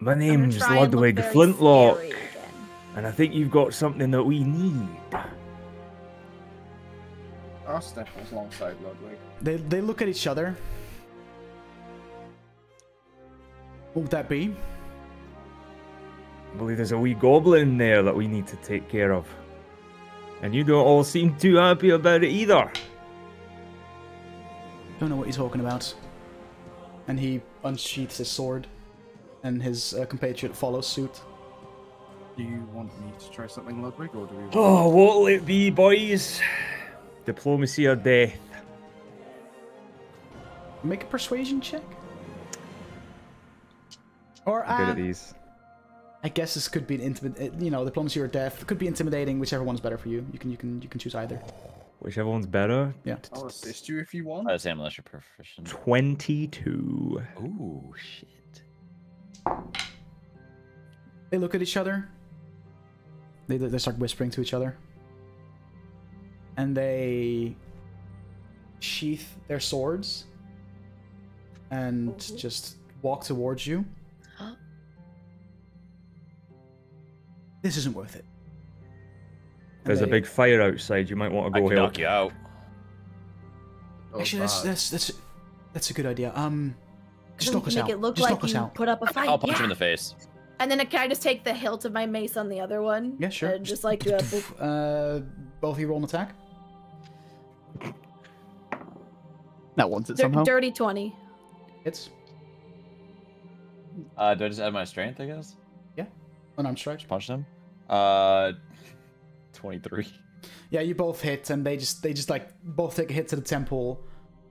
My I'm gonna name's try and look Ludwig Flintlock, and I think you've got something that we need. I'll step alongside Ludwig. They they look at each other. What would that be? I believe there's a wee goblin there that we need to take care of. And you don't all seem too happy about it either. Don't know what you're talking about. And he unsheaths his sword, and his uh, compatriot follows suit. Do you want me to try something, Ludwig, or do we? Oh, what'll it be, boys? Diplomacy or death? Make a persuasion check. Or I'm good at these. I guess this could be an intimate, you know, diplomacy or death. It could be intimidating, whichever one's better for you. You can you can you can choose either. Whichever one's better. Yeah. I'll assist you if you want. Uh, Sam, unless you're proficient. 22. Ooh, shit. They look at each other. They they start whispering to each other. And they sheath their swords and just walk towards you. This isn't worth it. And There's a big fire outside. You might want to I go can help. knock you out. Oh, Actually, that's that's that's that's a good idea. Um, just knock us can out. make it look just knock like us you out. put up a fight. I'll punch yeah. him in the face. And then can I just take the hilt of my mace on the other one? Yeah, sure. And just like do a. Uh, both of you roll an attack. That wants it Dir- somehow. dirty twenty. It's. Uh, do I just add my strength, I guess? Unarmed strike. Just punch them. Uh, 23. Yeah, you both hit, and they just they just like both take a hit to the temple,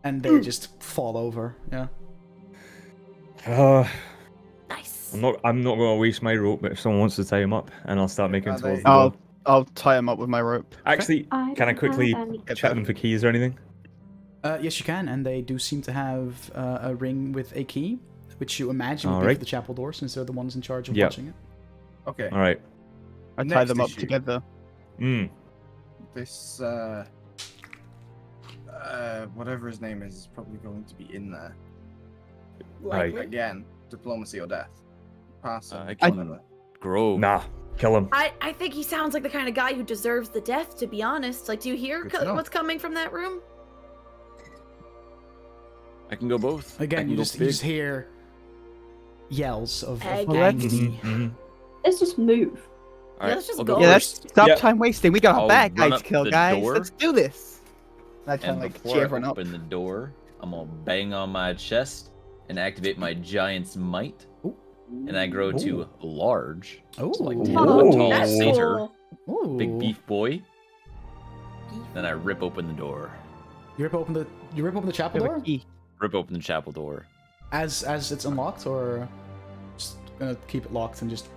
and they just fall over. Yeah. Uh, Nice. I'm not. I'm not going to waste my rope. But if someone wants to tie him up, and I'll start making Are towards they- the I'll door. I'll tie him up with my rope. Actually, I can I quickly have check them for keys or anything? Uh, yes, you can, and they do seem to have uh, a ring with a key, which you imagine would be Alright. for the chapel door, since they're the ones in charge of Yep. watching it. Okay. All right. I tie Next them up issue. together. Mm. This uh, uh, whatever his name is, is probably going to be in there Right. Again. Diplomacy or death. Pass. Uh, it, I one of them. Grove. Nah. Kill him. I, I think he sounds like the kind of guy who deserves the death, to be honest. Like, do you hear co- what's coming from that room? I can go both. I Again, can you just, you just hear yells of, of Egg. Well, that's- agony. Mhm. Let's just move. All right, let's just go. go Yeah, let's stop Yeah. time wasting. We got our I'll bad run to kill, guys. door. Let's do this. I try And and like before cheer I everyone up. open the door, I'm gonna bang on my chest and activate my giant's might. Ooh. And I grow to large. Oh, So like Ooh. 10 tall That's satyr, cool. big beef boy. Then I rip open the door. You rip open the you rip open the chapel door. Rip open the chapel door. as as it's unlocked, or just gonna keep it locked and just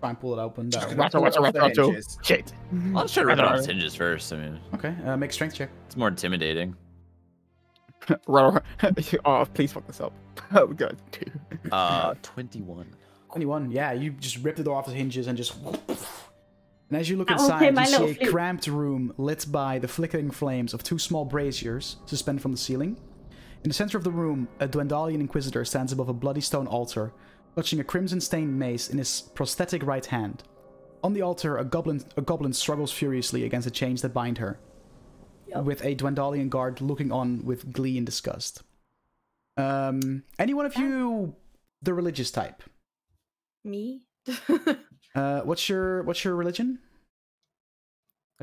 try and pull it open. That way? Rattle, rattle, Off the rattle, rattle. Shit. I'll just try to rip it off its hinges first. I mean, Okay, uh, make strength check. it's more intimidating. rattle. oh, please fuck this up. Oh god. Two. Uh, 21. 21. Yeah, you just rip the door off the hinges and just. And as you look I will play inside, you see a flute. cramped room lit by the flickering flames of two small braziers suspended from the ceiling. In the center of the room, a Dwendalian Inquisitor stands above a bloody stone altar, clutching a crimson-stained mace in his prosthetic right hand. On the altar, a goblin, a goblin struggles furiously against the chains that bind her, Yup. with a Dwendalian guard looking on with glee and disgust. Um, any one of you the religious type? Me? Uh, what's your what's your religion?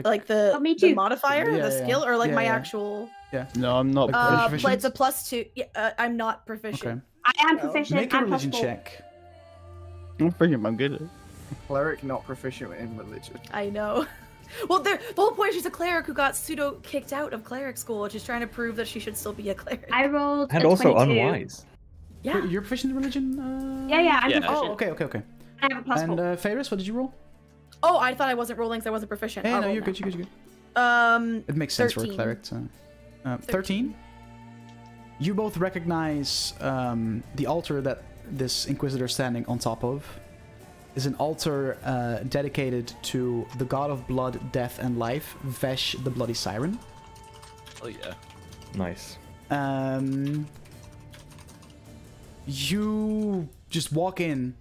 Like the, Oh, me the modifier, Yeah, the yeah, skill, or like yeah, my actual? yeah. No, I'm not. Uh, proficient? but it's a plus two. Yeah, uh, I'm not proficient. Okay. I am proficient Make a and religion possible. check. I'm proficient, I'm good. Cleric not proficient in religion. I know. Well, there, the whole point she's a cleric who got pseudo kicked out of cleric school. She's trying to prove that she should still be a cleric. I rolled And a also 22. unwise. yeah. Wait, you're proficient in religion? Uh... Yeah, yeah, I'm Yeah. proficient. Oh, okay, okay, okay. I have a plus And four. uh, Ferris, what did you roll? Oh, I thought I wasn't rolling because I wasn't proficient. Hey, I'll no, you're now. good, you're good, you're good. Um, It makes sense for a cleric. So. Uh, 13. You both recognize um, the altar that this Inquisitor is standing on top of is an altar uh, dedicated to the god of blood, death, and life, Vesh the Bloody Siren. Oh yeah. Nice. Um, you just walk in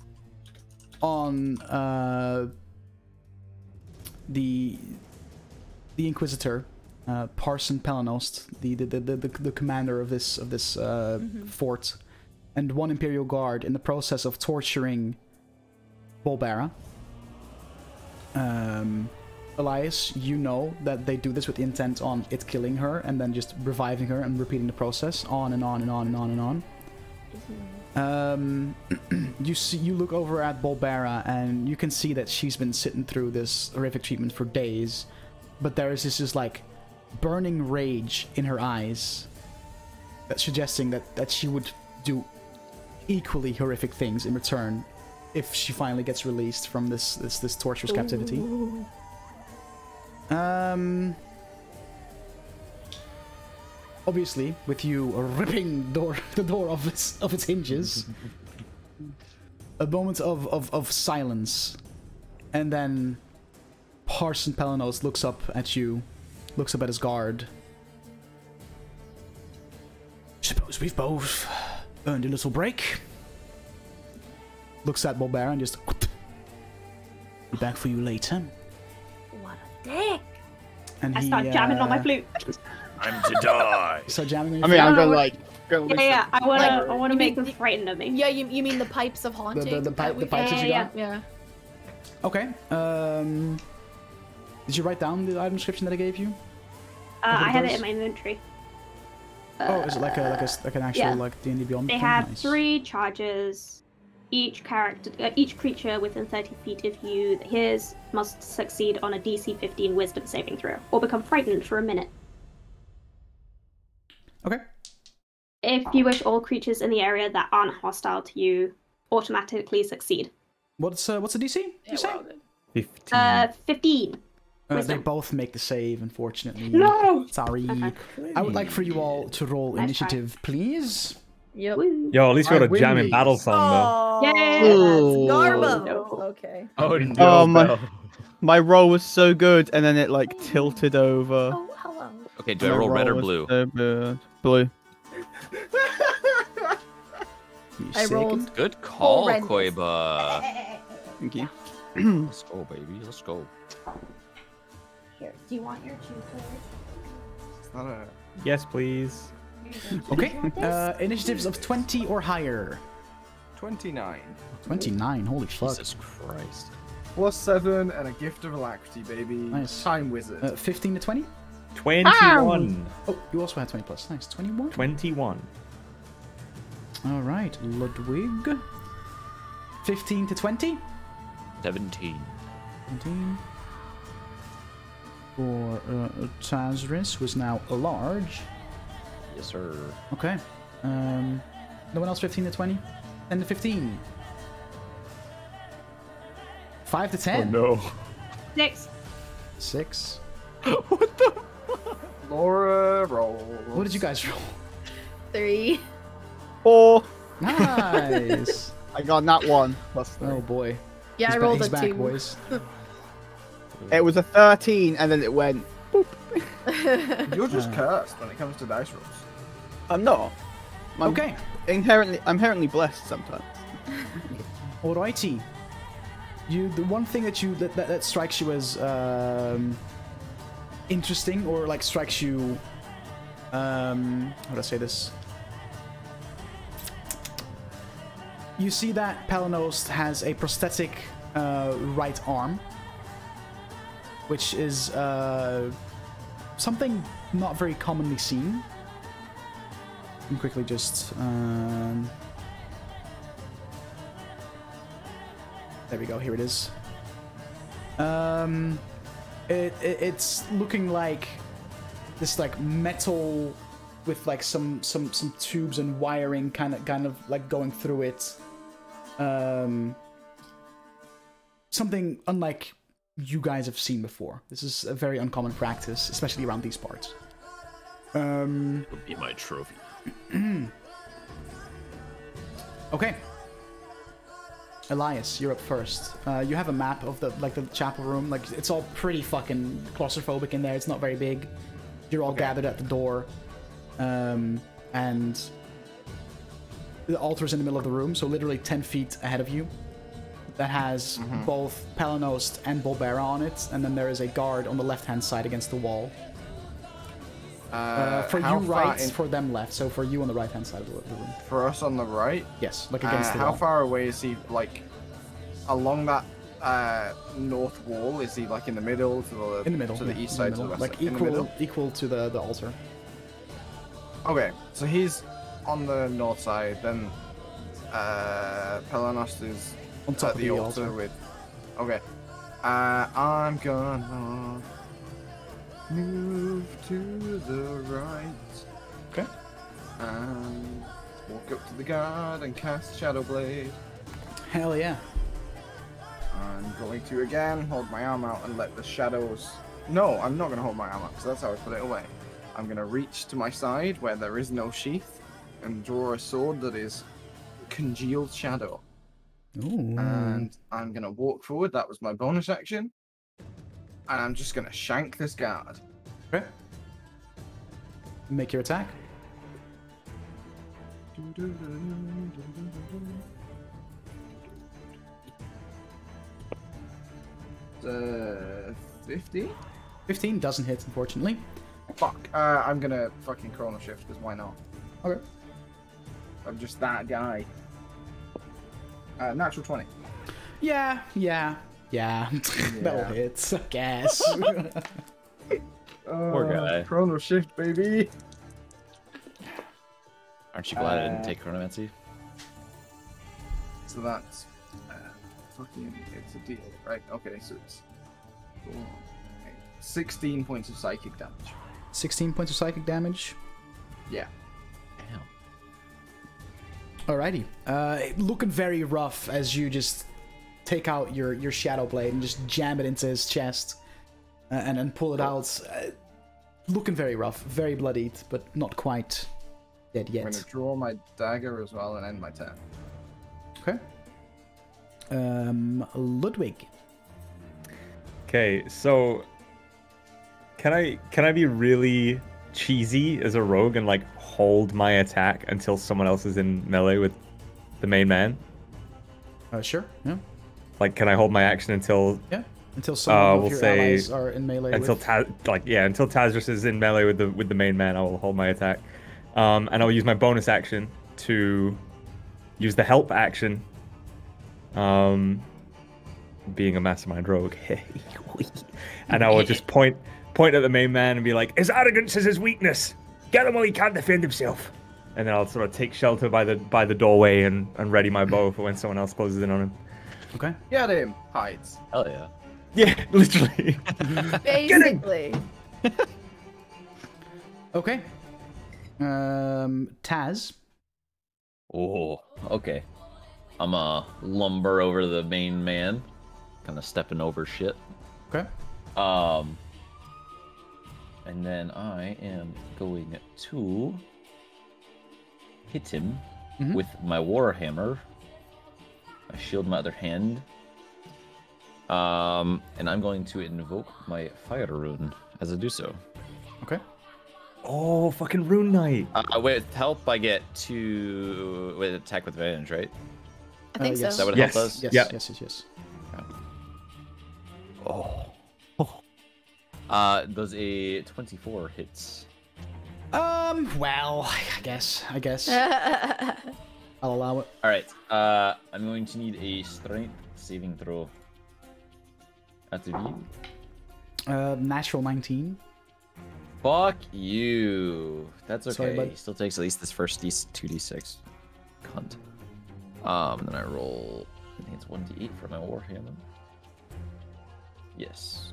on uh, the the Inquisitor, uh, Parson Pelanost, the the, the, the, the the commander of this of this uh, fort, and one Imperial Guard in the process of torturing Bolbara. Um, Elias, you know that they do this with intent on it killing her and then just reviving her and repeating the process on and on and on and on and on. Um, you see, you look over at Bolbara and you can see that she's been sitting through this horrific treatment for days, but there is this like burning rage in her eyes, suggesting that that she would do equally horrific things in return if she finally gets released from this this this torturous captivity. Um. Obviously, with you ripping door the door off its of its hinges, a moment of, of, of silence, and then Parson Pelanos looks up at you, looks up at his guard. Suppose we've both earned a little break. Looks at Bolbara and just. Be back for you later. what a dick. And I he, start jamming on my uh, flute. I'm to die. So jamming on I your mean, I'm gonna like. Go Yeah, yeah. I wanna, Like, I wanna make mean- them frightened of me. Yeah, you, you mean the pipes of haunting? the pipe- that the we- pipes that you Yeah, got? Yeah. Okay. Um, did you write down the item description that I gave you? Uh, I have it in my inventory. oh, is it like a like a s- like an actual yeah. like D and D Beyond? They thing? have Nice. three charges. Each character, uh, each creature within 30 feet of you that hears must succeed on a DC 15 Wisdom saving throw, or become frightened for a minute. Okay. If you wish, all creatures in the area that aren't hostile to you automatically succeed. What's uh, what's the DC? You say? 15. Uh, 15. Uh, they both make the save, unfortunately. No! Sorry. Okay. I would like for you all to roll Nice try. initiative, please. Yep. Yo, at least we I got a win jamming battle song, Oh, Yay! that's Ooh. Garbo. No. Okay. Oh no, um, Oh my! My roll was so good, and then it like tilted over. Oh, hello. Okay, do I My roll red or was blue? so good. Blue. You I second. rolled- Good call, Horrendous. Koiba. Thank you. Let's go, baby. Let's go. Here, do you want your two It's not a. Yes, please. Okay. Uh, initiatives of 20 or higher. 29. 29. Holy fuck. Jesus Christ. Plus 7 and a gift of alacrity, baby. Nice. Time wizard. Uh, 15 to 20. 21. Oh, you also had 20 plus. Nice. 21. 21. All right, Ludwig. 15 to 20. 17. 17. For uh, Tazris, who is now a large. Yes, sir. Okay. Um, no one else 15 to 20? 10 to 15. 5 to 10. Oh, no. Six. 6. what the? Laura roll. What did you guys roll? Three. Four. Nice. I got that one. Plus three. oh boy. Yeah, He's I rolled he's a back, two. boys. It was a 13, and then it went. You're just Uh. cursed when it comes to dice rolls. I'm not. I'm Okay. Inherently, I'm inherently blessed sometimes. Alrighty. You the one thing that you that, that, that strikes you as um, interesting or like strikes you um how do I say this? You see that Palanos has a prosthetic uh, right arm. which is uh, something not very commonly seen. Me quickly just. Um, there we go. Here it is. Um, it, it it's looking like this like metal with like some some some tubes and wiring kind of kind of like going through it. Um, something unlike you guys have seen before. This is a very uncommon practice, especially around these parts. Um, Would be my trophy. okay. Elias, you're up first. Uh, you have a map of the like the chapel room. Like it's all pretty fucking claustrophobic in there. It's not very big. You're all gathered at the door, um, and the altar's in the middle of the room, so literally ten feet ahead of you. That has both Palanost and Bolbera on it, and then there is a guard on the left-hand side against the wall. Uh, for you right, in- for them left. So for you on the right-hand side of the, the room. for us on the right. Yes, like Uh, against the how wall. far away is he? Like along that uh, north wall? Is he like in the middle to the In the middle. to the east side the to the west like side? equal equal to the the altar. Okay, so he's on the north side. Then uh, Pelanost is On top at of the, the altar, altar. with. Okay, uh, I'm gonna move to the right. Okay. And walk up to the guard and cast Shadow Blade. Hell yeah. I'm going to again hold my arm out and let the shadows. No, I'm not going to hold my arm out because that's how I put it away. I'm going to reach to my side where there is no sheath and draw a sword that is congealed shadow. Ooh. And I'm going to walk forward. That was my bonus action. And I'm just going to shank this guard. Okay. Make your attack. Uh, 50? 15 doesn't hit, unfortunately. Fuck. Uh, I'm going to fucking chrono shift because why not? Okay. I'm just that guy. Uh, natural 20. Yeah, yeah, yeah. That'll Yeah. hit, I guess. Poor guy. Chrono shift, baby. Aren't you glad I didn't Uh, take chronomancy? So that's uh, fucking. It's a deal, right? Okay, so it's four, eight, 16 points of psychic damage. 16 points of psychic damage. Yeah. Damn. Alrighty. Uh, looking very rough as you just take out your, your shadow blade and just jam it into his chest uh, and then pull it out. Uh, looking very rough, very bloodied, but not quite dead yet. I'm gonna draw my dagger as well and end my turn. Okay. Um, Ludwig. Okay, so can I can I be really cheesy as a rogue and like hold my attack until someone else is in melee with the main man? Uh, sure. Yeah. Like, can I hold my action until Yeah. Until some Uh, of we'll your say allies are in melee. until with... Ta- like yeah until Tazris is in melee with the with the main man? I will hold my attack, um, and I'll use my bonus action to use the help action. Um, being a mastermind rogue, and I will just point point at the main man and be like, "His arrogance is his weakness. Get him while he can't defend himself." And then I'll sort of take shelter by the by the doorway and, and ready my bow for when someone else closes in on him. Okay. Get him! Hides. Hell yeah. Yeah, literally. Basically. Okay. Um, Taz. Oh, okay. I'm uh lumber over the main man, kind of stepping over shit. Okay. Um, and then I am going to hit him Mhm. with my warhammer. My shield in my other hand. Um, and I'm going to invoke my fire rune as I do so. Okay. oh, fucking rune knight. Uh, with help, I get to with attack with advantage, right? I think Uh, so. yes. Is that what Yes. help does? Yes. Yeah. Yes. Yes. Yes. Oh. Uh, does a 24 hits? Um. Well, I guess. I guess I'll allow it. All right. Uh, I'm going to need a strength saving throw. At the V. Uh, natural 19. Fuck you. That's okay. Sorry, he still takes at least this first D- 2d6. Cunt. Um, then I roll. I think it's 1d8 for my Warhammer. Yes.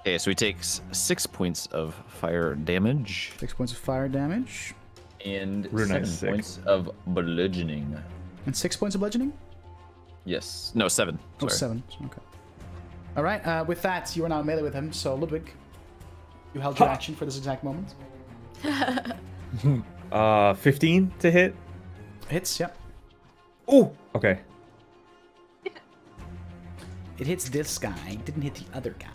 Okay, so he takes six points of fire damage Six points of fire damage. And Rune seven is sick. points of bludgeoning. And six points of bludgeoning? Yes. No, seven. Oh, Sorry. seven. Okay. All right. Uh, with that, you are now melee with him. So Ludwig, you held your Ha! action for this exact moment. Uh, 15 to hit. Hits. Yep. Oh. Okay. It hits this guy. Didn't hit the other guy.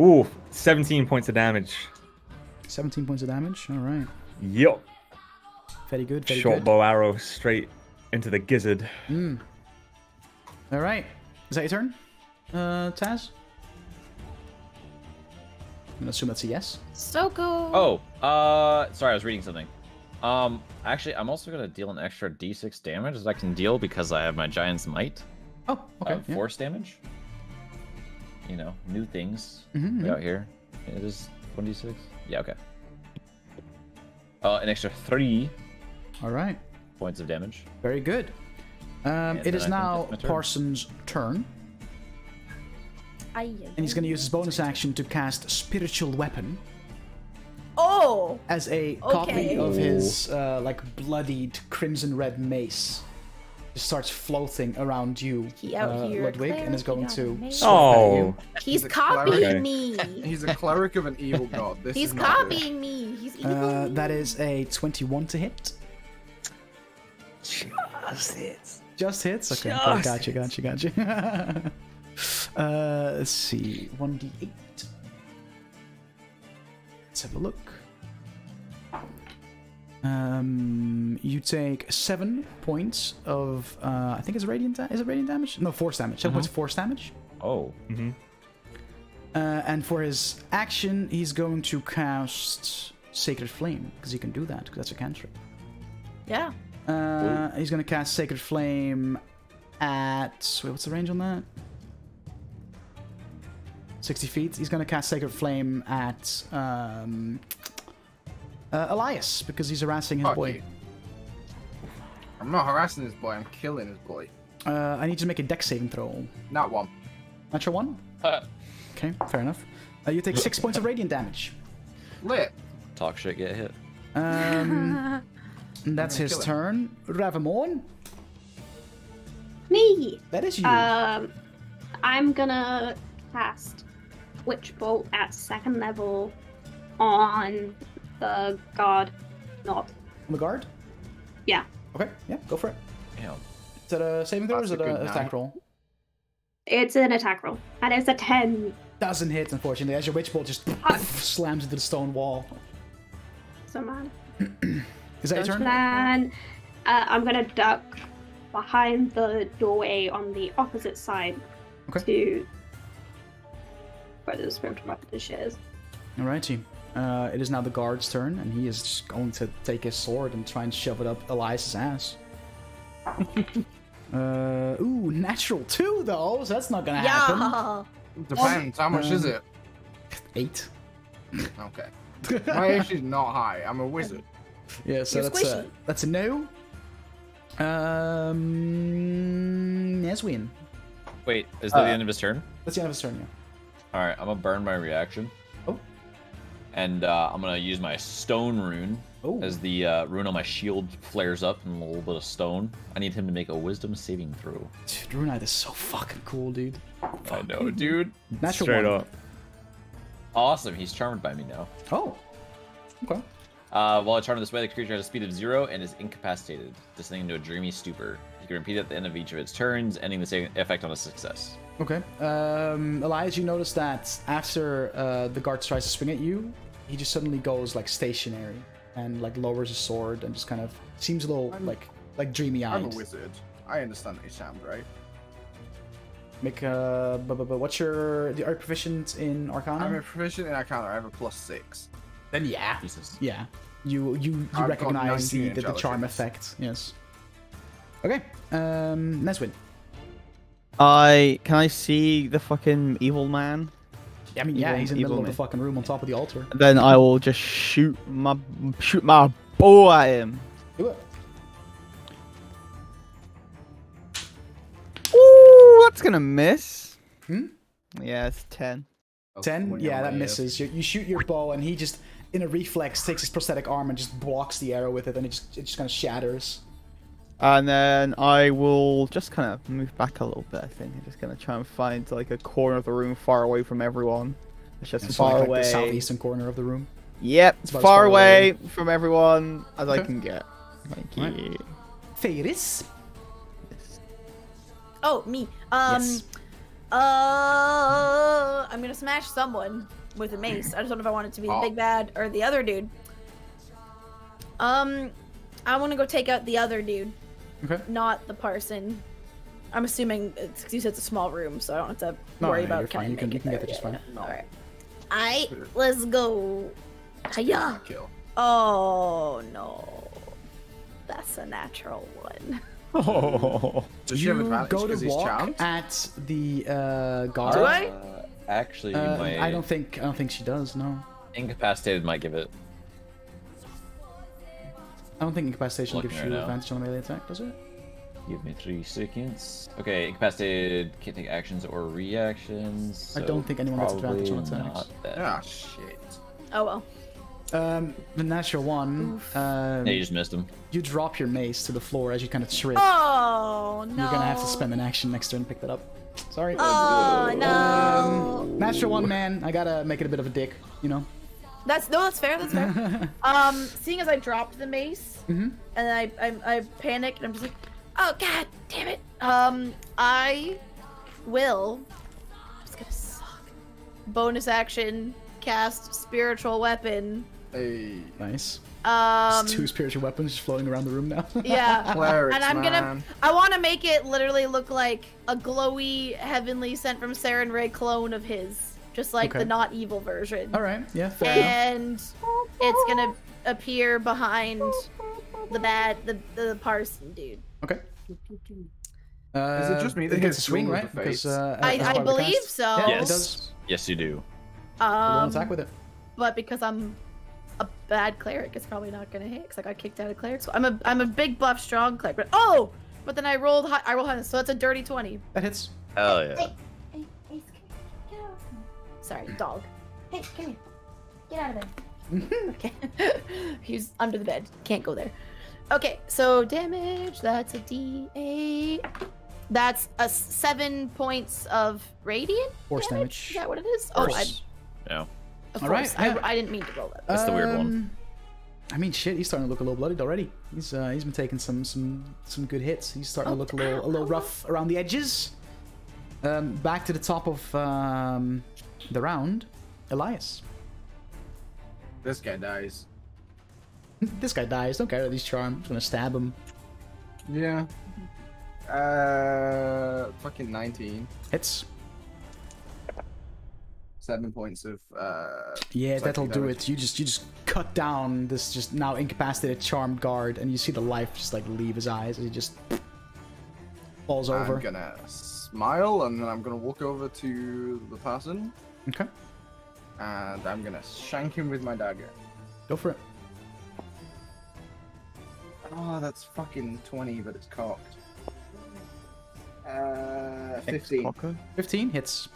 Ooh, 17 points of damage. 17 points of damage. All right. Yup. Very good. Very Short good. bow arrow straight into the gizzard. All right. Is that your turn, uh, Taz? I'm gonna assume that's a yes. So cool. Oh, uh, sorry, I was reading something. Um, actually, I'm also gonna deal an extra d6 damage as I can deal because I have my Giant's Might Oh, okay. of yeah. force damage. You know, new things Mhm, way out here. It is 1d6. Yeah, okay. Uh, an extra three All right. points of damage. Very good. Um, And it then is I now turn. Parsons' turn, Ay, ay, and he's going to use his bonus action to cast Spiritual Weapon Oh. as a copy Okay. of his uh, like bloodied crimson red mace. Just starts floating around you, He uh, here Ludwig, and is going to he got a mace. swipe at you. Oh. He's a copying me. He's a cleric of an evil god. This He's is copying me. He's evil. Uh, that is a 21 to hit. Just hits. Just hits? Okay, Just okay, gotcha, gotcha, gotcha. uh, let's see. 1d8. Let's have a look. Um, you take seven points of, uh, I think it's radiant. Da- is it radiant damage? No, force damage. 7 points of force damage. Oh, Mm-hmm. Uh, and for his action, he's going to cast Sacred Flame because he can do that because that's a cantrip. yeah. Uh, he's gonna cast Sacred Flame at. Wait, what's the range on that? 60 feet. He's gonna cast Sacred Flame at um, uh, Elias because he's harassing his Fuck boy. you. I'm not harassing this boy. I'm killing his boy. Uh, I need to make a dex saving throw. Not one. Natural one? Okay, fair enough. Uh, you take six points of radiant damage. Lit. talk shit, get hit. Um, and that's his turn. Ravamorn, Me. that is you. Um, I'm gonna cast Witch Bolt at second level on the guard. Not. On the guard? Yeah. Okay, yeah, go for it. Damn. Is that a saving throw or is That's it a a attack roll? It's an attack roll. And it's a 10. Doesn't hit, unfortunately, as your witch bolt just slams into the stone wall. So man. Is that your turn? Then uh, I'm gonna duck behind the doorway on the opposite side Okay. to where the spiritual weapon is. Alrighty. Uh, it is now the guard's turn, and he is just going to take his sword and try and shove it up Elias's ass. uh, ooh, natural two though, so that's not gonna happen. Yeah. Depends. How much is Um, it? Eight. Okay. My AC is not high. I'm a wizard. Yeah, so You're that's a, that's a no. Um, Neswin. Wait, is that Uh, the end of his turn? That's the end of his turn. Yeah. All right, I'm gonna burn my reaction. And uh, I'm gonna use my stone rune Oh. as the uh, rune on my shield flares up and a little bit of stone. I need him to make a Wisdom saving throw. Dude, Rune Knight is so fucking cool, dude. I know, dude. Natural Straight one. up. Awesome. He's charmed by me now. Oh. Okay. Uh, while I charm this way, the creature has a speed of zero and is incapacitated, descending into a dreamy stupor. You can repeat at the end of each of its turns, ending the same effect on a success. Okay. Um, Elias, you notice that after uh, the guard tries to swing at you, he just suddenly goes like stationary and like lowers his sword and just kind of seems a little I'm- like like dreamy eyed. I'm a wizard. I understand that he's charmed, right? Make uh, bu- bu- bu- what's your? Are you proficient in Arcana? I'm a proficient in Arcana. I have a plus six. Then yeah, Jesus. yeah. You you you I've recognize the, the, the charm intelligence. effect. Yes. Okay. Um, Neswin. I can I see the fucking evil man? I mean, yeah, Evil- he's in the middle evil of the fucking room on top of the altar. Then I will just shoot my shoot my bow at him. Do it. Ooh, that's gonna miss. Hmm? Yeah, it's ten. Ten? Yeah, that misses. You, you shoot your bow, and he just, in a reflex, takes his prosthetic arm and just blocks the arrow with it, and it just, it just kind of shatters. And then I will just kind of move back a little bit. I think I'm just gonna try and find like a corner of the room far away from everyone. It's just It's far like, like away. the southeastern corner of the room. Yep, It's far far away away. from everyone as I can get. Thank Right. you. Ferris? Oh, me. Um. Yes. Uh, I'm gonna smash someone with a mace. I just don't know if I want it to be the Oh. big bad or the other dude. Um, I want to go take out the other dude, Okay. not the parson. I'm assuming it's 'cause you said it's a small room, so I don't have to No, worry no, about you're fine. can You can- you can get there. there just fine. yeah. All right. I let's go. Hiya. Kill. Oh no, that's a natural one. Does she have advantage go to because he's walk charmed? at the uh, guard. Do I? Uh, actually, Uh, might. I don't think I don't think she does. No, Incapacitated might give it. I don't think incapacitation Looking gives right you now. advantage on a melee attack, does it? Give me three seconds. Okay, incapacitated can't take actions or reactions. I don't think anyone gets advantage on probably attacks. not that. Ah, shit. Oh well. Um, the natural one. Um, Yeah, you just missed him. you drop your mace to the floor as you kind of trip. Oh no. You're gonna have to spend an action next turn to pick that up. Sorry. Oh no. Natural one, man. I gotta make it a bit of a dick, you know. That's no, that's fair. That's fair. um, seeing as I dropped the mace Mhm. and I, I I panic and I'm just like, oh god damn it. Um, I will. It's gonna suck. Bonus action, cast spiritual weapon. Hey. Nice. Um, Just two spiritual weapons just floating around the room now. yeah. Clerics, and I'm gonna. I want to make it literally look like a glowy, heavenly sent from Sarenrae clone of his, just like Okay. the not evil version. All right. Yeah. Fair enough. and it's gonna appear behind the bad the the parson dude. Okay. Uh, Is it just me that it gets a swing, right? the Because uh, I, I believe cast. so. Yeah, yes. it. Yes, you do. Roll Um, attack with it. but because I'm a bad cleric, it's probably not gonna hit because I got kicked out of cleric. So I'm a I'm a big buff strong cleric. But oh, but then I rolled high, I rolled high, so that's a dirty twenty. That hits. Hell yeah. Sorry, dog. Hey, come here. Get out of there. okay. He's under the bed. Can't go there. Okay, so damage. That's a D8. That's a seven points of radiant Force damage. damage. Is that what it is? Oh, I, Force. Yeah. of All right, course. yeah. I, I didn't mean to roll that. That's the weird one. Um, I mean, shit, he's starting to look a little bloodied already. He's uh, he's been taking some some some good hits. He's starting to Oh, look a little a little rough around the edges. Um, back to the top of um, the round, Elias. This guy dies. this guy dies. Don't care that these charmed. I'm just gonna stab him. Yeah. Uh, fucking 19. Hits. Seven points of, uh... Yeah, that'll do it. You just you just cut down this just now incapacitated charmed guard, and you see the life just like leave his eyes as he just falls over. I'm gonna smile, and then I'm gonna walk over to the person, Okay, and I'm gonna shank him with my dagger. go for it. Oh, that's fucking 20, but it's cocked. Uh, 15. Cocker. Fifteen hits.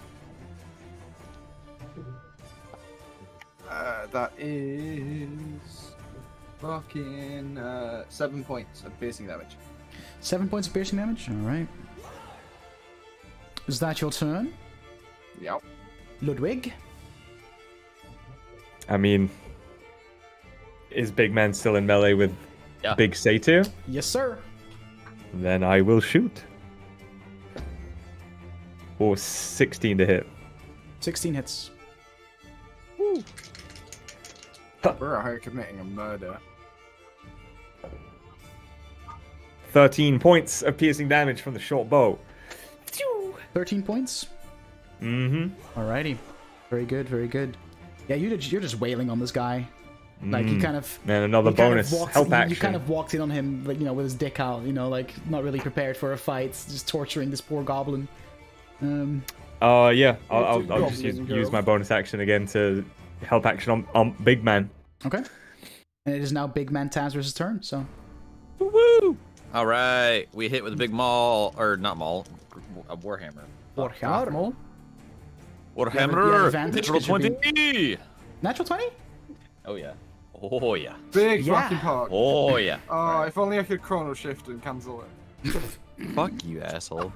Uh, that is fucking uh, seven points of piercing damage. Seven points of piercing damage. All right. Is that your turn, Yep. Ludwig? I mean, is Big Man still in melee with Yeah. Big Satyr? Yes, sir. Then I will shoot. Or 16 to hit. Sixteen hits. We're out here committing a murder. 13 points of piercing damage from the short bow. Thirteen points. Mm-hmm. Alrighty. Very good. Very good. Yeah, you did, you're just wailing on this guy. Like he Mm. kind of And another you kind of bonus. Help you- action. You kind of walked in on him, like you know, with his dick out. You know, like not really prepared for a fight, just torturing this poor goblin. Um, Uh, yeah, I'll, I'll, I'll just use, use my bonus action again to help action on, on Big Man. okay. And it is now Big Man Tazra's turn. So Woo! All right, we hit with a big maul or not maul, a warhammer. Warhammer. Warhammer. You have- you have advantage Natural 'cause you're twenty. Natural twenty. Oh yeah. Oh yeah. Big Yeah. fucking park. Oh yeah. Oh, if only I could chrono shift and cancel it. Fuck you, asshole.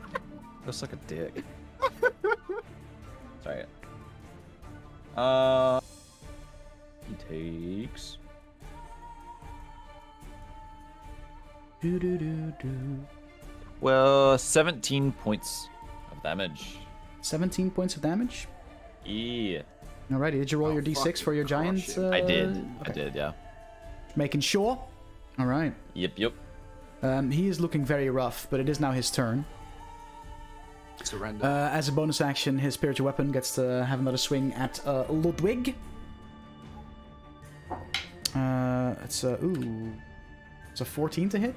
Go suck a dick. Sorry. Uh, he takes. Do, do, do, do. Well, 17 points of damage. 17 points of damage. Yeah, Alrighty, did you roll Oh, your d6 for your fucking giant? Uh. I did. I did. Yeah. Making sure. All right. Yep. Yep. Um, he is looking very rough, but it is now his turn. Surrender. Uh, as a bonus action, his spiritual weapon gets to have another swing at uh, Ludwig. Uh, it's a ooh, it's a 14 to hit.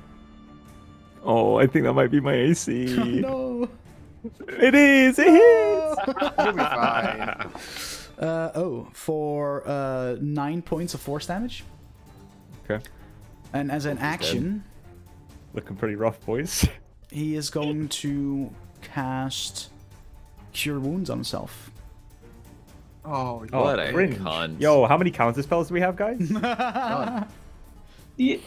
Oh, I think that might be my AC. no. It is. It hits. You'll be fine. Uh, oh, for uh, nine points of force damage. Okay. And as an action, Looking pretty rough, boys. he is going to cast Cure Wounds on himself. Oh, Oh, What a cringe. cunt. Yo, how many counter spells do we have, guys? so we're he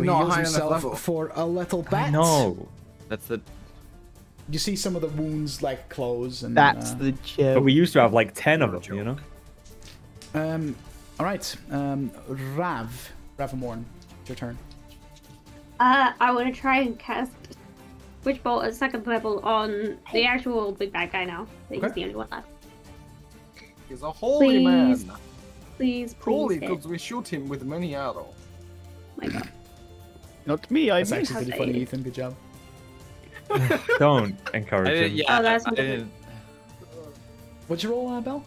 not heals high enough himself level. for a little bat. no. That's the. You see some of the wounds like close and. That's uh, the joke. But we used to have like 10 of them, you know? Um. All right. Um. Rav. Ravamorn. It's your turn. Uh, I want to try and cast Witch Bolt at second level on the actual big bad guy now. I think he's Okay. the only one left. He's a holy Please. man. Please, please. Holy, because we shoot him with many arrows. My God. Not me, I That's actually pretty funny, Ethan. Good job. Don't encourage didn't, him. yeah, Oh, that's I what- didn't. What'd you roll, uh, Bell?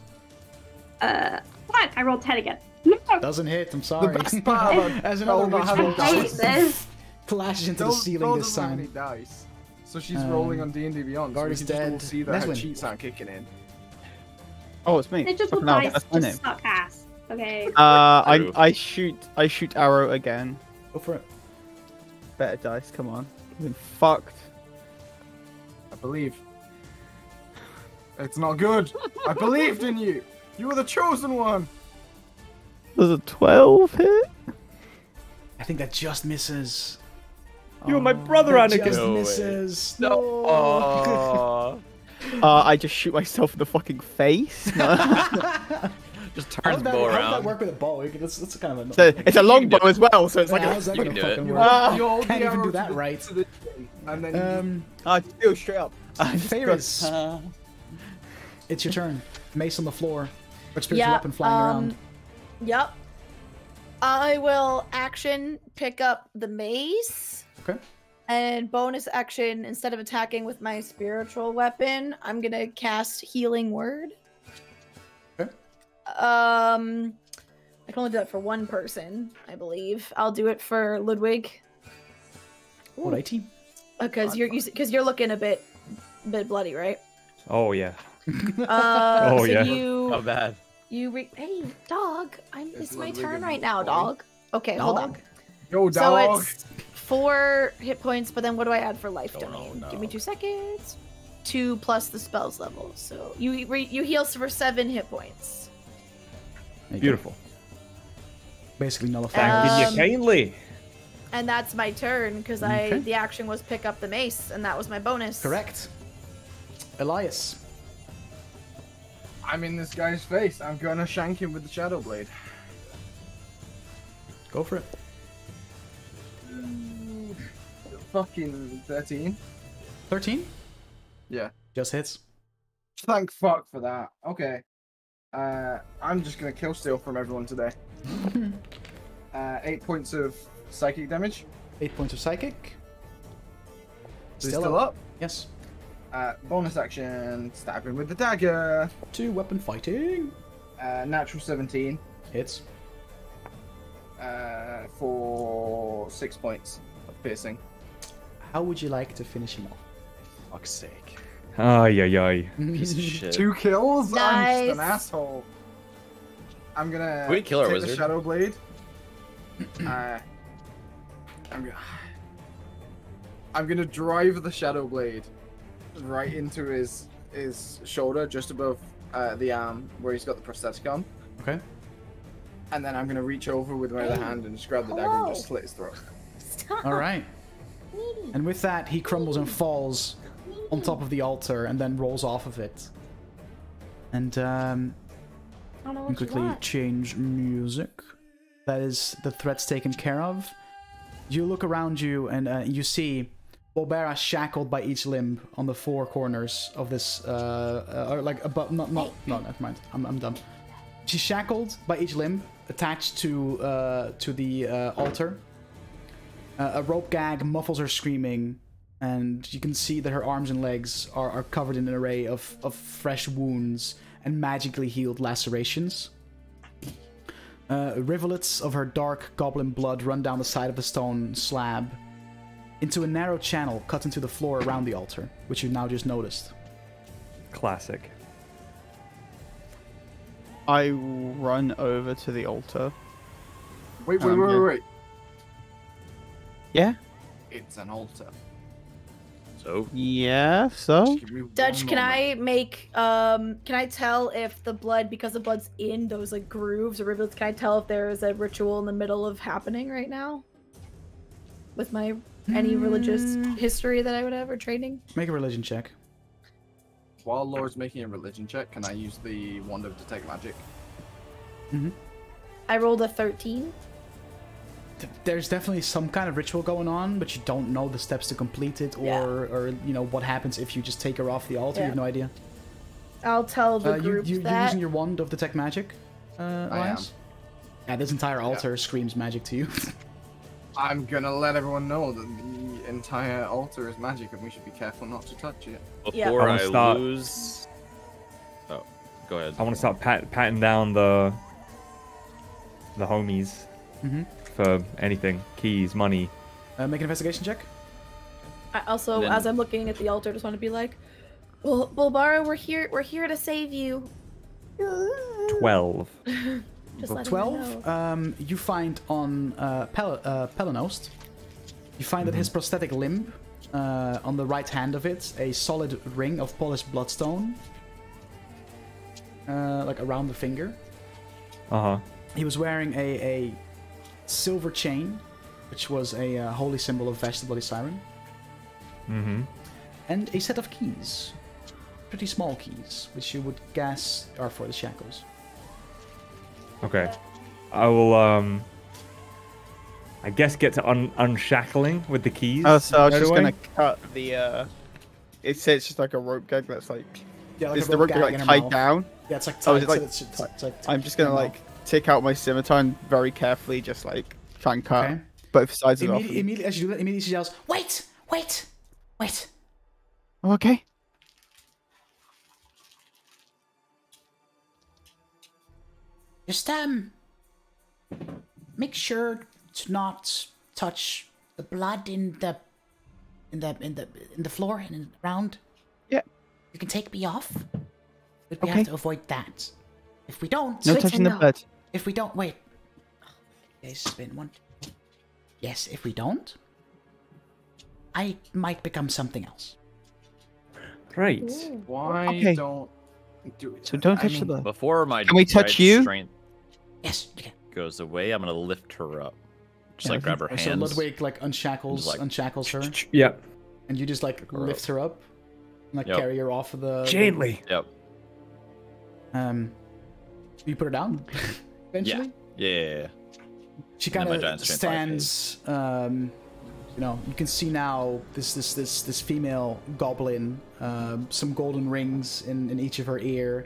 Uh, what? I rolled 10 again. No! Doesn't hit. I'm sorry. best part about As Bell another not witch having I hate dice. this. flashes into the ceiling Bell this doesn't any time. dice. So she's Um, rolling on D&D Beyond. guard so we is can just see that her cheats aren't kicking in. Oh, it's me. Digital Fucking hell, dice just name. suck ass. Okay. Uh, I I shoot I shoot arrow again. Go for it. Better dice, come on. I've been fucked. I believe. It's not good. I believed in you. You were the chosen one. Does a twelve hit? I think that just misses. You were my brother, That Anakin. just No misses. No. No. Oh. Uh, I just shoot myself in the fucking face. No. Just turns does that, bow how does that work with a bow? You can- That's, that's kind of a. so it's a longbow as well, so it's like Yeah, a, how's that you gonna can do it. fucking You- work? Ah. You hold Can't even do that the- right. the and then you- Um, I just do straight up. I just Ferris. go, uh, it's your turn. Mace on the floor. But spiritual Yeah, weapon flying um, around. Yep. I will action pick up the mace. Okay. And bonus action, instead of attacking with my spiritual weapon, I'm gonna cast Healing Word. Okay. Um, I can only do that for one person, I believe. I'll do it for Ludwig Alrighty. because you're because you're looking a bit, bit bloody, right? Oh, yeah. Uh, Oh, so yeah. you Not bad. you re- hey dog, I'm it's, It's my turn right now, Boy. dog. Okay, hold on. Yo Dog? So it's four hit points, but then what do I add for life Oh, no, domain? no. Give me two seconds. Two plus the spells level. So you re- you heal for seven hit points. There you. Beautiful. Basically nullified. Thank Um, you kindly. And that's my turn because Okay. I the action was pick up the mace, and that was my bonus. Correct. Elias. I'm in this guy's face. I'm gonna shank him with the Shadow Blade. Go for it. Fucking 13. 13? Yeah. Just hits. Thank fuck for that. Okay. Uh, I'm just gonna kill steal from everyone today. uh, eight points of psychic damage. Eight points of psychic. He still up? Yes. Uh, bonus action, stab him with the dagger. Two weapon fighting. Uh, natural 17 Hits. uh, for six points of piercing. How would you like to finish him off? Fuck's sake. Ay, ay, ay. Piece of shit. Two kills? I'm just an asshole. I'm gonna We kill our take wizard. the Shadow Blade. uh, I'm gonna... I'm gonna drive the Shadow Blade right into his his shoulder, just above uh, the arm where he's got the prosthetic on. Okay. And then I'm gonna reach over with my other hand and just grab the dagger and just slit his throat. Stop. All right. And with that, he crumbles and falls on top of the altar and then rolls off of it. And um, I don't know and you quickly change music. That is the threats taken care of. You look around you and uh, you see Bobera shackled by each limb on the four corners of this, uh, uh or like above, not, not, no, never mind. I'm, I'm done. She's shackled by each limb, attached to, uh, to the uh, altar. Uh, a rope gag muffles her screaming, and you can see that her arms and legs are, are covered in an array of, of fresh wounds and magically healed lacerations. Uh, rivulets of her dark goblin blood run down the side of the stone slab into a narrow channel cut into the floor around the altar, which you've now just noticed. Classic. I run over to the altar. Wait, wait, Um, wait, wait, wait. Yeah? It's an altar. So Yeah, so? Just give me Dutch, can moment. I make um can I tell if the blood because the blood's in those like grooves or rivulets, can I tell if there is a ritual in the middle of happening right now? With my any religious Mm. history that I would have or training? Make a religion check. While Laura's making a religion check, can I use the wand of detect magic? I rolled a 13. Th- There's definitely some kind of ritual going on, but you don't know the steps to complete it, or, Yeah. or you know what happens if you just take her off the altar. You have no idea. I'll tell the Uh, you, group you, you're using your wand of detect magic, uh, I am. Yeah, this entire altar screams magic to you. I'm gonna let everyone know that the entire altar is magic and we should be careful not to touch it. Yeah. before I I, start- lose. Oh, go ahead. I want to start pat- patting down the the homies Mhm. For anything, keys, money. uh, make an investigation check. I also, Then- as I'm looking at the altar, just want to be like, "Well, Bulbara, we're here. We're here to save you." Twelve. Just letting you Twelve. know. Um, you find on uh, Pel- uh, Pelanost, you find that his prosthetic limb, uh, on the right hand of it, a solid ring of polished bloodstone, uh, like around the finger. Uh huh. He was wearing a, a silver chain, which was a uh, holy symbol of Vash the Bloody Siren, Mm-hmm. and a set of keys, pretty small keys, which you would guess are for the shackles. Okay. I will um. I guess get to un- unshackling with the keys. Oh, so I was just away. gonna cut the, uh... It says it's just like a rope gag that's like... Yeah, like is the rope rope gag like in her tied mouth. down? Yeah, it's like Oh, tied. is it like it's, it's, it's like I'm just gonna in her like take out my scimitar and very carefully just like try and cut Okay. both sides of it off. Immediately, immediately as you do that, immediately she yells, Wait, wait, wait. Oh, okay. Just um, make sure to not touch the blood in the in the in the in the floor and around. Yeah. You can take me off, but we Okay. have to avoid that. If we don't, No touching the and if we don't, wait. Yes, it's been one. Yes, if we don't, I might become something else. Great. Why Okay. don't do it? So don't I touch mean, the bed. Before my Can we touch you? strength Yes, you can. goes away, I'm gonna lift her up. Just Yeah, like grab her so hands. Ludwig like unshackles like, unshackles her, Yeah. and you just like her lift her up, and like Yep. carry her off of the. the- Gently. Yep. um, you put her down. Eventually, Yeah. yeah, yeah. she kind of giant strength five stands. Um, you know, you can see now this this this this female goblin, um, some golden rings in in each of her ear,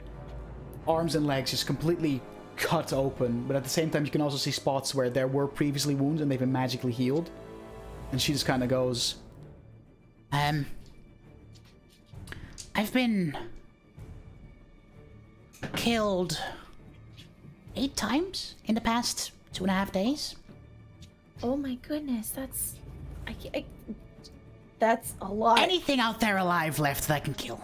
arms and legs just completely cut open. But at the same time, you can also see spots where there were previously wounds and they've been magically healed. And she just kind of goes, Um, I've been killed eight times in the past two and a half days. Oh my goodness, that's I, I, that's a lot. Anything out there alive left that I can kill.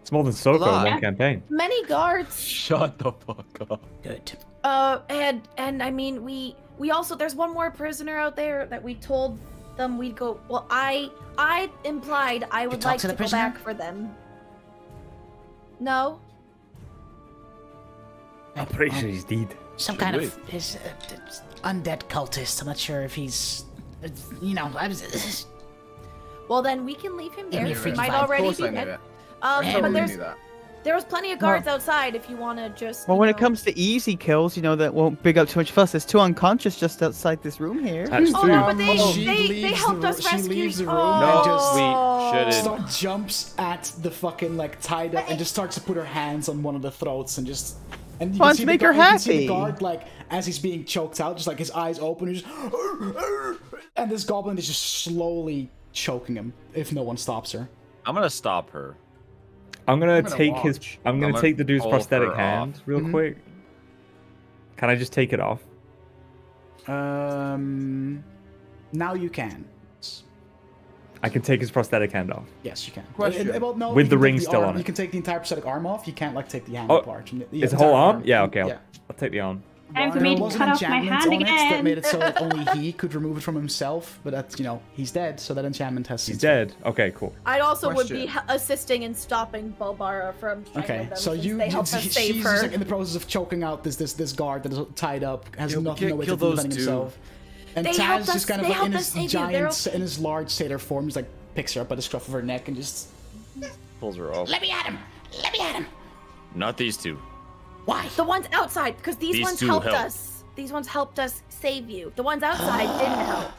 It's more than Soko in lot. one campaign. Many guards. Shut the fuck up. Good. Uh, and and I mean, we we also there's one more prisoner out there that we told them we'd go. Well, I I implied I would like to to, go back for them. No, I'm pretty sure he's dead. Some kind of his uh, undead cultist. I'm not sure if he's, uh, you know, I was. well then we can leave him there. He might vibe. Of already be dead. Um, Yeah, but there's there was plenty of guards outside if you want to just. Well, you when it comes to easy kills, you know, that won't big up too much fuss. There's two unconscious just outside this room here. That's Oh true. no, but they She they, they leaves helped the- us she rescue. leaves the room oh. and just- We shouldn't. Start jumps at the fucking like tied up and just starts to put her hands on one of the throats and just and you Fun can to make the, her guard- you can see happy. the guard like as he's being choked out, just like his eyes open, and just and this goblin is just slowly choking him if no one stops her. I'm gonna stop her. I'm gonna, I'm gonna take his. I'm gonna I'm take the dude's prosthetic hand off. real Mhm. quick. Can I just take it off? Um, now you can. I can take his prosthetic hand off. Yes, you can. Question. Well, no, With the can take ring still arm- on it. You can take the entire prosthetic arm off. You can't like take the hand Oh, apart. Yeah, It's a whole arm? Yeah, okay. I'll, Yeah. I'll take the arm. Time for There me to was an cut off my enchantment hand on it that made it so that only he could remove it from himself, but that's you know he's dead, so that enchantment has. He's since- dead. Okay, cool. I also would be assisting in stopping Balbara from killing Okay, them so you, they helped she- us she's save just her. like in the process of choking out this this this guard that is tied up, has Kill- nothing kill- no way kill to those defend two. Himself. And They Taz helped just us- kind of like in his us save you, they're giant, okay. in his large satyr form, he's like picks her up by the scruff of her neck and just Pulls her off. Let me at him. Let me at him. Not these two. Why? The ones outside, because these, These ones helped helped. us. These ones helped us save you. The ones outside didn't help.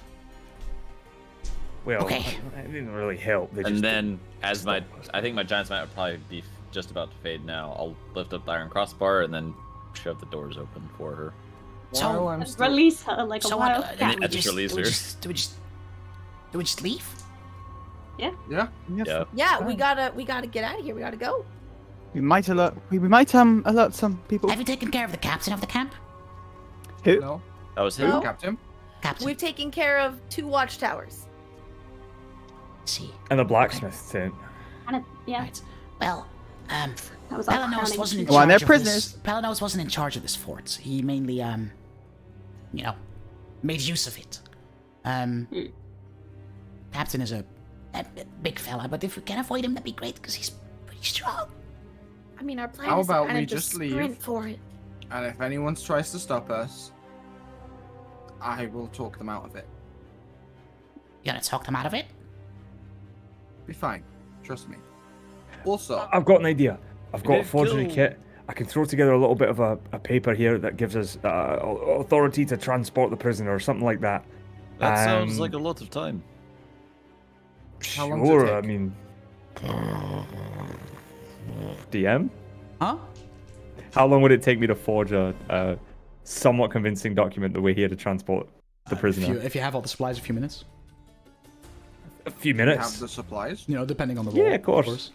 Well, Okay. it didn't really help. They And just then, as my, I think my giant's might would probably be just about to fade now. I'll lift up the iron crossbar and then shove the doors open for her. So- I'm still- Release her like a So what? wild Uh, cat. do we just just, release do we her. just, do we just, do we just leave? Yeah. Yeah. Yeah, Yeah. we gotta we gotta get out of here. We gotta go. We might alert. We, we might um alert some people. Have you taken care of the captain of the camp? Who? No. That was No. Captain. Captain. We've taken care of two watchtowers. see. and the blacksmith tent. Kind of, yeah, Right. Well, um, that was our Pelanos wasn't in achievement. Well, and charge they're of this. prisoners. Pelanos wasn't in charge of this fort. He mainly, um, you know, made use of it. Um, Hmm. Captain is a, a, a big fella, but if we can avoid him, that'd be great because he's pretty strong. I mean, our plan How is to about kind we of just just leave? sprint for it. And if anyone tries to stop us, I will talk them out of it. You gonna talk them out of it? Be fine. Trust me. Also, I've got an idea. I've got a forgery kit. I can throw together a little bit of a, a paper here that gives us uh, authority to transport the prisoner or something like that. That sounds Um, like a lot of time. How long does it Sure, I mean, DM. huh? How long would it take me to forge a, a somewhat convincing document that we're here to transport the If prisoner? you, if you have all the supplies, a few minutes. A few We minutes. have the supplies. You know, depending on the Yeah, role. of course.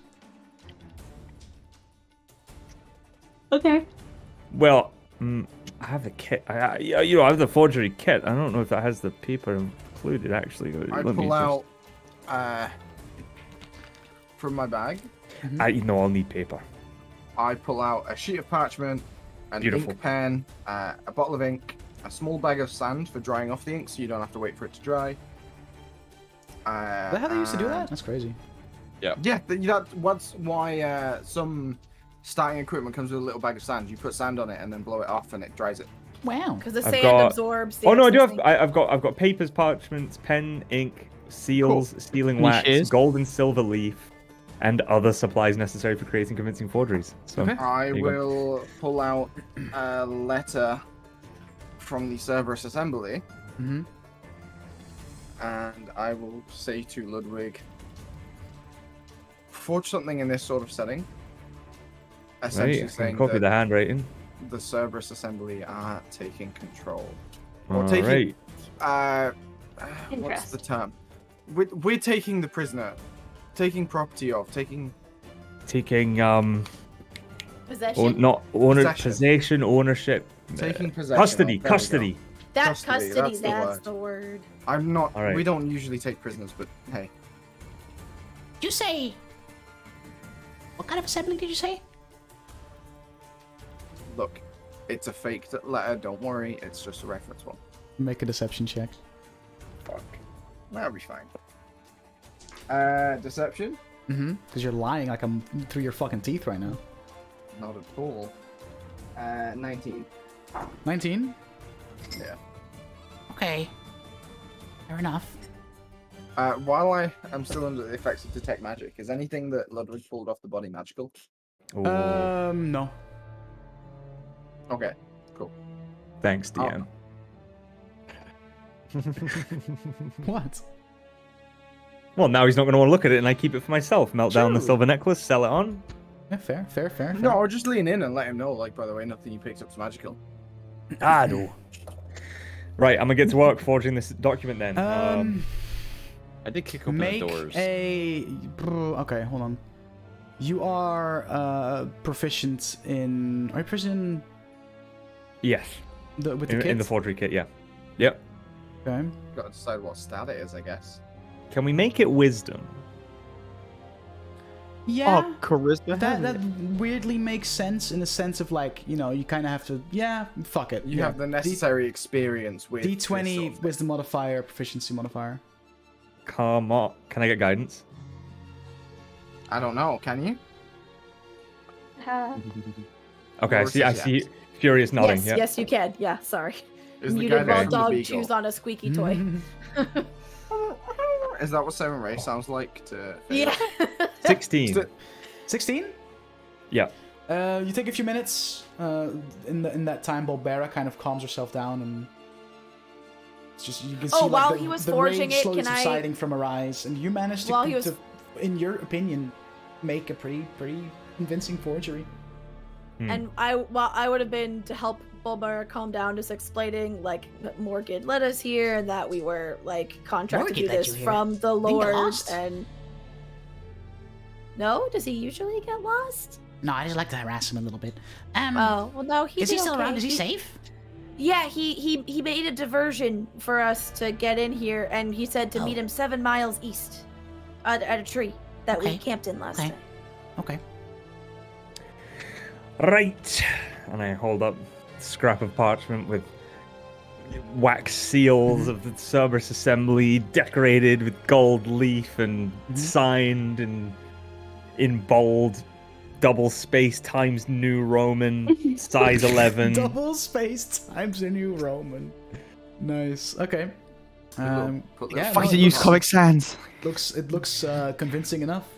Okay. Well, mm, I have the kit. I, I, you know, I have the forgery kit. I don't know if that has the paper included. Actually, I Let me pull just- out uh, from my bag. I you know I'll need paper. I pull out a sheet of parchment, an Beautiful. ink pen, uh, a bottle of ink, a small bag of sand for drying off the ink, so you don't have to wait for it to dry. Uh, Is that how they used to do that? That's crazy. Yeah, Yeah, that, that's why uh, some starting equipment comes with a little bag of sand. You put sand on it and then blow it off, and it dries it. Wow. Because the I've sand got- absorbs. The Oh no, I do have. I, I've got. I've got papers, parchments, pen, ink, seals, sealing wax, Niches. gold and silver leaf, and other supplies necessary for creating convincing forgeries. So Okay. I There you go. will pull out a letter from the Cerberus Assembly, Mm-hmm. and I will say to Ludwig, forge something in this sort of setting. Essentially right, saying copy that the handwriting. the Cerberus Assembly are taking control. All Or taking, right. uh, what's the term? We're, we're taking the prisoner, taking property of, taking Taking um, Possession. own, not owner Possession. possession, ownership, taking uh, possession. custody, of. There we go. custody. that custody, custody. that's That's, the the, word. word. I'm not. All right. We don't usually take prisoners, but hey, You say What kind of assembly did you say? Look, it's a fake letter. Don't worry. It's just a reference one. Make a deception check. Fuck. That'll be fine. Uh, deception? Mm-hmm. Because you're lying like I'm through your fucking teeth right now. Not at all. Uh, 19. 19. Yeah. Okay. Fair enough. Uh, while I am still under the effects of detect magic, is anything that Ludwig pulled off the body magical? Ooh, Um, no. Okay. Cool. thanks, oh. DM. What? Well, now he's not going to want to look at it, and I keep it for myself. Melt down the silver necklace, sell it on. Yeah, fair, fair, fair. fair. No, or just lean in and let him know. Like, by the way, nothing you picked up's magical. Ah, no. Right, I'm gonna get to work forging this document then. Um, I did kick open make the doors. a. Okay, hold on. You are uh proficient in. Are you proficient in yes, the, with the in, kit? in the forgery kit, yeah. Yep. Okay. Got to decide what stat it is, I guess. Can we make it wisdom? Yeah. Oh, charisma. that that weirdly makes sense in the sense of like you know you kind of have to yeah fuck it You yeah. have the necessary experience with D twenty sort of wisdom modifier proficiency modifier. Come on. Can I get guidance? I don't know. Can you? Uh, Okay, I see. I says see. Yes. Furious nodding. yes, yeah. yes, you can. Yeah, sorry. Is Muted guy while dog chews on a squeaky toy. Is that what Sarenrae sounds like to? yeah. Sixteen. Sixteen. Yeah. Uh, you take a few minutes. Uh, in the in that time, Bulbera kind of calms herself down and. It's just you can see Oh, like, while the, he was the forging rage it, slowly can I- subsiding from her eyes, and you managed to, While he was- to, in your opinion, make a pretty pretty convincing forgery. Hmm. And I, well, I would have been to help Bulbar calm down, just explaining like that Morgan led us here and that we were like contracted to do this from the Lord. And no, does he usually get lost? No, I just like to harass him a little bit. Um, Oh, well, no, he's is he still around? Is he safe? Yeah, he he he made a diversion for us to get in here, and he said to meet Oh. him seven miles east, at, at a tree that we camped in last Okay. time. Okay. Right. And I hold up a scrap of parchment with wax seals of the Cerberus Assembly, decorated with gold leaf and signed and in bold, double space times New Roman, size 11. Double space times a new Roman. Nice. Okay. Um, put the yeah, fuck no, Fuck, it to use Comic Sans. looks it looks uh, convincing enough.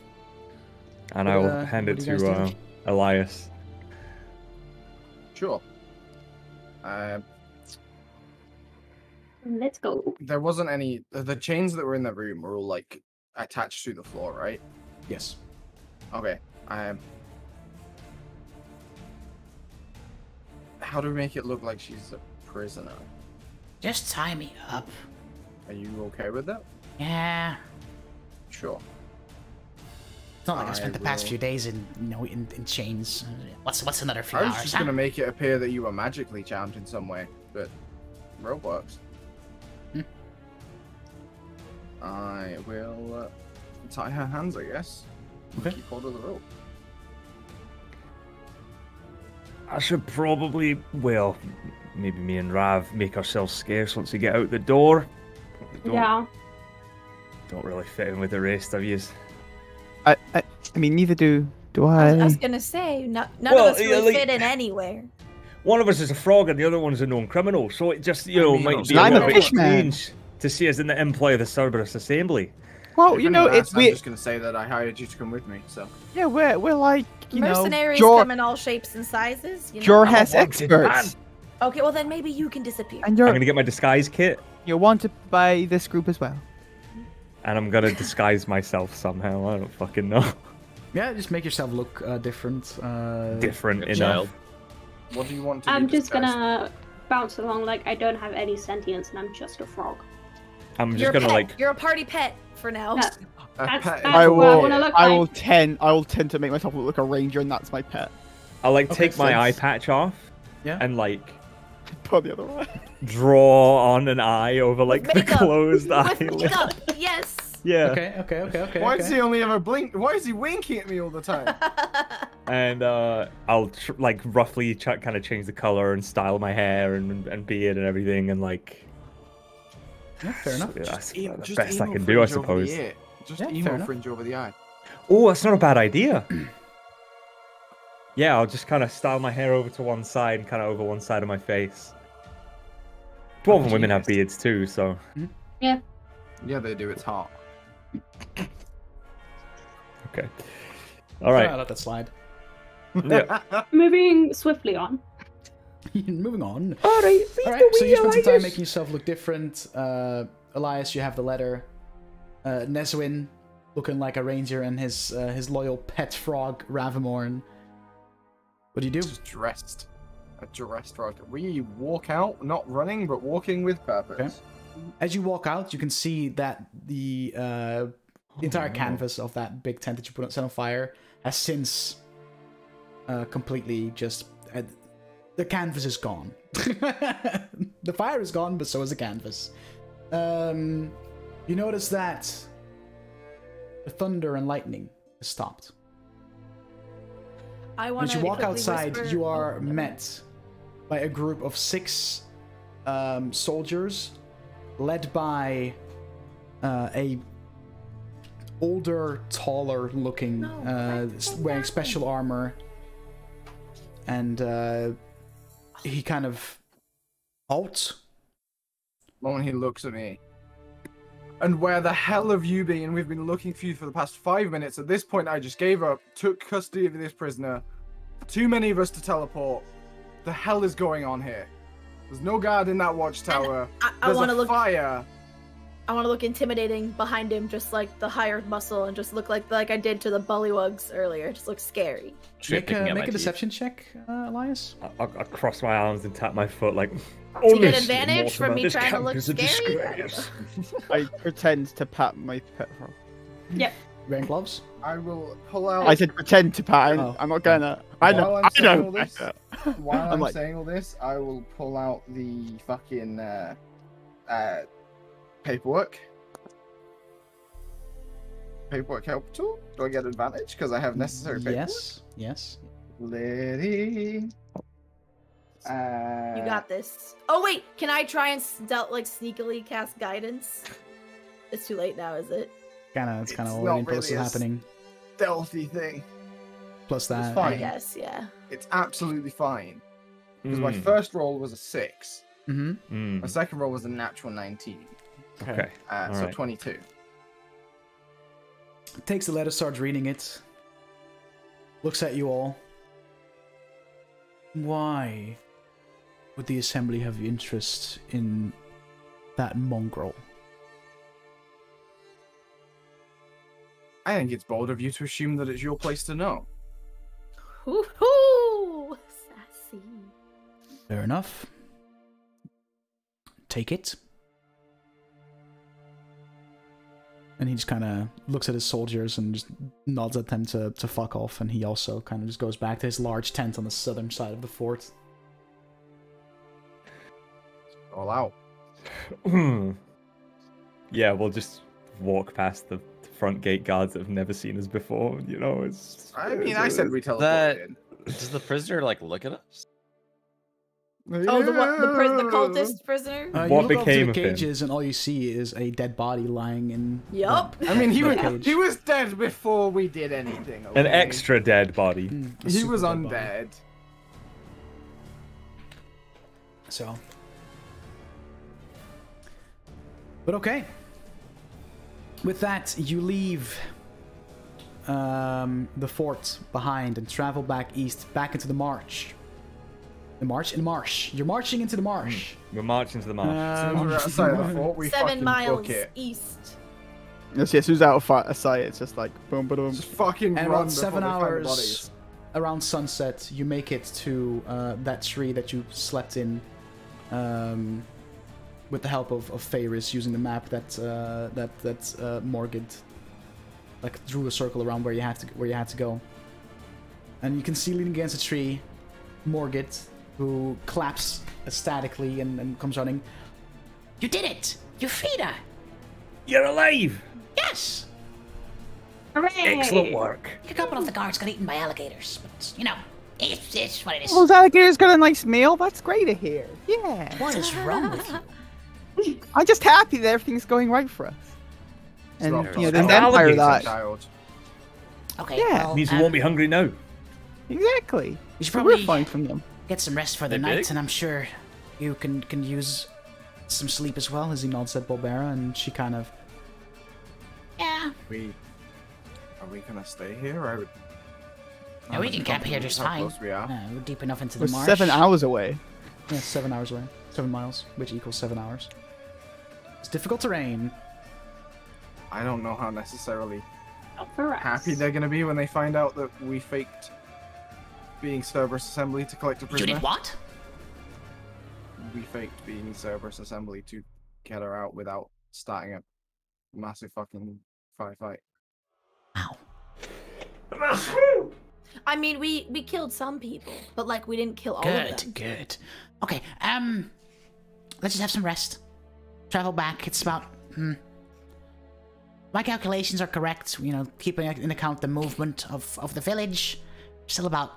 And I will Uh, hand it do you guys to uh. Elias. Sure. Uh, let's go. there wasn't any. The, the chains that were in the room were all like attached to the floor, right? Yes. Okay. Um. How do we make it look like she's a prisoner? Just tie me up. Are you okay with that? Yeah. Sure. It's not like I I spent the past will- few days in, you know, in, in chains. What's what's another few I was hours? just huh? gonna make it appear that you were magically charmed in some way, but rope works. Hmm. I will uh, tie her hands, I guess. Okay. Keep hold of the rope. I should probably, well, maybe me and Rav make ourselves scarce once we get out the door. Don't, Yeah. don't really fit in with the rest of you. I, I, I mean, neither do do I I. was, I was gonna say, no, none Well, of us yeah, really like- fit in anywhere. One of us is a frog and the other one's a known criminal, so it just, you I know, mean, might be I'm a a bit fish man. strange to see us in the employ of the Cerberus Assembly. well, If you know, it's asks, I'm just gonna say that I hired you to come with me. So Yeah, we're we're like you Mercenaries know, Jor, come in all shapes and sizes. You know? Jor has wanted experts, Okay, well then maybe you can disappear. and I'm gonna get my disguise kit you're wanted by this group as well. And I'm gonna disguise myself somehow. I don't fucking know. Yeah, just make yourself look uh, different. Uh, Different a enough. child. what do you want to I'm just disguised? gonna bounce along like I don't have any sentience and I'm just a frog. I'm just You're gonna pet. like You're a party pet for now. Yeah. A That's- that's I a what I will. wanna look I like. will tend. I will tend to make myself look like a ranger, and that's my pet. I'll like Okay, take my so eye patch off Yeah. and like Put the other way. Draw on an eye over like the closed eye. yes. Yeah. Okay, okay, okay, okay. Why okay. does he only ever blink? Why is he winking at me all the time? and uh, I'll tr- like roughly ch- kind of change the color and style my hair and, and beard and everything, and like Yeah, fair enough. yeah, that's Em- the just best I emo can do, I fringe over suppose. the. Just Yeah, emo fringe over the eye. Oh, that's not a bad idea. yeah, I'll just kind of style my hair over to one side and kind of over one side of my face. Dwarven women have beards too, so Yeah, Yeah, they do. It's hot. okay. All I'll let that slide. Yeah. Moving swiftly on. Moving on. All right. All right, so you spent some time making yourself look different. Uh, Elias, you have the letter. Uh, Neswin, looking like a ranger, and his uh, his loyal pet frog, Ravamorn. What do you do? Just dressed. A dressed frog. We walk out, not running, but walking with purpose. Okay. As you walk out, you can see that the uh, the entire no. canvas of that big tent that you put on, set on fire has since uh, completely just uh, the canvas is gone. the fire is gone, but so is the canvas. Um, you notice that the thunder and lightning has stopped. I want As you walk outside, you are met by a group of six um, soldiers, led by uh, a older, taller-looking, No, uh, wearing special armor, and uh, he kind of halts. moment he looks at me. And where the hell have you been? We've been looking for you for the past five minutes. At this point, I just gave up, took custody of this prisoner. Too many of us to teleport. The hell is going on here? There's no guard in that watchtower. I, I There's want to a look. fire. I want to look intimidating behind him, just like the hired muscle, and just look like like I did to the bullywugs earlier. Just look scary. Make Picking a, make a teeth. deception check, uh, Elias. I'll, I'll cross my arms and tap my foot like. Do you get advantage from me trying to look scary? disgrace." I pretend to pat my pet frog. Yep. Wearing gloves. I will pull out. I said pretend to pat. I'm, Oh. I'm not gonna. I know. While I'm I saying know. all this, While I'm, I'm like- saying all this, I will pull out the fucking uh, uh, paperwork. Paperwork help tool. Do I get advantage because I have necessary paperwork? Yes. Yes. Lady. Uh, You got this. Oh wait, can I try and stealth like sneakily cast guidance? It's too late now, is it? Kind of. It's kind of It's already not close to really a s- happening. Stealthy thing. Plus that. It's fine. Yes, yeah. It's absolutely fine because my Mm, first roll was a six. Mm-hmm. mm, My second roll was a natural nineteen. Okay. Uh, so Alright. twenty-two. Takes the letter, starts reading it. Looks at you all. Why would the assembly have interest in that mongrel? I think it's bold of you to assume that it's your place to know. Hoo hoo! Sassy. Fair enough. Take it. And he just kind of looks at his soldiers and just nods at them to, to fuck off. And he also kind of just goes back to his large tent on the southern side of the fort. All out. yeah, we'll just walk past the front gate guards that have never seen us before. You know, it's. I mean, I said we teleported. That- Does the prisoner like look at us? Oh, the one, the, pri- the cultist prisoner. Uh, What you look up to became the of him? cages, and all you see is a dead body lying in. Yup. I mean, he was cage. he was dead before we did anything. An extra dead body. Mm, He super was dead body. undead. So. But okay. With that, you leave um, the fort behind and travel back east, back into the march. The march in marsh. You're marching into the marsh. We're marching to the marsh. As soon as Um, we're outside of the fort, we Seven miles east. Yes, yes. Who's out of fi- sight? It's just like boom, boom, boom. Just fucking and run around seven we find hours around sunset, you make it to uh, that tree that you slept in, um, with the help of, of Ferris using the map that uh, that that uh, Morgid like drew a circle around where you had to where you had to go. And you can see leaning against a tree, Morgid, who claps ecstatically and, and comes running. You did it! You freed her! You're alive! Yes. Hooray! Excellent work. A couple of the guards got eaten by alligators, but you know, it's, it's what it is. Those alligators got a nice meal. That's great to hear. Yeah. What is wrong with you? I'm just happy that everything's going right for us. And Stop you know, talking the about that Child. Okay. Yeah. well, Means you um, won't be hungry now. exactly. We should probably We're from them. get some rest for the They night, big? and I'm sure you can can use some sleep as well. As he nods at Bulbera, and she kind of Yeah. We are we gonna stay here? I would. Yeah, we can camp here just fine. we are. Uh, we're deep enough into We're the marsh. seven hours away. yeah, seven hours away, seven miles, which equals seven hours. It's difficult terrain. I don't know how necessarily Not for us. happy they're gonna be when they find out that we faked being Cerberus Assembly to collect a prisoner. You did what? We faked being Cerberus Assembly to get her out without starting a massive fucking firefight. Ow. I mean, we we killed some people, but like we didn't kill all of them. Good, good. Okay, um, let's just have some rest. Travel back. It's about. Hmm, my calculations are correct. You know, keeping in account the movement of of the village. Still about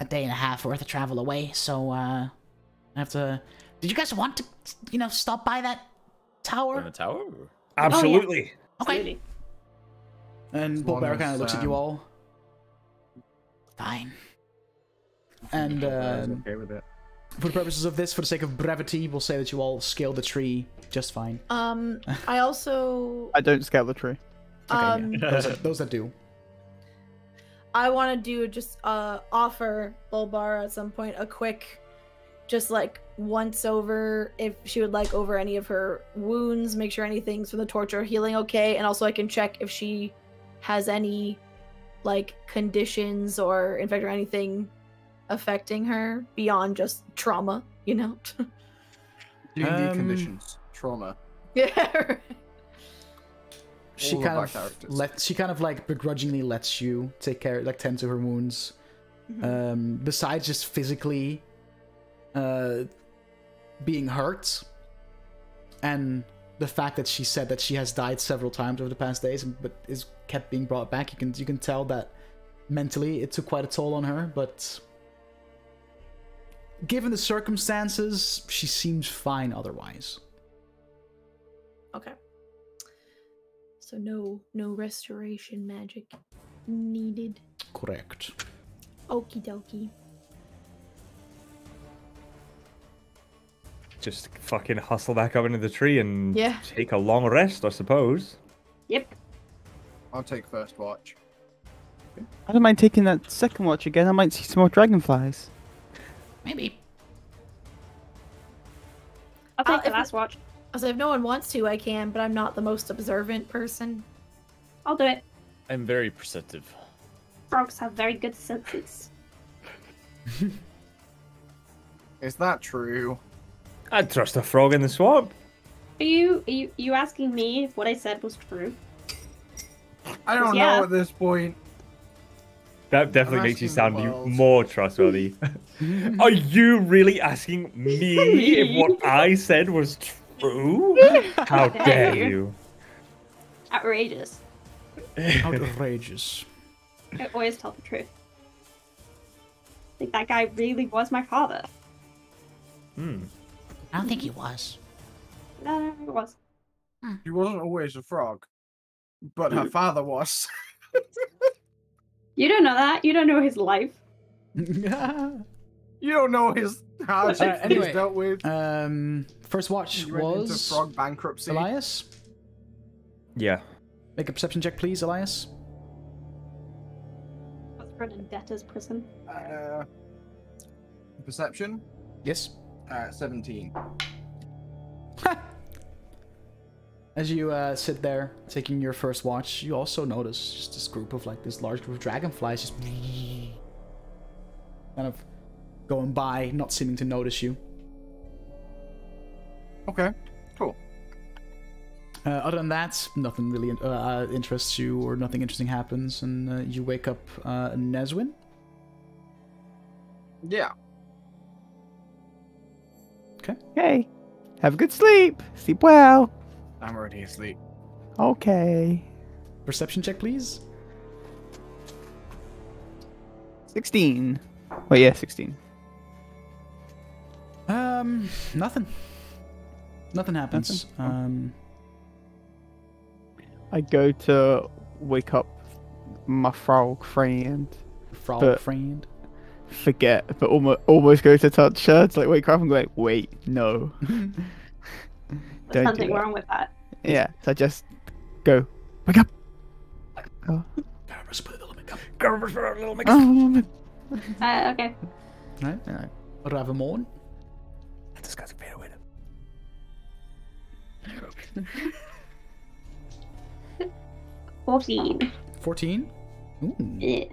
a day and a half worth of travel away. So, uh, I have to. Did you guys want to, you know, stop by that In tower? the tower? Absolutely. Okay, Absolutely. And As Bulbera kind of looks at you um, all, fine. and Bulbera's um, okay with it. for the purposes of this, for the sake of brevity, we'll say that you all scaled the tree just fine. Um, I also I don't scale the tree. Okay, yeah. um those, that, those that do. I want to do just uh offer Bulbar at some point a quick, just like once over if she would like over any of her wounds, make sure anything's from the torture healing okay, and also I can check if she has any like conditions or in fact or anything affecting her beyond just trauma, you know. D&D Um, conditions, trauma. yeah. She All of kind of let she kind of like begrudgingly lets you take care, like tend to her wounds. Um, besides just physically, uh, being hurt, and the fact that she said that she has died several times over the past days, but is kept being brought back. You can you can tell that mentally it took quite a toll on her, but given the circumstances, she seems fine otherwise. Okay. So no no restoration magic needed. Correct. Okie dokie. Just fucking hustle back up into the tree and Yeah. take a long rest, I suppose. Yep. I'll take first watch. I don't mind taking that second watch again. I might see some more dragonflies. Maybe. I'll Uh, take the if- last watch. So if no one wants to, I can, but I'm not the most observant person. I'll do it. I'm very perceptive. Frogs have very good senses. Is that true? I'd trust a frog in the swamp. Are you are you, you asking me if what I said was true? I don't Yeah. know at this point. That definitely I'm makes you sound you more trustworthy. Are you really asking me if what I said was true? How dare you? Outrageous. Outrageous. I always tell the truth. I think that guy really was my father. Hmm. I don't think he was. No, it was. She wasn't always a frog, but her father was. You don't know that. You don't know his life. You don't know his hardships Alright, that anyway. dealt with. um, first watch He went into was frog bankruptcy. Elias. Yeah. Make a perception check, please, Elias. What's for in debtor's prison? Uh, perception. Yes. Uh, Seventeen. As you uh, sit there taking your first watch, you also notice just this group of like this large group of dragonflies just kind of going by, not seeming to notice you. Okay. Cool. Uh, other than that, nothing really uh, uh, interests you, or nothing interesting happens, and uh, you wake up uh, Neswin. Yeah. Okay. Hey, Have a good sleep. Sleep well. I'm already asleep. Okay. perception check, please. 16. Wait, yeah, 16. Um, nothing. Nothing happens. Nothing? Oh. Um, I go to wake up my frog friend. frog But- friend. Forget, but almost almost go to touch her. It's like wake up and go like, wait, no. There's Don't do something wrong with that. Yeah, so I just go wake up. Oh, oh, Uh, okay. Right. Alright. Ravamorn. This guy's a better with Fourteen. 14. Ooh. Eh.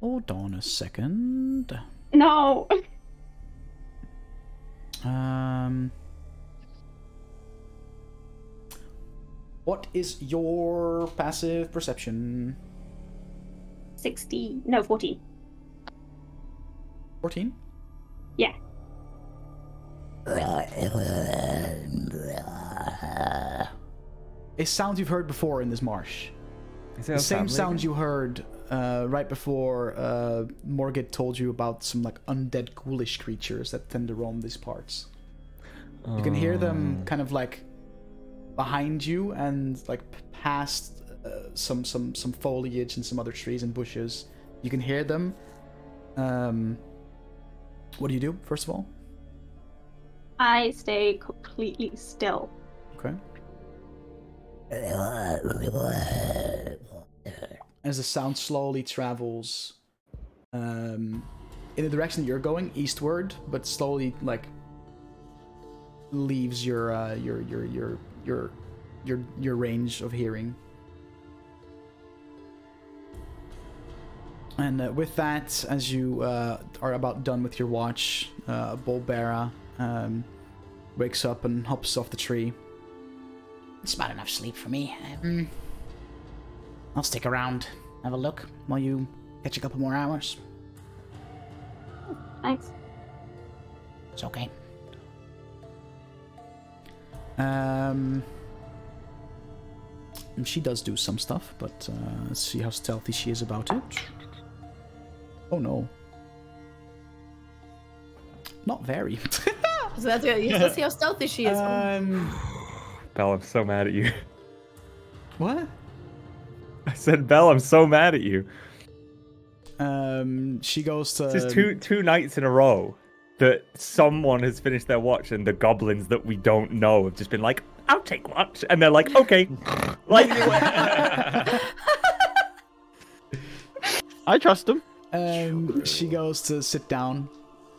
Hold on a second. No. Um. What is your passive perception? Sixty. No, fourteen. 14? Yeah. A sounds you've heard before in this marsh. The same sounds you heard uh, right before uh, Morgid told you about some like undead ghoulish creatures that tend to roam these parts. You can hear them kind of like behind you and like past uh, some some some foliage and some other trees and bushes. You can hear them. Um, what do you do first of all? I stay completely still. Okay. As the sound slowly travels um, in the direction that you're going, eastward, but slowly like leaves your uh, your your your your your your range of hearing. And uh, with that, as you uh, are about done with your watch, uh, Bolbera um, wakes up and hops off the tree. It's about enough sleep for me. Um, I'll stick around, have a look while you catch a couple more hours. Thanks. It's okay. Um, she does do some stuff, but uh, let's see how stealthy she is about it. Oh no. Not very. So that's good. Let's see how stealthy she is. um, Belle, I'm so mad at you. what? I said, Belle, I'm so mad at you. Um, she goes to. This is two two nights in a row that someone has finished their watch and the goblins that we don't know have just been like, I'll take watch. And they're like, okay. like, I trust them. Um, she goes to sit down,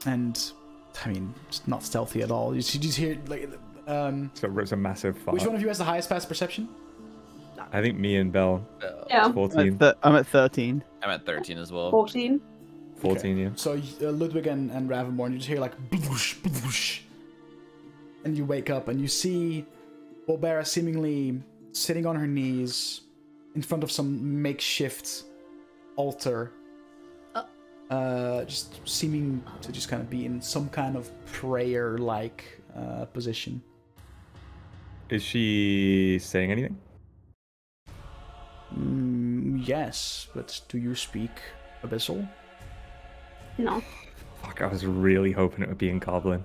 and I mean, it's not stealthy at all. You she just hear like, um, so it's a massive fuck. which one of you has the highest passive perception? I think me and Bell. Yeah. I'm 14. at, th- I'm at 13. I'm at 13 as well. Fourteen. 14, yeah. So uh, Ludwig and, and Ravenborn, you just hear like bloosh, bloosh, and you wake up and you see Bulbera seemingly sitting on her knees in front of some makeshift altar. Uh, just seeming to just kind of be in some kind of prayer-like uh, position. Is she saying anything? Mm, yes, but do you speak Abyssal? No. Fuck, I was really hoping it would be in Goblin.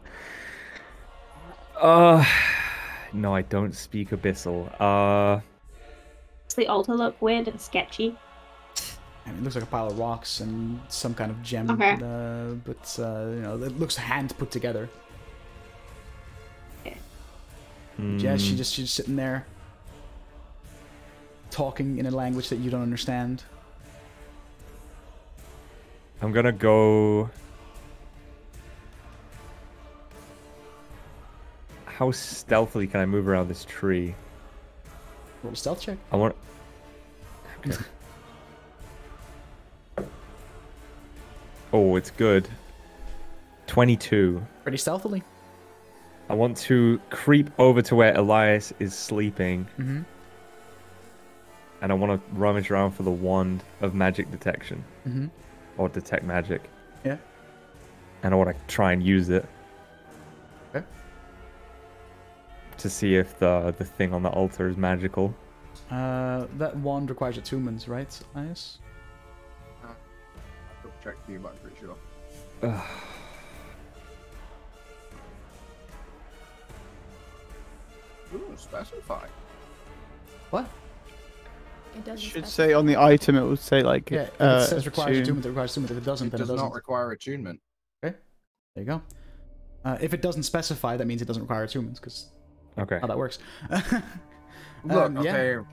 Uh, no, I don't speak Abyssal. Uh, Does the altar look weird and sketchy? I mean, it looks like a pile of rocks and some kind of gem, Okay. uh, but uh, you know, it looks hand put together. Yeah, she hmm, just she's sitting there talking in a language that you don't understand. I'm gonna go. How stealthily can I move around this tree? Roll a stealth check. I want. Okay. Oh, it's good. 22. Pretty stealthily. I want to creep over to where Elias is sleeping, Mm-hmm. and I want to rummage around for the wand of magic detection Mm-hmm. or detect magic. Yeah. And I want to try and use it. Okay. To see if the the thing on the altar is magical. Uh, that wand requires attunements, right, Ice? I'll check for you, but I'm pretty sure. Ooh, specify. What? It doesn't Should specify. say on the item it would say like Yeah, uh, it says requires attune. attunement, it requires attunement. If it doesn't, It then does it doesn't. not require attunement. Okay, there you go. Uh, if it doesn't specify, that means it doesn't require attunements, because Okay. how that works. Look, Um, yeah. okay.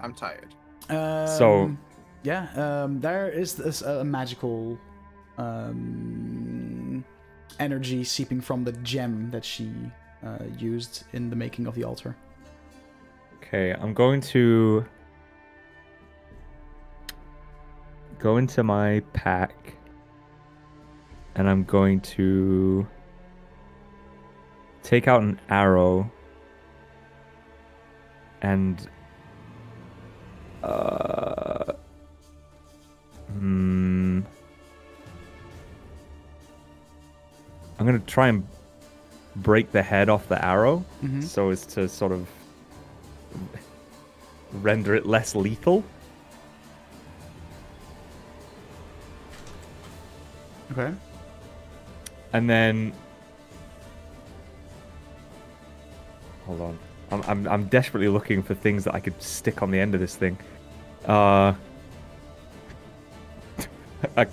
I'm tired. So- Um, yeah, um, there is this uh, magical um, energy seeping from the gem that she uh, used in the making of the altar. Okay, I'm going to go into my pack and I'm going to take out an arrow and uh hmm I'm going to try and break the head off the arrow Mhm. so as to sort of render it less lethal. Okay. And then hold on, I'm I'm I'm desperately looking for things that I could stick on the end of this thing. Uh, I,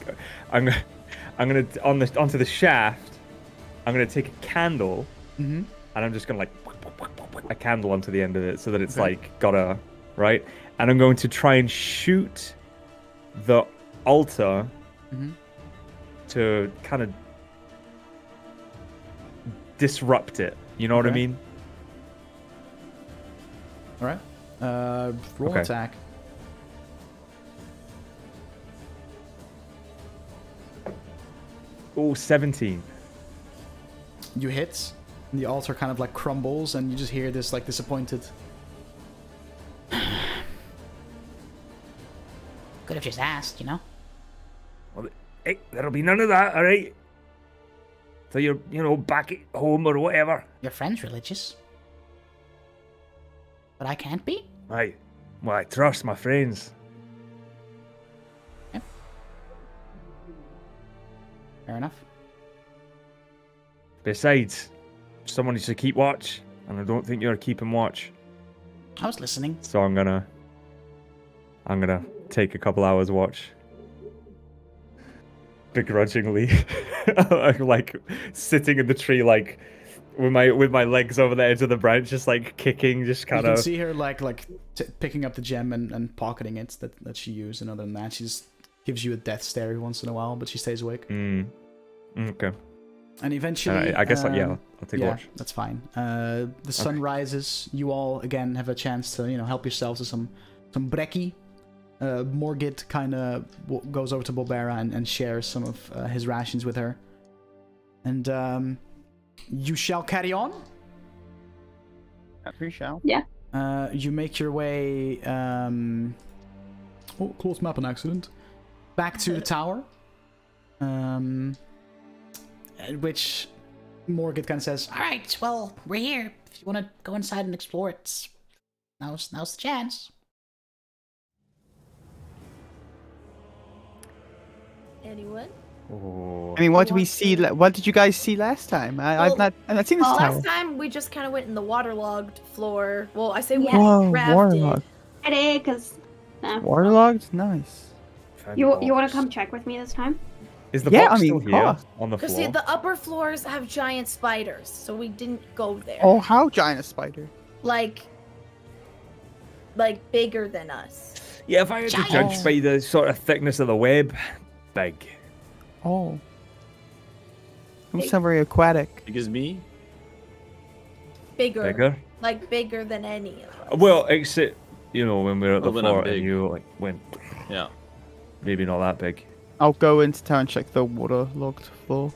I'm gonna I'm gonna on the onto the shaft. I'm gonna take a candle Mm-hmm. and I'm just gonna like a candle onto the end of it so that it's Okay. like got a right. And I'm going to try and shoot the altar Mhm. to kind of disrupt it. You know what I mean? All right. Uh, roll Okay. attack. Oh, 17. You hit. And the altar kind of like crumbles, and you just hear this like disappointed. Could have just asked, you know? Well, hey, there'll be none of that, all right? So you're, you know, back at home or whatever. Your friend's religious. But I can't be? Right. Well, I trust my friends. Fair enough. Besides, someone needs to keep watch, and I don't think you're keeping watch. I was listening. So I'm gonna, I'm gonna take a couple hours watch. Begrudgingly, like sitting in the tree, like with my with my legs over the edge of the branch, just like kicking, just kind of. You can see her like like t- picking up the gem and, and pocketing it that, that she used, and other than that, she just gives you a death stare every once in a while, but she stays awake. Mm. Okay. And eventually, I, I guess, like, yeah, um, I'll, I'll take a yeah, watch. that's fine. Uh, the sun rises. You all again have a chance to you know help yourselves to some some brekkie. Uh, Morgid kind of w- goes over to Bulbera and, and shares some of uh, his rations with her. And um, you shall carry on. As we shall. Uh, you make your way. Um, oh, close map an accident. Back to the tower. Um, at which Morgid kind of says, All right, well, we're here. If you want to go inside and explore, it's now's now's the chance. Anyone? Oh. I mean, what did we see? to- What did you guys see last time? I, I've Well, not, I've not seen this Well, tower. last time we just kind of went in the waterlogged floor. Well, I say we Yeah. Whoa, waterlogged. Ready? Because no. Uh, waterlogged, nice. You you want to come check with me this time? Is the Yeah, box I mean, still here course. on the Because floor? see, the upper floors have giant spiders, so we didn't go there. Oh, how giant a spider! Like, like bigger than us. Yeah, if I had to judge by the sort of thickness of the web, big. Oh, don't sound very aquatic. Because me, Bigger. Bigger. Like bigger than any of us. Well, except you know when we were at the Well, then and you like went yeah. maybe not that big. I'll go into town and check the waterlogged floor.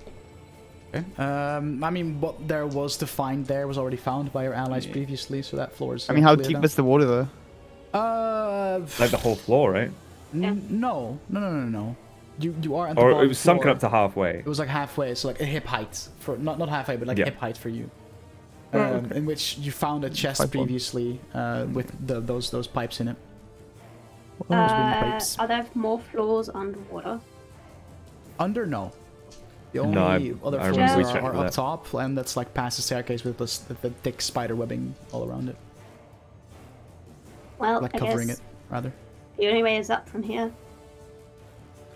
okay. Um, I mean, what there was to find there was already found by your allies previously, so that floor is. I mean, how deep out. is the water there? Uh, Like the whole floor, right? n- no, no, no, no, no. You you are at the Or it bottom was sunken up to halfway. It was like halfway, so like a hip height for not not halfway, but like Yeah. hip height for you. um, in which you found a chest Pipe previously uh, with the, those those pipes in it. Uh, are there more floors underwater? Under no. The only No, I- other I floors are, are up that. top, and that's like past the staircase with the, s- the thick spider webbing all around it, Well, like I covering guess it rather. the only way is up from here.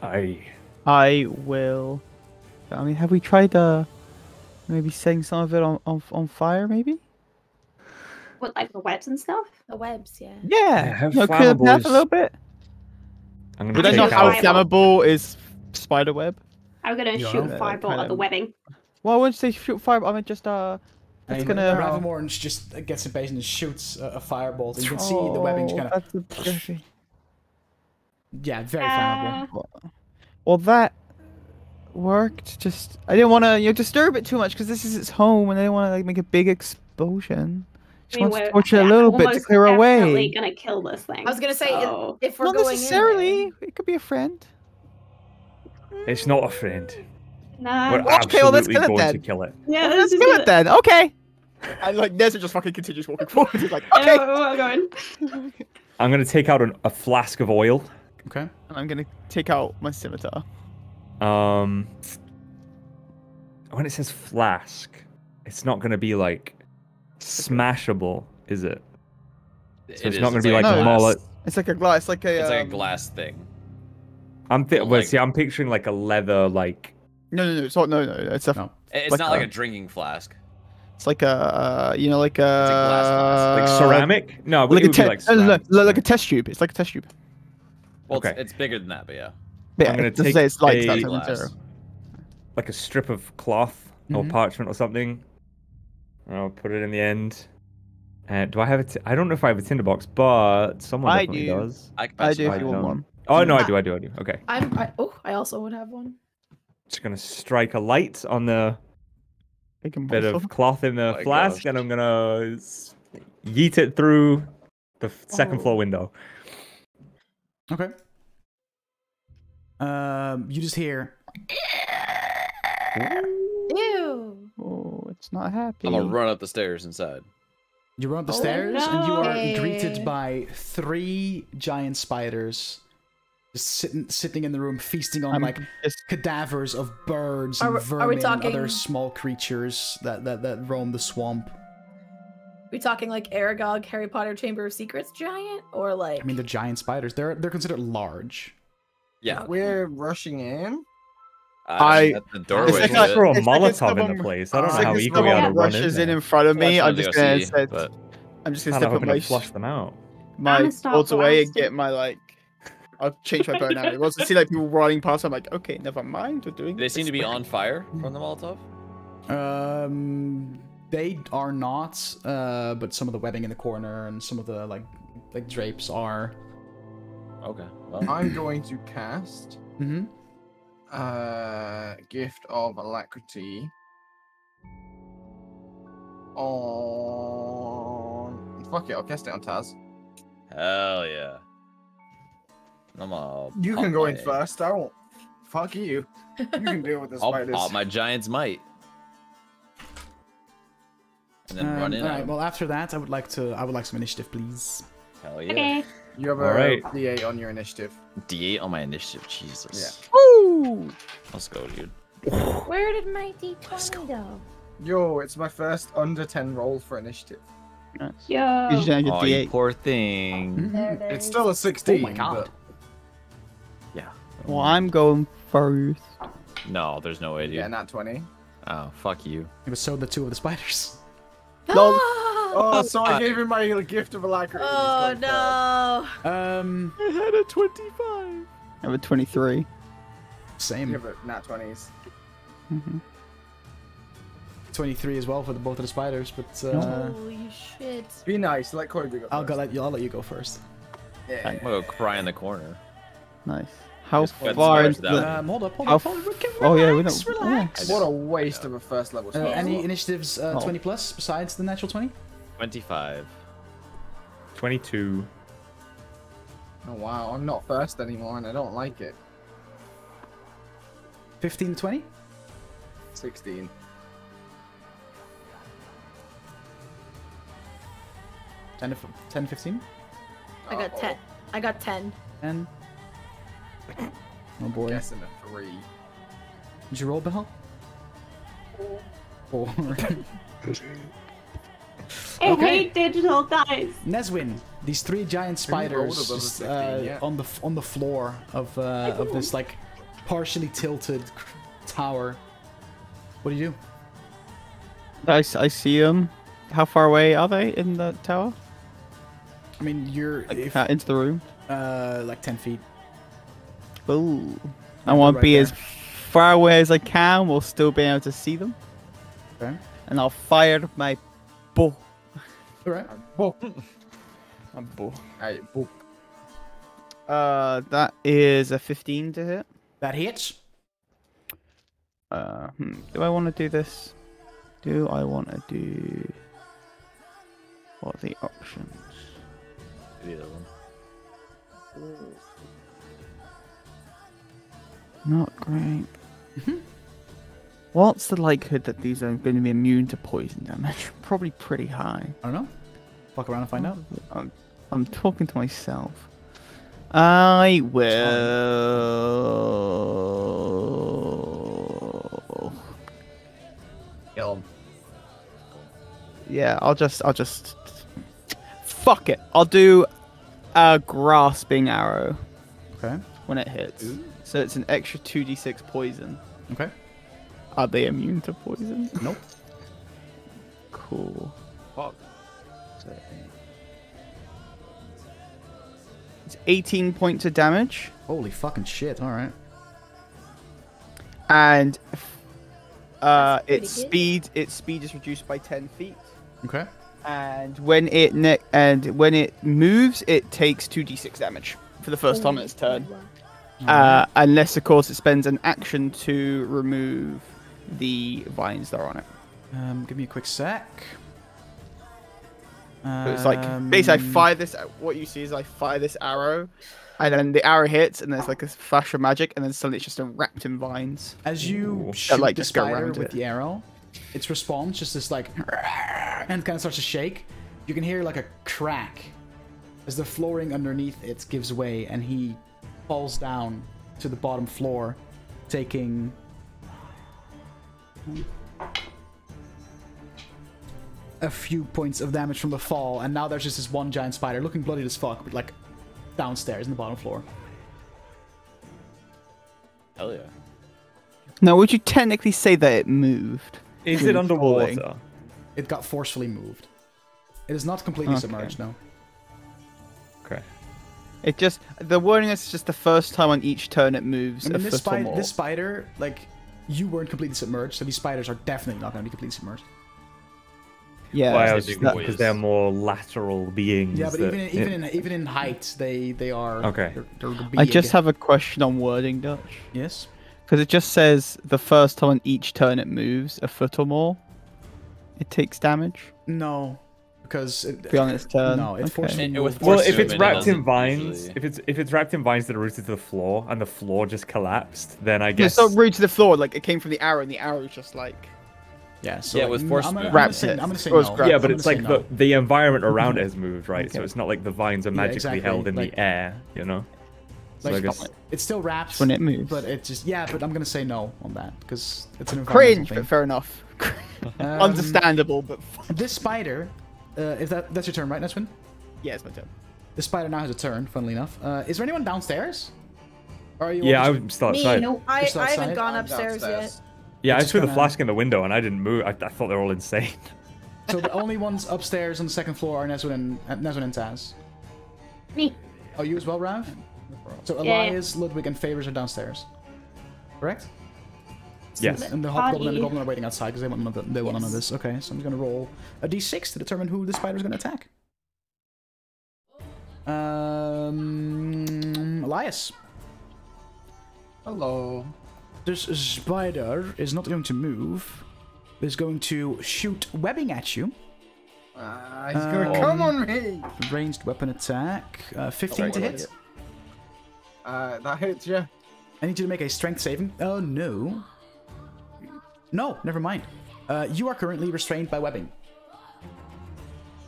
I I will. I mean, have we tried uh maybe setting some of it on on, on fire? Maybe. What, like the webs and stuff? The webs, yeah. Yeah. have no, clear the path flammables. a little bit. I'm gonna don't know how flammable is spider web. I'm gonna Yeah. shoot Uh, a fireball kinda- at the webbing. Well, I wouldn't say shoot fireball. I mean, just uh, it's gonna. Raven just gets impatient and shoots a, a firebolt, and you can see the webbing's just Oh, kind of that's a dirty- yeah, very Uh, flammable. Well, that worked. Just I didn't want to you know disturb it too much because this is its home, and I didn't want to like make a big explosion. Just I mean, want to we're torch it a little bit to almost clear definitely away. gonna kill this thing. I was gonna say if- so- if we're Not going in necessarily. It could be a friend. It's not a friend. No. We're Okay, well, let's absolutely kill it going then. to kill it. yeah, Well, let's let's just do do it then. Okay. And like Neza just fucking continues walking forward. He's like, okay. we're going. I'm gonna take out an, a flask of oil. Okay. And I'm gonna take out my scimitar. Um, when it says flask, it's not gonna be like smashable, is it? It it's is, not gonna be a like a mullet. It's like a glass. It's like a. It's like a um, glass thing. I'm th- Well, well, like- see, I'm picturing like a leather, like No, no, no. It's not. No, no. It's a. No. It's Like not like a- a drinking flask. It's like a. Uh, you know, like a. glass flask. like uh, ceramic. No, Like a would te- like no, no, no, no, like a test tube. It's like a test tube. Well, Okay. it's, it's bigger than that, but yeah. But yeah, I'm gonna it take say it's light. a That's glass. like a strip of cloth or Mhm. parchment or something. And I'll put it in the end. Uh, do I have a t- I don't know if I have a tinderbox, but someone I definitely do. does. I, can I do you if I you want one. Oh no, I do, I do, I do. Okay, I'm. I, oh, I also would have one. just gonna strike a light on the bit of cloth in the my flask, gosh. and I'm gonna yeet it through the f- second Oh. floor window. Okay. Um, you just hear Ew. Oh, it's not happy. I'm gonna run up the stairs inside. You run up the Oh, stairs and you are greeted by three giant spiders just sitting sitting in the room feasting on I'm like just- cadavers of birds Are and are vermin we and other small creatures that, that, that roam the swamp. We talking like Aragog, Harry Potter Chamber of Secrets giant, or like? I mean, they're giant spiders. They're they're considered large. Yeah. We're rushing in. Uh, I- at the doorway. It's Wait, like just a- throw a it's like Molotov in the place. I don't know like how it's eager we to run in rushes in there. in front of me. I'm just gonna OC, set, but I'm just gonna Kinda step hoping my flush them out. my gonna start swords away and get my like. I'll change my bow now. It was to see like people running past. I'm like, okay, never mind. We're doing. they seem to be on fire from the Molotov. Um, they are not. Uh, but some of the webbing in the corner and some of the like like drapes are. Okay. Well, I'm going to cast Mm-hmm. uh gift of alacrity on fuck it, I'll cast it on Taz. hell yeah. I'm gonna You can go my- in first, I won't. Fuck you. You can deal with this. I'll spiders. pop my giant's might. And then run in. Um, all right. on 'em. Well, after that, I would like to. I would like some initiative, please. Hell yeah. Okay. You have a Alright. D8 on your initiative. D8 on my initiative. Jesus. Woo! Let's go, dude. Where did my D20 go? Yo, it's my first under 10 roll for initiative. Nice. Yo. You should get Oh, you D8. poor thing. There it is. It's still a 16. Oh my god. But- Yeah. Well, I'm going first. No, there's no way, dude. Yeah, not 20. Oh, fuck you. It was so the two of the spiders. Lol. Oh, so I uh, gave him my gift of alacrity. Oh going first. no! Um, I had a 25. I have a 23. same. Yeah, but not 20s. hmm 23 as well for the both of the spiders, but uh, Holy shit! Be nice, let Corey go I'll go. Let you. I'll let you go first. Yeah. I'm gonna go cry in the corner. Nice. How far spiders into down. the... Um, hold up. Hold up. Hold up. we can Oh, yeah, we don't- Relax. What a waste of a first level Uh, any initiatives uh, Oh. 20 plus besides the natural 20? 25. 22. Oh wow, I'm not first anymore and I don't like it. 15 to 20? 16. 10, 10 15? I got ten. I got ten. 10. Oh boy. Guessing a three. Did you roll, Bell? Four. I Okay. hate digital guys. Neswin, these three giant spiders above just, 15 uh, yet? on the on the floor of uh, of this like partially tilted tower. What do you do? I, s- I see them. How far away are they in the tower? I mean, you're Like, if, uh, into the room? uh, like ten feet. Ooh. I they're want to right be there. as far away as I can while still being able to see them. Okay. And I'll fire my bow. All right. My bow. Hey, boop. Uh, that is a 15 to hit. That hits. Uh, hmm. Do I want to do this? Do I want to do? What are the options? The other one. Not great. Mm-hmm. What's the likelihood that these are going to be immune to poison damage? Probably pretty high. I don't know. Fuck around and find out. I'm, I'm talking to myself. I will. Kill him. Yeah, I'll just, I'll just. Fuck it. I'll do a grasping arrow Okay. when it hits. So it's an extra 2d6 poison. Okay. Are they immune to poison? Nope. Cool. Fuck. It's 18 points of damage, Holy fucking shit! All right. and uh, its good. speed, its speed is reduced by 10 feet. Okay. And when it ne- and when it moves, it takes 2d6 damage for the first time in its turn. Uh, unless, of course, it spends an action to remove the vines that are on it. Um, give me a quick sec. So it's like basically, I Um, fire this. What you see is I fire this arrow, and then the arrow hits, and there's like a flash of magic, and then suddenly it's just wrapped in vines. As you Ooh. shoot like, the just go spider around with it. the arrow, its response just this like, and kind of starts to shake. You can hear like a crack as the flooring underneath it gives way, and he falls down to the bottom floor, taking. A few points of damage from the fall, and now there's just this one giant spider looking bloodied as fuck, but like downstairs in the bottom floor. Hell yeah. Now, would you technically say that it moved? Is it underwater? falling. It got forcefully moved. It is not completely Okay. submerged, no. Okay. It just the wording is just the first time on each turn it moves I a mean, this, foot or spider, more. this spider, like, you weren't completely submerged, so these spiders are definitely not going to be completely submerged. Yeah, Why I they was because boys. they're more lateral beings. Yeah, but that- even in, even in even in height, they they are Okay. They're, they're I just have a question on wording, Dutch. yes. Because it just says the first time on each turn it moves a foot or more, it takes damage No, because it, beyond its turn. no, it Okay. forcefully And with moved. Well, if it's movement, it wrapped in vines, usually- if it's if it's wrapped in vines that are rooted to the floor and the floor just collapsed, then I No, guess It's not rooted to the floor. Like it came from the arrow, and the arrow is just like yeah, so Yeah, like, with mm, force I'm gonna, movement. I'm gonna Wrapped say, it. I'm gonna say no. yeah, but I'm it's like say the the environment around it has moved, right? So it's not like the vines are magically exactly, held in like- the air, you know. So I Like, guess It's still wrapped when it moves. but it just yeah. But I'm gonna say no on that because it's an environmental Cringe, thing. but fair enough. Um, Understandable, but This spider, uh, if that that's your turn, right, Neswin? yeah, it's my turn. The spider now has a turn. Funnily enough, uh, is there anyone downstairs? Or are you? yeah, I'm still outside. Me. No. I, Just I haven't gone I'm upstairs yet. Yeah, I threw the gonna- flask in the window and I didn't move. I, I thought they were all insane. So the only ones upstairs on the second floor are Neswin and uh, Neswin and Taz. Me. Oh, you as well, Rav? So Yeah, yeah. Elias, Ludwig, and Favors are downstairs. Correct? Yes. And the hobgoblin and the Party. goblin are waiting outside because they want none of, they want none of Yes. this. Okay, so I'm just gonna roll a d6 to determine who the spider is gonna attack. Um, Elias. Hello. This spider is not going to move. Is going to shoot webbing at you. Ah, he's gonna come on me. Ranged weapon attack. Uh, 15 to wait, hit. Uh, that hits you. I need you to make a strength saving. Oh no. No, never mind. Uh, you are currently restrained by webbing.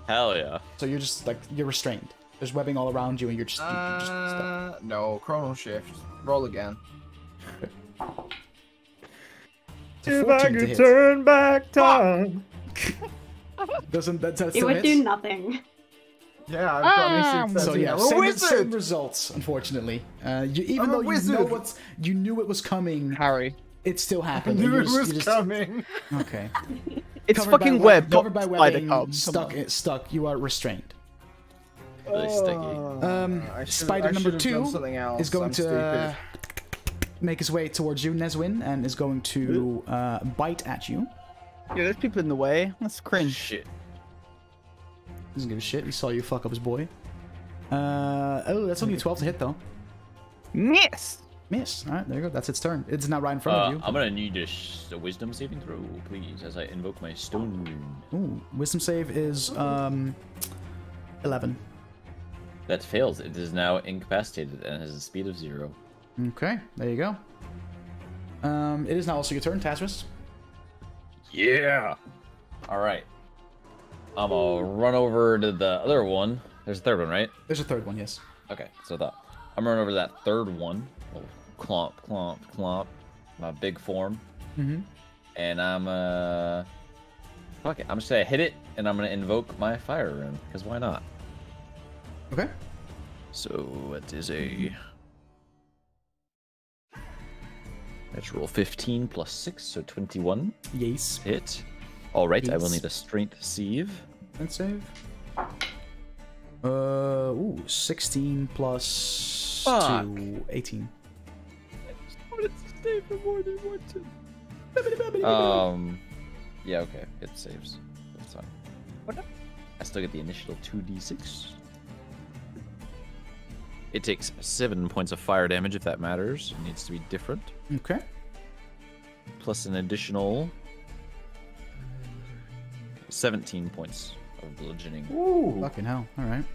Hell yeah. So you're just like you're restrained. There's webbing all around you, and you're just, you're just stuck. Uh, no, chrono shift. Roll again. It's a If I could turn back time. Doesn't that, that It would hits? do nothing. Yeah, I've got AC So yeah, I'm a same, same results, unfortunately. Uh, you, even I'm though you know what's, you knew it was coming, Harry. It still I happened. knew it just- was just- coming. Okay. It's Covered by fucking web- web, Covered not by spider webbing, come. Come stuck. on. It stuck. You are restrained. Really sticky. Um, spider number should have done two is going I'm to uh, make his way towards you, Neswin, and is going to uh, bite at you. Yeah, there's people in the way. That's cringe. Shit. Doesn't give a shit. He saw you fuck up his boy. Uh, oh, that's only a 12 to hit though. Miss. Miss. All right, there you go. That's its turn. It's now right in front Uh, of you. I'm gonna need a, sh- a wisdom saving throw, please, as I invoke my stone rune. Ooh, wisdom save is um, 11. That fails. It is now incapacitated and has a speed of zero. Okay, there you go. Um, it is now also your turn, Tazris. Yeah. All right. I'm gonna run over to the other one. There's a third one, right? There's a third one, yes. Okay, so that I'm running over to that third one. Clomp, clomp, clomp. My big form, Mm-hmm. and I'm uh, fuck it. I'm just gonna hit it, and I'm gonna invoke my fire rune, because why not? Okay. So it is a natural 15 plus 6, so 21 Yes. hit. All right, I will need a strength save. Let's save. Uh, ooh, 16 plus Fuck. 2, 18. Um, yeah, okay, it saves. That's fine. What? I still get the initial 2d6. It takes 7 points of fire damage if that matters. It needs to be different. Okay. Plus an additional 17 points of bludgeoning. Ooh. Fucking hell. All right.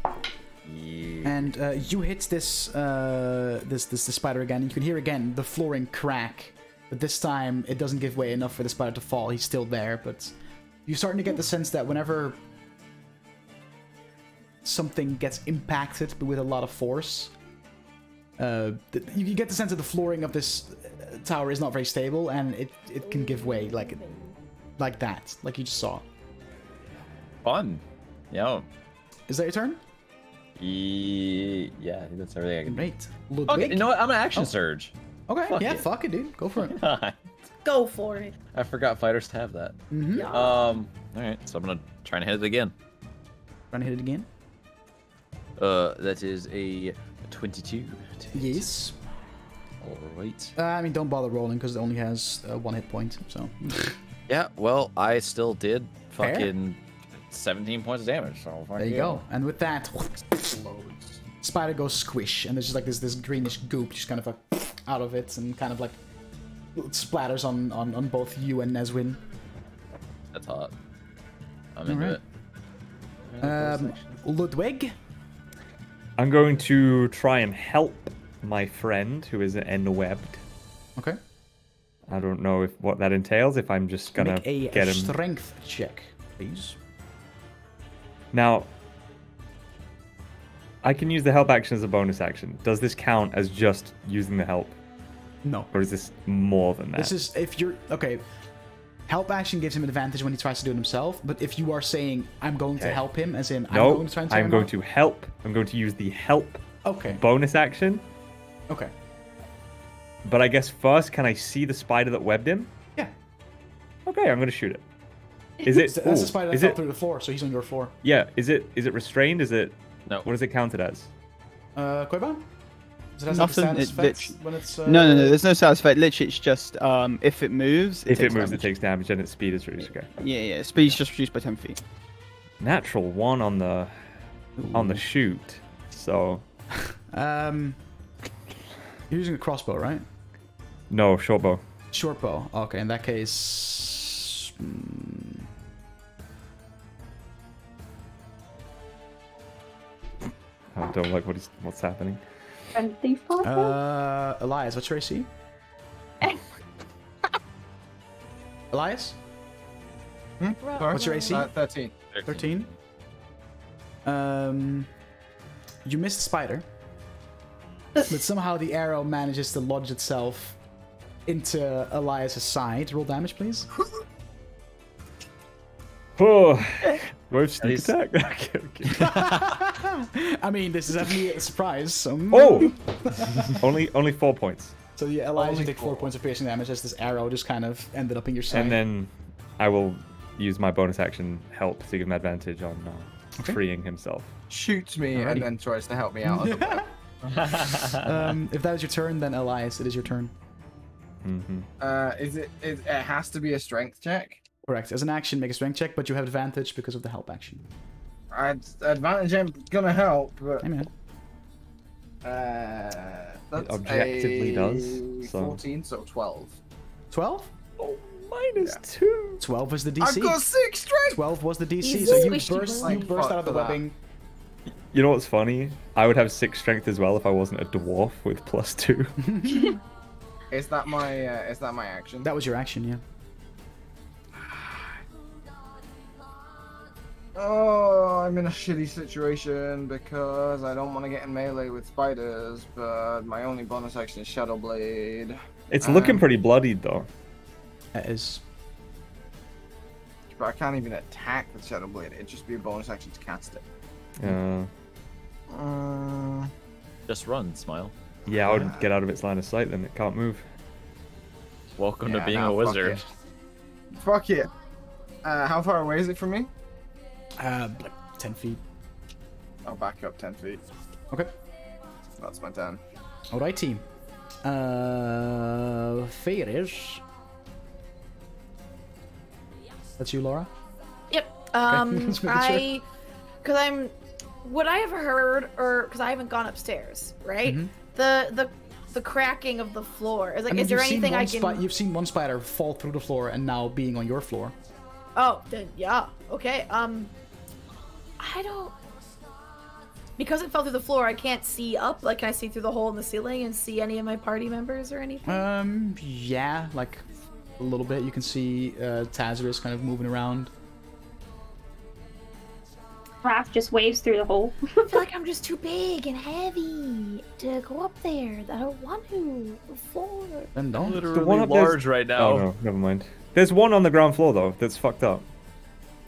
Yeah. And uh, you hit this, uh, this, this, the spider again. You can hear again the flooring crack, but this time it doesn't give way enough for the spider to fall. He's still there, but you're starting to get the sense that whenever something gets impacted but with a lot of force, uh, you get the sense that the flooring of this uh, tower is not very stable, and it it can give way like like that, like you just saw. Fun. Yeah. Is that your turn? Ye- Yeah, I think that's everything I can do. Great. Okay, you know what? I'm an action Oh. surge. Okay, Fuck yeah, it. fuck it, dude. Go for it. Go for it. I forgot fighters to have that. Mm-hmm. Yeah. Um, alright, so I'm gonna try and hit it again. Trying to hit it again. Uh, that is a 22. Yes. Alright. Uh, I mean, don't bother rolling because it only has uh, one hit point. So Yeah, well, I still did Fair. fucking 17 points of damage, so fuck there you yeah. go. And with that, spider goes squish, and there's just like this this greenish goop just kind of like out of it, and kind of like splatters on on, on both you and Neswin. That's hot. I'm into Alright. it. Um, Ludwig. I'm going to try and help my friend who is enwebbed. Okay. I don't know if what that entails. If I'm just gonna Make a, get him strength check, please. Now. I can use the help action as a bonus action. Does this count as just using the help, No. or is this more than that? This is if you're okay. Help action gives him an advantage when he tries to do it himself, but if you are saying I'm going to help him, as in I'm no. going to try and I'm going out- to help. I'm going to use the help Okay. bonus action. Okay. But I guess first, can I see the spider that webbed him? Yeah. Okay, I'm gonna shoot it. Is it? That's the ooh, spider that is fell it? through the floor, so he's on your floor. Yeah. Is it? Is it restrained? Is it? No. What is it counted as? Uh, Koiban? Does it have Nothing, Like a status it effect lit- when it's, uh, No, no, no. There's no status effect. Literally, it's just um, if it moves. If it takes moves, damage. it takes damage, and its speed is reduced. Okay. Yeah, yeah. Speed's just reduced by 10 feet. Natural one on the on the shoot. So Um, you're using a crossbow, right? no short bow. Short bow. Okay, in that case. hmm, I don't like what is what's happening. Friendly fire? Uh, Elias, what's your AC? Elias? Sorry? What's your AC? Uh, 13. 13? Um, you missed the spider, but somehow the arrow manages to lodge itself into Elias's side. Roll damage, please. Oh, wave sneak least- attack. okay, okay. I mean, this is definitely a surprise. So Oh, only only four points, So yeah, Elias, you Only take four four. points of piercing damage as this arrow just kind of ended up in your side. and then I will use my bonus action help to give him advantage on uh, Okay. freeing himself. Shoots me Alrighty. and then tries to help me out. of the web. um, if that is your turn, then Elias, it is your turn. hmm uh, is it? Is, it has to be a strength check. Correct. As an action, make a strength check, but you have advantage because of the help action. I'd, advantage ain't gonna help, but Hey man. uh, that's objectively a does, so- 14, so 12. 12? Oh, minus Yeah. two. 12 was the DC. I've got six strength. 12 was the DC. He's So you burst, you burst out of the that. webbing. You know what's funny? I would have six strength as well if I wasn't a dwarf with plus two. Is that my? Uh, is that my action? That was your action, yeah. Oh, I'm in a shitty situation because I don't want to get in melee with spiders, but my only bonus action is Shadow Blade. It's looking Um, pretty bloodied though. It is. But I can't even attack with Shadow Blade. It'd just be a bonus action to cast it. Uh, Uh, Just run, smile. yeah, I would get out of its line of sight. Then it can't move. Welcome yeah, to being no, a fuck wizard. it. Fuck it. Uh, how far away is it from me? Uh, like 10 feet. I'll back up 10 feet. Okay. That's my turn. Alrighty. Uh, Ferris. That's you, Laura? Yep. Um, Just. I, because I'm, What I have heard, or because I haven't gone upstairs, right? Mhm. The the the cracking of the floor. Is like, I mean, is there anything I can? spi- you've seen one spider fall through the floor and now being on your floor. Oh, then yeah. Okay. Um, I don't. Because it fell through the floor, I can't see up. Like, can I see through the hole in the ceiling and see any of my party members or anything? Um, yeah, like a little bit. You can see uh, Tazarus kind of moving around. Raph just waves through the hole. I feel like I'm just too big and heavy to go up there. I don't want to. The floor. Then don't. Literally one up there's- large right now. Oh no, never mind. There's one on the ground floor though. That's fucked up.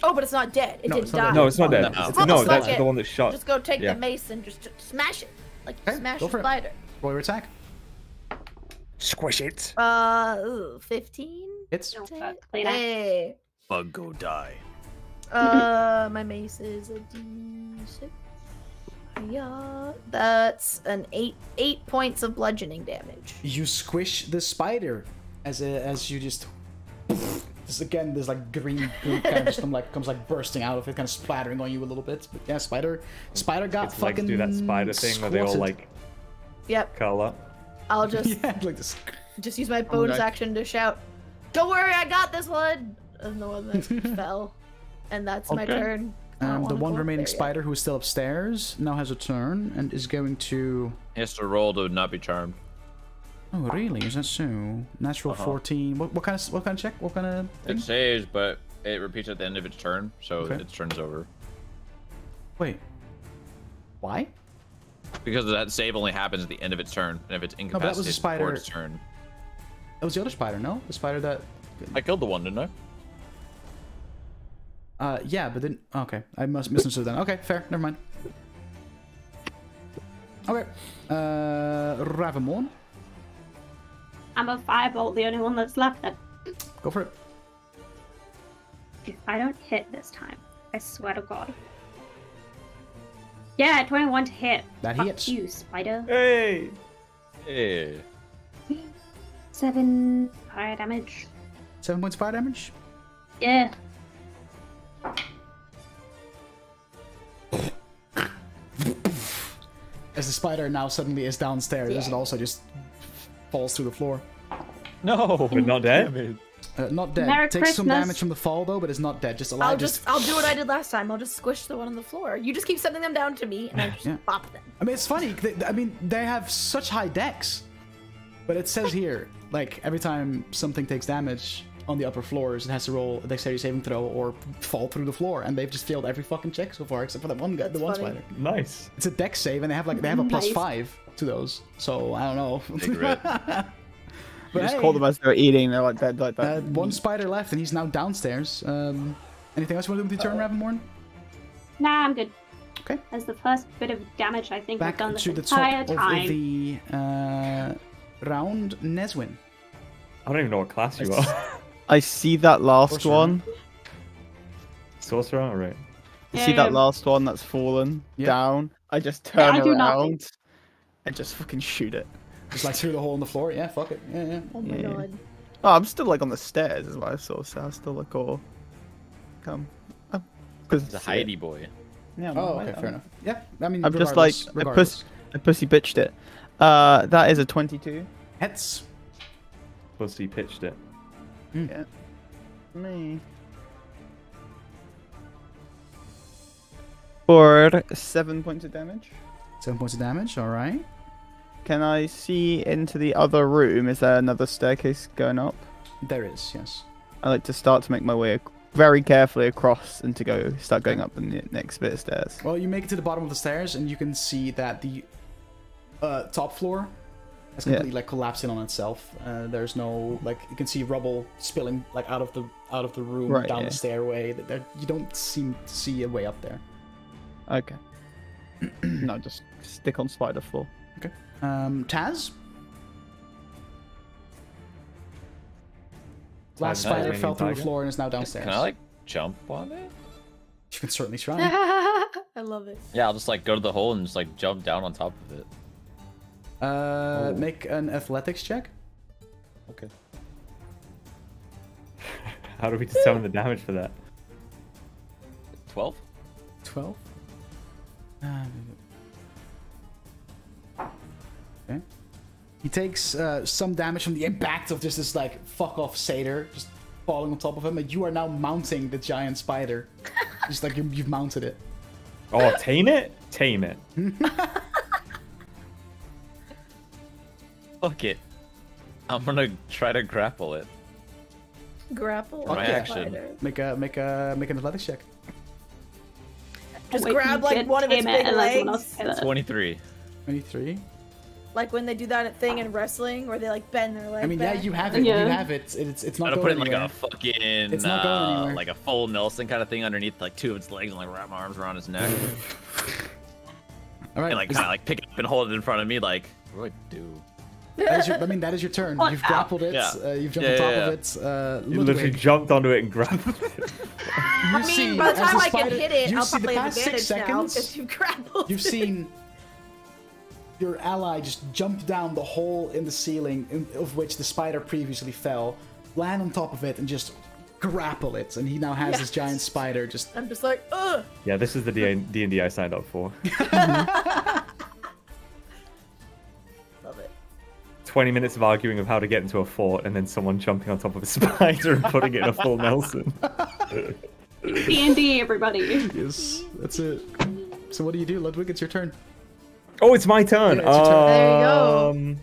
Oh, but it's not dead. It No, didn't die. No, it's not dead. No. It's- no, fuck that's it. the one that's shot. Just go take Yeah. the mace and just, just smash it. Like Okay, smash the spider. Roll your attack. Squish it. Uh, ooh, 15? It's Don't fuck, clean up. Hey. Bug go die. Uh, my mace is a d6. Yeah, that's an eight eight points of bludgeoning damage. You squish the spider as a, as you just. This again, there's like green goop kind of just come like comes like bursting out of it, kind of splattering on you a little bit. But yeah, spider, spider got Its legs fucking do that spider thing where they all like Yep, curl up. I'll just yeah, like this. just use my bonus Okay. action to shout, "Don't worry, I got this one." And the one that fell, and that's my turn. I Um, the one remaining there yet. spider who is still upstairs now has a turn and is going to. He has to roll to not be charmed. Oh, really? Is that so? Natural Uh-huh. 14. What, what kind of what kind of check? What kind of thing? It saves, but it repeats at the end of its turn, so Okay. its turn's over. Wait. Why? Because that save only happens at the end of its turn, and if it's but that was a incapacitated spider- before its turn. That was the other spider, no? The spider that. I killed the one, didn't I? Uh, yeah, but then. Okay, I must misunderstood then. Okay, fair. Never mind. Okay. Uh, Ravenborn, I'm a firebolt, the only one that's left. Then, go for it. if I don't hit this time, I swear to God. Yeah, 21 to hit. That Fuck hits. you, spider. Hey. Hey. Seven fire damage. Seven points of fire damage. Yeah. As the spider now suddenly is downstairs, it also just falls through the floor. No, But not dead. Uh, not dead. Merry Takes some damage from the fall though, but it's not dead. Just alive. I'll just I'll do what I did last time. I'll just squish the one on the floor. You just keep sending them down to me, and I just Yeah. pop them. I mean, it's funny. they- I mean, they have such high decks, but it says here, like every time something takes damage, on the upper floors, it has to roll a dexterity saving throw or fall through the floor, and they've just failed every fucking check so far except for that one guy, the one funny. spider. Nice. It's a dex save, and they have like they have a plus Nice. five to those. So I don't know. But You just hey, call them as they're eating. They're like dead, like that. uh, one spider left, and he's now downstairs. Um, anything else you want to do with your turn, Ravenborn? Nah, I'm good. Okay. As the first bit of damage I think Back we've done this to the entire top time. of the uh, round, Neswin. I don't even know what class you are. I see that last Sorcerer. one. Sorcerer, all right. You see that Um, last one that's fallen Yeah. down? I just turn I do around and just fucking shoot it. Just like through the hole in the floor. Yeah, fuck it. Yeah, yeah. Oh my Yeah. god. Oh, I'm still like on the stairs is well. I saw, so I'm still like, oh, come, because it's a Heidi boy. Yeah, Oh, no, I- okay, fair I'm- enough. Yeah, I mean, I'm just like regardless- I, regardless. puss, pussy bitched it. Uh, that is a 22. Hits. Pussy pitched it. Yeah. Me. For seven points of damage. Seven points of damage. All right. Can I see into the other room? Is there another staircase going up? There is. Yes. I like to start to make my way very carefully across and to go start going up the next bit of stairs. Well, you make it to the bottom of the stairs, and you can see that the uh, top floor has Yeah. completely like collapsed in on itself. Uh, there's no like you can see rubble spilling like out of the out of the room Right, down yeah. the stairway. That there, you don't seem to see a way up there. Okay. no, just stick on spider floor. Um, Taz. Last Taz spider fell through the floor and is now downstairs. Can I like jump on it? You can certainly try. I love it. Yeah, I'll just like go to the hole and just like jump down on top of it. Uh, make an athletics check. Okay. How do we determine the damage for that? Twelve. Twelve. Um, okay. He takes uh, some damage from the impact of just this like fuck off satyr just falling on top of him, and you are now mounting the giant spider. just like you, you've mounted it. Oh, tame it? Tame it. Fuck it. I'm gonna try to grapple it. Grapple. My action. Make a make a make an athletics check. Just Wait, grab like one of its tame it big and let someone else legs. kill. Twenty-three. Twenty-three. Like when they do that thing in wrestling where they like bend their leg. I mean, yeah, you have it. Yeah. You have it. It's it's I'm not gonna put going it in like a fucking It's not going uh, anywhere. like a full Nelson kind of thing underneath like two of its legs and like wrap my arms around his neck All right. and like kind of like pick it up and hold it in front of me like what do I do? that is your, I mean, that is your turn. You've grappled it. Yeah. Uh, you've jumped Yeah, on top yeah, of it. Uh, You literally jumped onto it and grabbed it. you I mean, see by the time I spider- can hit it, you I'll see the probably have past six advantage now seconds. because you've grappled. You've seen your ally just jump down the hole in the ceiling in, of which the spider previously fell, land on top of it, and just grapple it. And he now has this giant spider just. I'm just like, ugh. yeah, this is the D and D I signed up for. Love it. 20 minutes of arguing of how to get into a fort and then someone jumping on top of a spider and putting it in a full Nelson. D and D, everybody. Yes, that's it. So what do you do, Ludwig? It's your turn. Oh, it's my turn. Yeah, it's your turn. There you go. Um,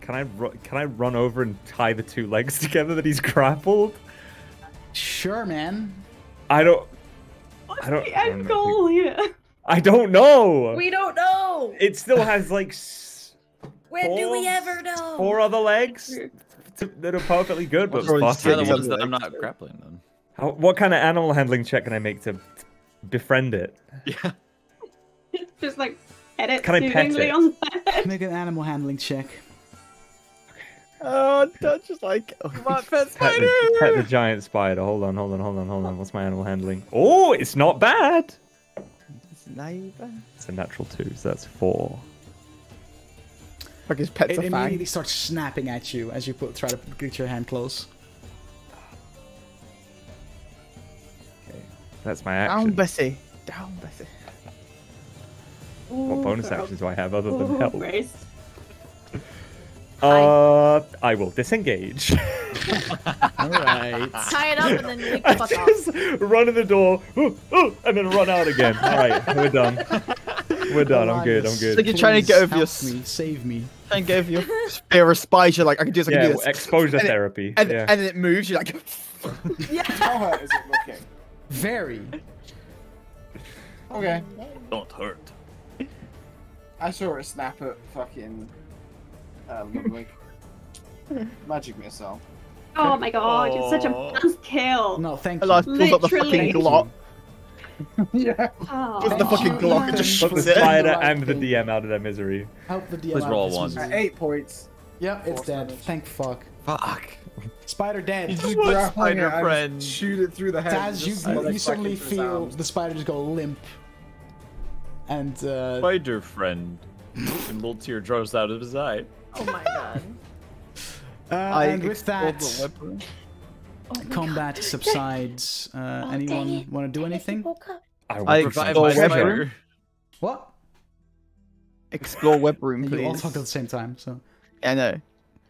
Can I ru- can I run over and tie the two legs together that he's grappled? Sure, man. I don't. I don't. The I don't end know. goal here. I don't know. We don't know. It still has like s- When do we ever know? four other legs to, that are perfectly good, but Or They're the it. Ones that I'm not grappling then. How, what kind of animal handling check can I make to befriend it? Yeah. Just like edit Can I pet it? on that. Make an animal handling check. Oh, Dutch is like, oh, my pet Pet spider. the, pet the giant spider. Hold on, hold on, hold on, hold on. What's my animal handling? Oh, it's not bad. Neighbor. It's a natural two, so that's four. Like his pet's It a immediately fang. starts snapping at you as you put try to get your hand close. That's my action. Down. Bessie. Down, Bessie. What bonus actions do I have other than help? Christ. Uh, I will disengage. All right. Tie it up and then leap the fuck off. run in the door, ooh, ooh, and then run out again. All right, we're done. We're done. I'm good. I'm good. like you're trying to get over your help me, save me. trying to give you fear of spiders. You're like, I can do this. I can Yeah, do this. exposure And it- therapy. And, yeah. and then it moves. You're like, How hurt is it looking? Very. Okay. Don't hurt. I saw it snap at fucking uh, Ludwig. Magic missile. Oh my god, it's such a Oh. fast kill. No, thank I you. like pulled up the fucking Glock. yeah. Oh. Just the fucking Glock Ian. and just Put shoots the it. spider right and the. DM out of their misery. Help the DM Please out roll one. misery. Eight points. Yep, it's Force dead. damage. Thank fuck. Fuck. Spider dead. Just grappling spider it friend? Shoot it through the head. and Taz, just you, you suddenly back into his feel arms. the spider just go limp. And uh, Spider friend. and little tear drops out of his eye. Oh my god. uh, I and with that, the. Oh combat God. subsides. Uh, Oh, anyone want to do anything? I, I Revive explore my web spider. room. What? Explore web room, You all talk at the same time, so I know.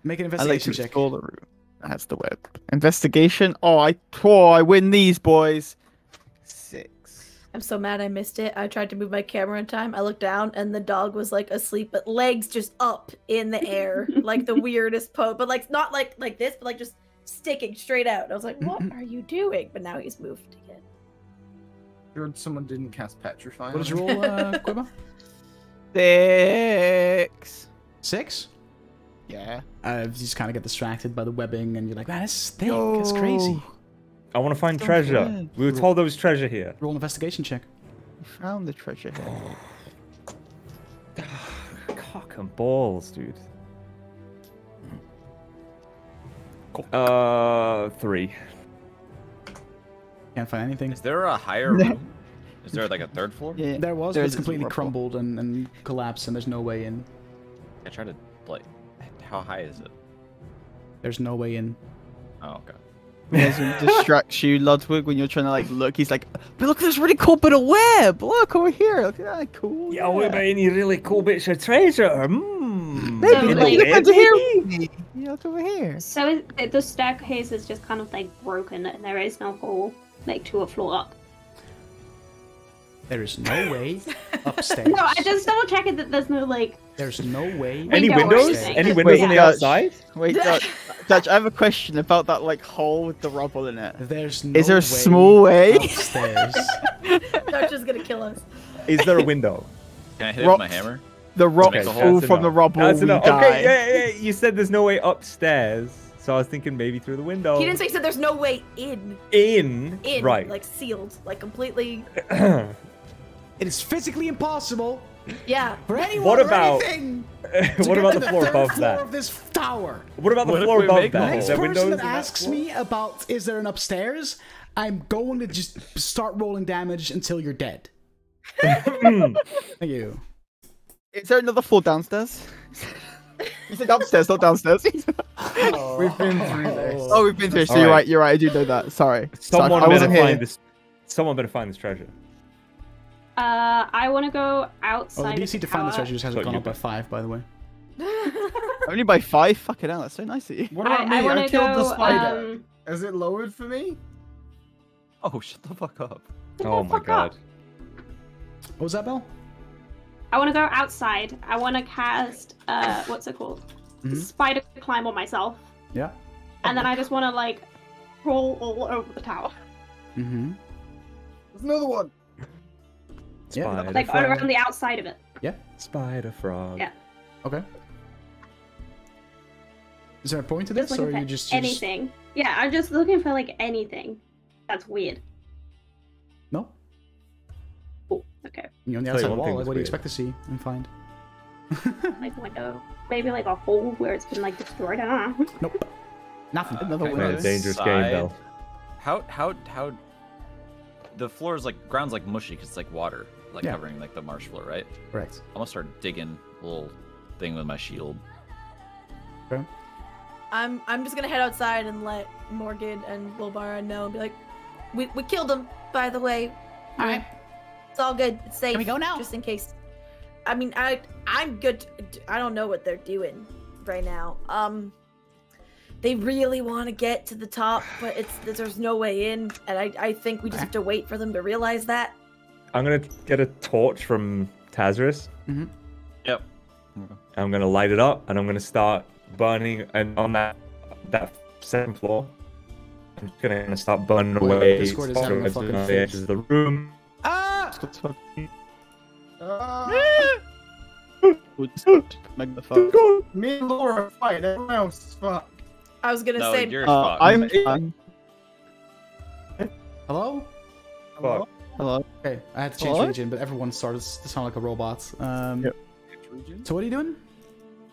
Make an investigation I like to investigation check. explore the room. That's the web. Investigation. Oh, I oh, I win these boys. Six. I'm so mad I missed it. I tried to move my camera in time. I looked down and the dog was like asleep, but legs just up in the air, like the weirdest pose. But like not like like this, but like just sticking straight out. I was like, "What are you doing?" But now he's moved again. Heard someone didn't cast petrify. What is on your it? roll, uh, Quiver? Six. Six? Yeah. Uh, you just kind of get distracted by the webbing, and you're like, man, this thick. It's crazy. I want to find Don't treasure. forget. We were told there was treasure here. Roll an investigation check. We found the treasure here. Cock and balls, dude. Uh, three. Can't find anything. Is there a higher room? Is there like a third floor? Yeah. There was, there but it's completely crumbled and, and collapsed, and there's no way in. I tried to like. How high is it? There's no way in. Oh, okay. He doesn't distract you, Ludwig, when you're trying to like look. He's like, but look at this really cool bit of web. Look over here. Look at that cool. Yeah, what about any really cool bits of treasure? Mmm. Maybe So, look, like- look over here. Yeah, look over here. So is, the staircase is just kind of like broken, and there is no hole like to a floor up. There is no way upstairs. No, I just double checking that there's no like. There's no way. Any Window windows? Any Just- windows on the yeah. outside? Wait, Dutch, Dutch, I have a question about that like hole with the rubble in it. There's no Is there a way small way? upstairs? Dutch is gonna kill us. Is there a window? Can I hit it with my hammer? The rock Make a hole. fall That's from the enough. rubble. That's we enough. die. Okay, yeah, yeah, yeah, you said there's no way upstairs, so I was thinking maybe through the window. He didn't say he said there's no way in. in. In. Right. Like sealed. Like completely. It is physically impossible Yeah. for anyone What or about- anything what about to the floor third above floor that? of this tower. What about the What floor above make that? hole? Is Next person that that asks floor? me about is there an upstairs, I'm going to just start rolling damage until you're dead. Hmm. Thank you. Is there another floor downstairs? you said upstairs, not downstairs. oh. We've been through this. oh, we've been through. So All you're right. right. You're right. I do know that. Sorry. Sorry, Someone I better wasn't here. find this. Someone better find this treasure. Uh, I want to go Oh, outside. the DC to find the treasure just hasn't gone up by five, by the way. Only by five. Fuck it out. That's so nice of you. What about I, me? I I, want to killed go. the spider. Um, Is it lowered for me? Oh, shut the fuck up. shut Oh my god. up. What was that, Bell? I want to go outside. I want to cast. Uh, what's it called? Mhm. Spider climb on myself, Yeah. and then I just want to like crawl all over the tower, Mm-hmm. There's another one. Yeah. Spider like frog. around the outside of it. Yeah, spider frog. Yeah. Okay. Is there a point to this, or are you just, you just anything. Yeah, I'm just looking for like anything. That's weird. no? Cool. Okay. You're on the Tell you outside wall. thing Like, what do you expect to see and find? Like a window. Maybe like a hole where it's been like destroyed. I. Nope. Nothing. Another window. Man, dangerous game, Side. Bell. How how how? The floor is like ground's like mushy because it's like water, like Yeah. covering like the marsh floor, right? Correct. I'm gonna start digging a little thing with my shield. Okay. I'm I'm just gonna head outside and let Morgan and Wilbara know and be like, we, we killed him, by the way. All right. It's all good. It's safe. we go now? Just in case. I mean, I I'm good. I don't know what they're doing right now. Um, they really want to get to the top, but it's there's no way in, and I I think we just Okay. have to wait for them to realize that. I'm gonna get a torch from Tazris. Yep. I'm gonna light it up, and I'm gonna start burning. And on that that second floor, I'm just gonna, gonna start burning Wait, away Discord is having a fucking on the edges of the room. Ah! We'll just make the fuck. Me and Laura are fighting. Everyone else is fucked. I was gonna No, say you're Uh, fucked. I'm fine. Hello? Fuck. Hello. Okay, I had to change Hello? region, but everyone starts to sound like a robot. Um, Yep. So what are you doing?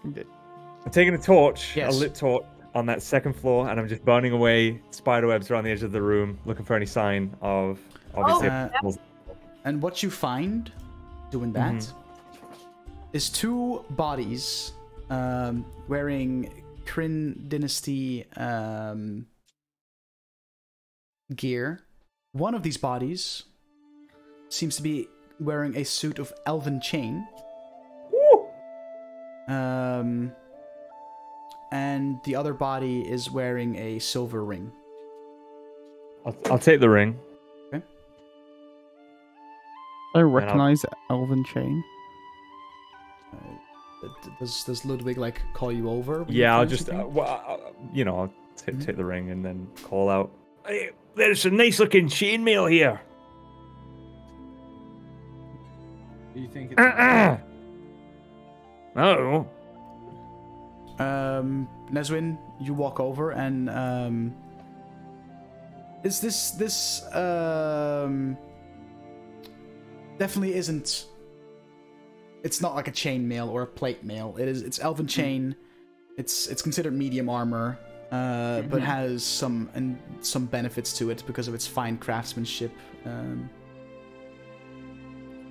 I'm taking a torch, Yes. a lit torch, on that second floor, and I'm just burning away spiderwebs around the edge of the room, looking for any sign of obviously. Oh, uh. And what you find doing that is two bodies um, wearing Kryn Dynasty um, gear. One of these bodies seems to be wearing a suit of elven chain. Woo! Um, and the other body is wearing a silver ring. I'll, I'll take the ring. Okay. I recognize Elven Chain. Uh, does does Ludwig like call you over? when you Yeah, I'll just, uh, something? well, uh, you know, I'll t- Mhm. take the ring and then call out. Hey, there's a nice looking chainmail here. Do you think it's Uh-uh. Oh, Um, Neswin, you walk over and um, is this this um definitely isn't. It's not like a chain mail or a plate mail. It is. It's elven chain. It's it's considered medium armor, uh, but has some and some benefits to it because of its fine craftsmanship. Um,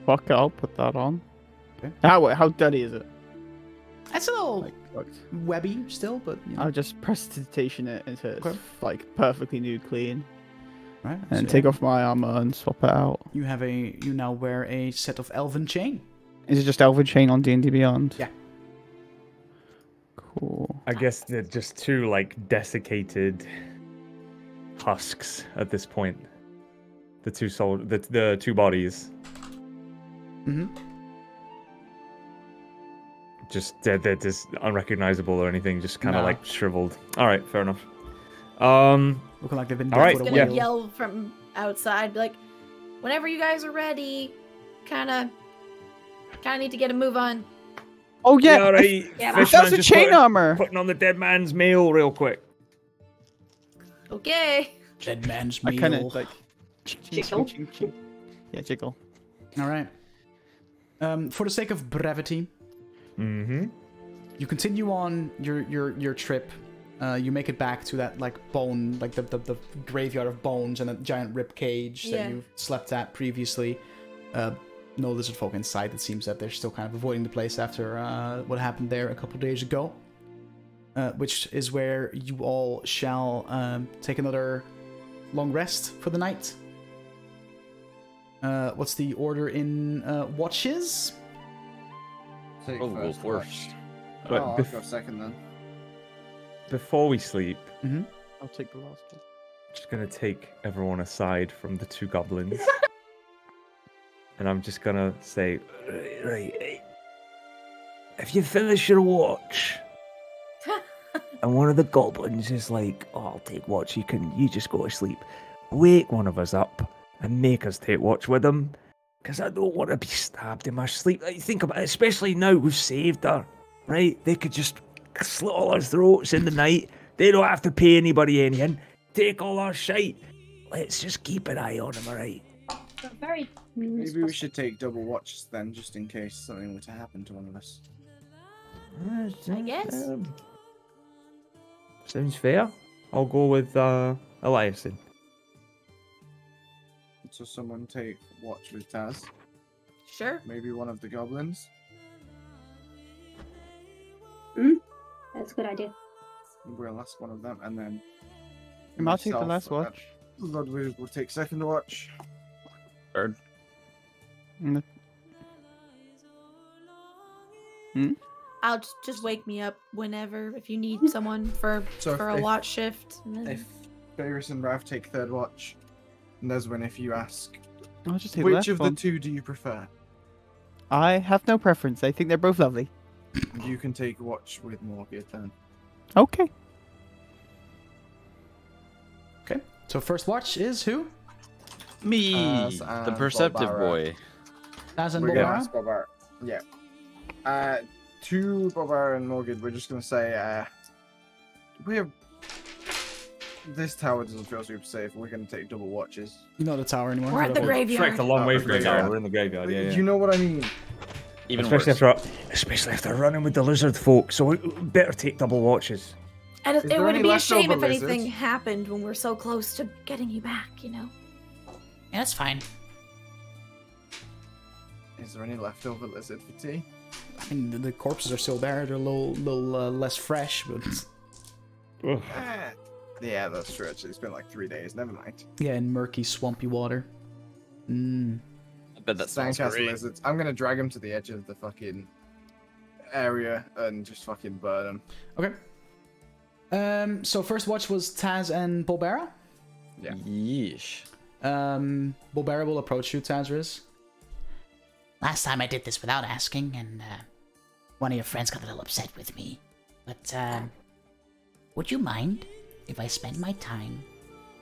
Fuck it, I'll put that on. Okay. How how dirty is it? it's a little Like, webby still, but you know, I'll just prestidigitation it until it's Okay. like perfectly new, clean, right. and so take off my armor and swap it out. You have a you now wear a set of elven chain. Is it just Elven Chain on D and D Beyond? Yeah. Cool. I guess they're just two like desiccated husks at this point. The two soul, the the two bodies, Mm-hmm. just they're, they're just unrecognizable or anything, just kind of No. like shriveled. All right, fair enough. Um, Looking like they've been All dead for a gonna yeah. yell from outside, be like, whenever you guys are ready, kind of, kind of need to get a move on. Oh yeah, all right. Yeah, that Fishman was a chain putting- armor. Putting on the dead man's mail real quick. Okay. Dead man's I kind of like. Jiggle. ching, ching. Yeah, jiggle. All right. Um, for the sake of brevity, Mm-hmm. you continue on your your your trip. Uh, you make it back to that like bone, like the, the, the graveyard of bones and a giant rib cage Yeah. that you slept at previously. Uh, no lizard folk inside. It seems that they're still kind of avoiding the place after uh, what happened there a couple days ago. Uh, which is where you all shall um, take another long rest for the night. Uh, what's the order in uh, watches? Take Oh, go first first. watch. But oh, I'll go second then. Before we sleep, I'll take the last one. just gonna take everyone aside from the two goblins, and I'm just gonna say, right, right, if you finish your watch, and one of the goblins is like, "Oh, I'll take watch. You can, you just go to sleep." Wake one of us up and make us take watch with them, because I don't want to be stabbed in my sleep. Like, think about it, especially now we've saved her, right? They could just slit all our throats in the night. They don't have to pay anybody anything. Take all our shite. Let's just keep an eye on them, alright? Very. Maybe we should take double watches then, just in case something were to happen to one of us. I guess. Um, sounds fair. I'll go with uh, Eliason. So someone take watch with Taz. Sure. Maybe one of the goblins. Hmm? That's a good idea. We'll ask one of them, and then. I'll take the last uh, watch. Ludwig will take second watch. Third. Mm, hmm? I'll just, just wake me up whenever if you need hmm. someone for So for if- a watch shift. If Ferris and Rav take third watch, Neswin, if you ask, I'll just take the which of one. the two do you prefer? I have no preference. I think they're both lovely. You can take watch with Morgan then. Okay. Okay. So first watch is who? Me, Us the perceptive Barbara. boy. Taz and We're Bobara? Yeah. Uh, to Bobar and Morgan, we're just gonna say, uh, we're. This tower doesn't feel super safe. We're gonna take double watches. You know the tower anymore. We're at the graveyard. Trekked a long Oh, way from the tower. We're in the graveyard. Yeah, yeah. You know what I mean? Even especially worse. after, especially after running with the lizard folk. So we we better take double watches. And it, it would be a shame if leftover anything lizards? happened when we're so close to getting you back, you know? Yeah, that's fine. Is there any leftover lizard for tea? I mean, the, the corpses are still there. They're a little, little uh, less fresh, but Ugh. Yeah, that's true. Actually, it's been like three days. Never mind. yeah, in murky, swampy water. Mm. I bet that sounds Sandcastle great. lizards. I'm gonna drag him to the edge of the fucking area and just fucking burn him. Okay. Um. So first watch was Taz and Bulbera. Yeah. Yeesh. Um. Bulbera will approach you, Tazriz. Last time I did this without asking, and uh, one of your friends got a little upset with me. But um, would you mind if I spend my time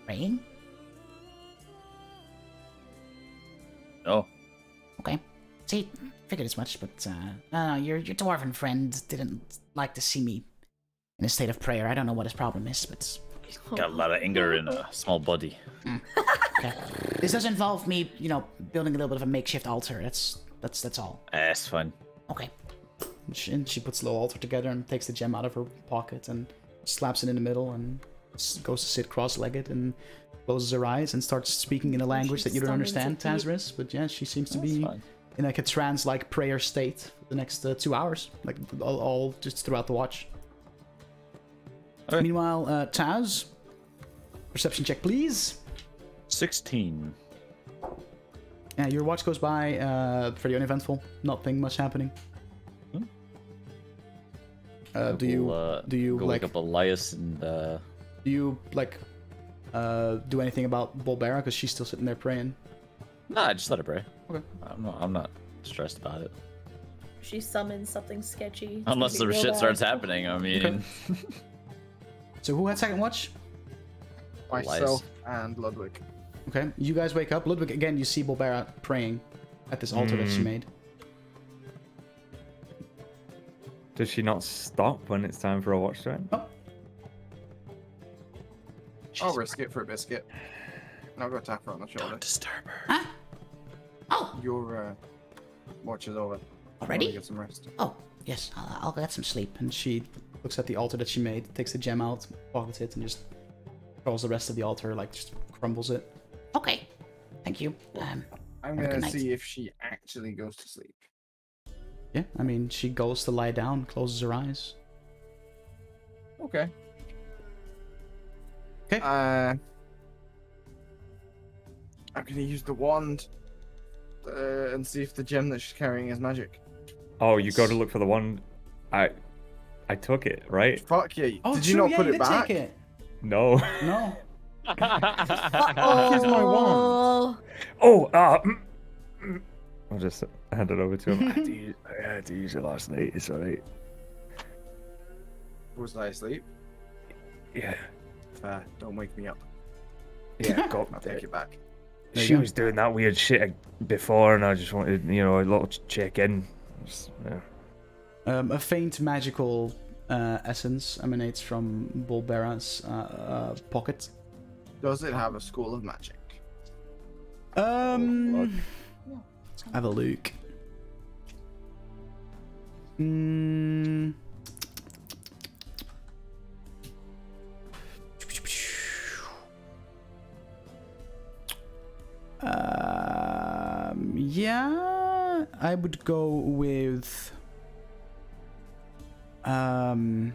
praying? Oh, Okay. See, figured as much, but uh, uh, your your dwarven friend didn't like to see me in a state of prayer. I don't know what his problem is, but He's got a lot of anger in a small body. okay. this does involve me, you know, building a little bit of a makeshift altar. That's that's that's all. Eh, it's fine. Okay. And she, and she puts the altar together and takes the gem out of her pocket and slaps it in the middle and s- goes to sit cross-legged and closes her eyes and starts speaking in a language that you don't understand, a Tazris. But yeah, she seems to That's be fine. in like a trance-like prayer state for the next uh, two hours, like all, all just throughout the watch. Okay. Meanwhile, uh, Taz, perception check, please. 16. Yeah, your watch goes by, uh, pretty uneventful. Nothing much happening. Hmm. Uh, do you We'll, uh, do you go like up Elias and uh, do you like uh do anything about Bulbera because she's still sitting there praying? nah, just let her pray. Okay. I'm not. I'm not stressed about it. She summons something sketchy. It's Unless gonna the shit bad. starts happening. I mean, So who had second watch? Myself and Ludwig. Okay, you guys wake up. Ludwig again. You see Bulbera praying at this altar that she Mm. made. Does she not stop when it's time for a watch to end? Oh, I'll risk it for a biscuit. And I'll go tap her on the shoulder. don't disturb her. Huh? Oh, Your uh, watch is over. already? Get some rest. Oh, yes. I'll, I'll get some sleep. and she looks at the altar that she made, takes the gem out, pockets it, and just throws the rest of the altar, like just crumbles it. Okay. Thank you. Um, I'm Have a good gonna see if she actually goes to sleep. Yeah, I mean, she goes to lie down, closes her eyes. Okay. Okay. Uh, I'm gonna use the wand uh, and see if the gem that she's carrying is magic. Oh, you go to look for the one. I, I took it, right? Fuck yeah! Oh, did you not put it back? it. No. No. Here's my wand. Oh, Oh, uh, mm, mm. I'll just hand it over to him. I had to use, I had to use it last night. It's alright. Was I asleep? Yeah. Fair. Don't wake me up. Yeah, got I'll take it back. There you She go. was doing that weird shit before, and I just wanted, you know, a little check in. Just, yeah. Um, a faint magical uh, essence emanates from Bulbera's uh, uh, pocket. Does it have a school of magic? Um, have a look. Mm. Um, yeah, I would go with. Um.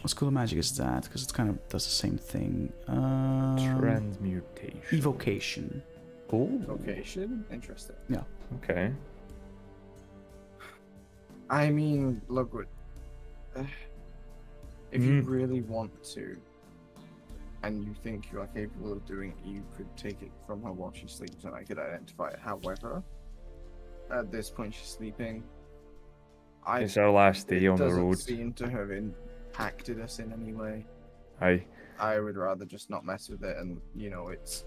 What school of magic is that? Because it kind of does the same thing. Um, Transmutation. evocation. Oh, Location? Interesting. Yeah. Okay. I mean, look, what- uh, if you Mm. really want to, and you think you are capable of doing it, you could take it from her while she sleeps, and I could identify it. However, at this point she's sleeping. I It's our last day on the road. seem to have impacted us in any way. Aye. I would rather just not mess with it, and you know, it's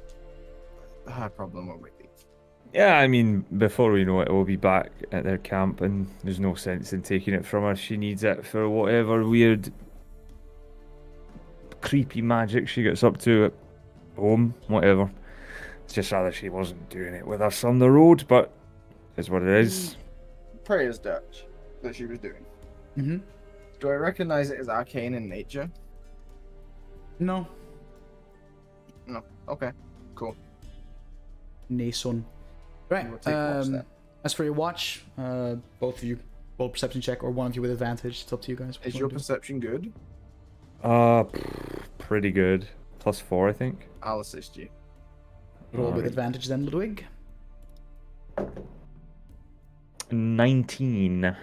her problem when we leave. Yeah, I mean, before we know it, we'll be back at their camp, and there's no sense in taking it from her. She needs it for whatever weird, creepy magic she gets up to at home, whatever. It's just rather she wasn't doing it with us on the road, but it's what it is. Prayers Dutch that she was doing. Mm-hmm. Do I recognize it as arcane in nature? No. No. Okay. Cool. Nason. Right. will take watch Um, as for your watch, uh, both of you roll perception check, or one of you with advantage. It's up to you guys. Is you your wanna do. perception good? Uh, pretty good. Plus four, I think. I'll assist you. roll with Alright. advantage then, Ludwig? 19.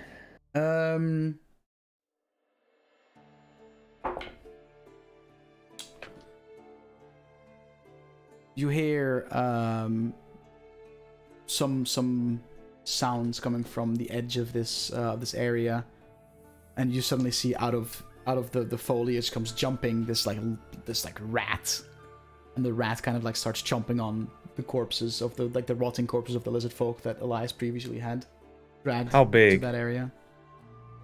Um. You hear um, some some sounds coming from the edge of this uh, this area, and you suddenly see out of out of the, the foliage comes jumping this like this like rat, and the rat kind of like starts chomping on the corpses of the like the rotting corpses of the lizard folk that Elias previously had dragged How big? that area.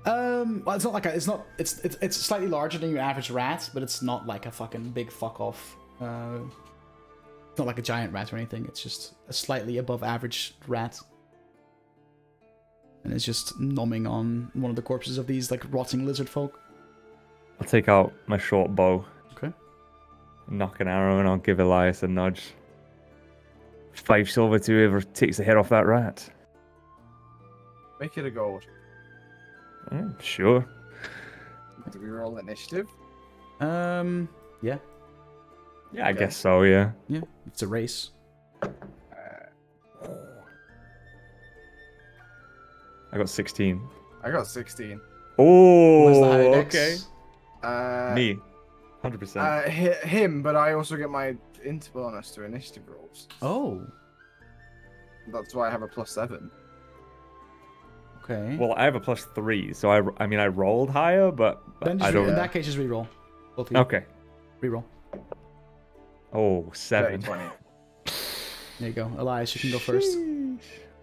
Um, well, it's not like a, it's not it's, it's it's slightly larger than your average rat, but it's not like a fucking big fuck off. Uh, it's not like a giant rat or anything. It's just a slightly above average rat, and it's just nomming on one of the corpses of these like rotting lizard folk. I'll take out my short bow. Okay. Nock an arrow and I'll give Elias a nudge. Five silver to whoever takes the head off that rat. Make it a gold. Mm, sure. Do we roll initiative? Um, yeah, Yeah, I Okay. guess so, yeah. yeah, it's a race. I got 16. I got 16. Oh, What's the okay. Uh, Me. 100%. Uh, hi- him, but I also get my int bonus to initiative rolls. Oh, That's why I have a plus seven. okay. well, I have a plus three, so I, I mean, I rolled higher, but but then just I don't. in that case, just reroll. Both of you. Okay. Reroll. Oh, Dirty 20. There you go. Elias, you can go first.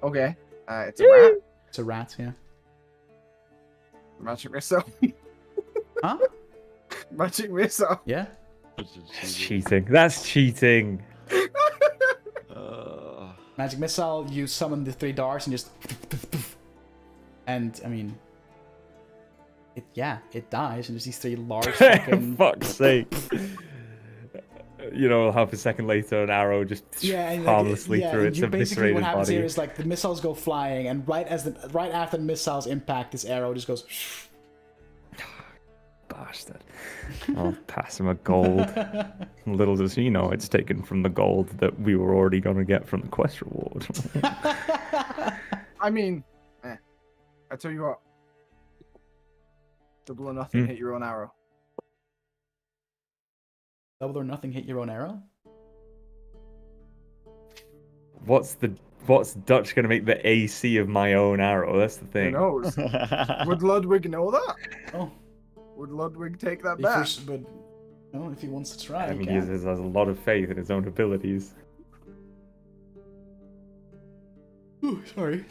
Okay. Uh, it's a rat. It's a rat, yeah. Magic missile. Huh? Magic missile. Yeah. That's cheating. That's cheating. Uh, Magic missile, you summon the three darts and just. And, I mean. It, yeah, it dies, and there's these three large fucking. Fuck's sake. You know, half a second later, an arrow just Yeah, and like, harmlessly yeah, through and its you basically what happens body. here is like the missiles go flying, and right as the right after the missiles impact, this arrow just goes. Bastard. I'll pass him a gold. Little does he know it's taken from the gold that we were already going to get from the quest reward. I mean, eh. I tell you what. Double or nothing, Hmm. hit your own arrow. Double or nothing, hit your own arrow. what's the what's Dutch going to make the AC of my own arrow? That's the thing. Who knows? Would Ludwig know that? Oh, Would Ludwig take that if back? you're- but no, if he wants to try, I he mean, he has, has a lot of faith in his own abilities. Ooh, sorry.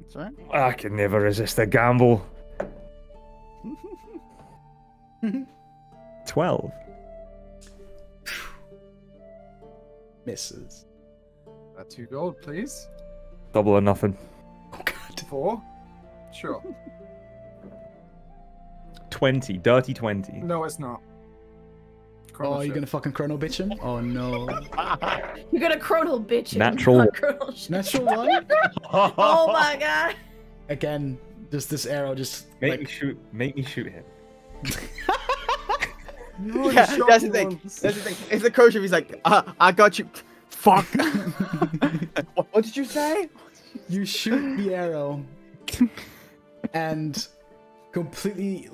That's right. I can never resist a gamble. Twelve. Misses. That two gold, please. Double or nothing. Oh god. Four. Sure. Twenty. Dirty twenty. No, it's not. Oh, Chrono you shift. gonna fucking chrono bitch him? Oh no. You're gonna chrono bitch. him. Natural- not chronal shit. Natural one? Oh my god. Again, just this arrow just Make like me shoot. Make me shoot him. Yeah, that's the thing. once. That's the thing. It's the coach if he's like, uh, I got you. Fuck. what, what did you say? you shoot the arrow and completely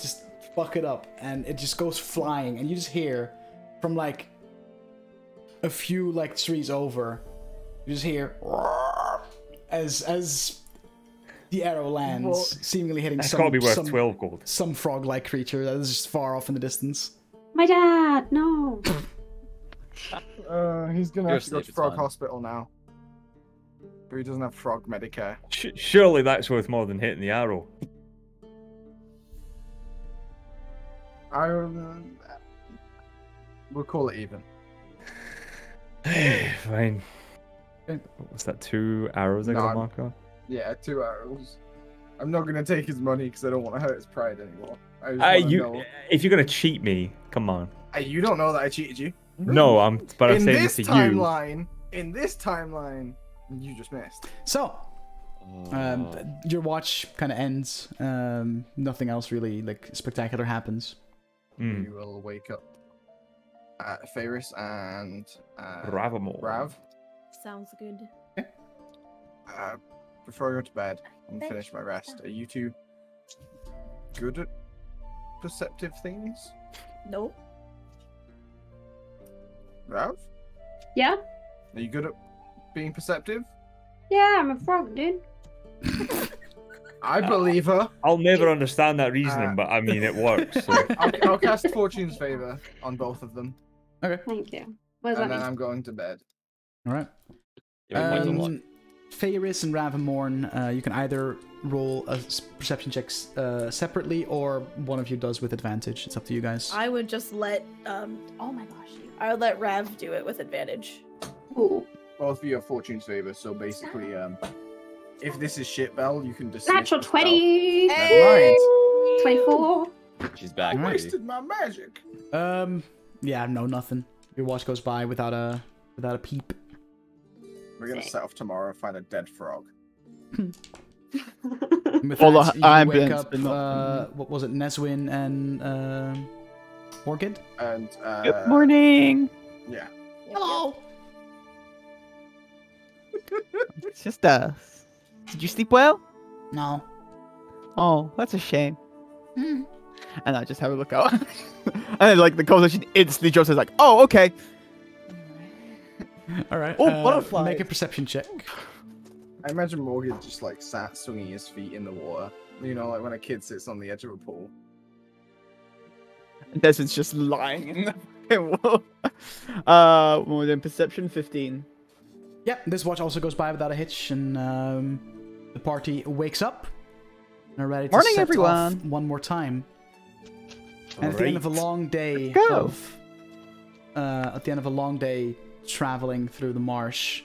just fuck it up and it just goes flying and you just hear from like a few like trees over, you just hear as as the arrow lands, Whoa. seemingly hitting That's some gotta be worth some, 12 gold. some frog-like creature that is just far off in the distance. My dad, no. Uh, he's gonna You're have to go to Frog fine. Hospital now. But he doesn't have Frog Medicare. Sh- surely that's worth more than hitting the arrow. I um, we'll call it even. Fine. Okay. What was that? Two arrows I No, gotta mark off? Yeah, two arrows. I'm not gonna take his money because I don't want to hurt his pride anymore. I just Uh, you, know. if you're gonna cheat me, come on. Hey, you don't know that I cheated you. No, I'm. But I'm in saying this this to you. timeline, in this timeline, you just missed. So, um, your watch kind of ends. Um, nothing else really like spectacular happens. Mm. You will wake up at Ferris and uh, Ravenborn. Rav. Sounds good. Uh, before I go to bed and finish my rest, are you two good at perceptive things? No. Rav, Yeah? are you good at being perceptive? Yeah, I'm a frog, dude. I believe her. I'll never understand that reasoning, Uh, but I mean it works. So. I'll, I'll cast Fortune's favor on both of them, Okay. Thank you. What does and that then mean? I'm going to bed. All right. Yeah, points. Um, Ferris and Ravenborn, uh, you can either roll a perception check uh, separately, or one of you does with advantage. It's up to you guys. I would just let um oh my gosh. I would let Rav do it with advantage. Ooh. Both of you have Fortune's favor, so basically, um, if this is shit bell, you can dismiss Natural the spell. 20! 24. She's back. I wasted my magic. Um, yeah, no, nothing. Your watch goes by without a without a peep. We're gonna Sick. set off tomorrow and find a dead frog. With All that, the wake ambulance, up. but Uh, what was it? Neswin and um Orchid. And uh, Good morning. Yeah. Hello. It's just us. Did you sleep well? No. Oh, that's a shame. Hmm. And I just have a look out. and then, like, the conversation instantly jumps. It's like, oh, okay. All right. Oh, uh, butterflies. Make a perception check. I imagine Morgan just like sat swinging his feet in the water. You know, like when a kid sits on the edge of a pool. And Desmond's just lying in the fucking wall. Uh, more than perception, 15. Yep, this watch also goes by without a hitch, and um, the party wakes up and are ready to Morning, set off one more time. And at the end of a long day of uh, at the end of a long day traveling through the marsh,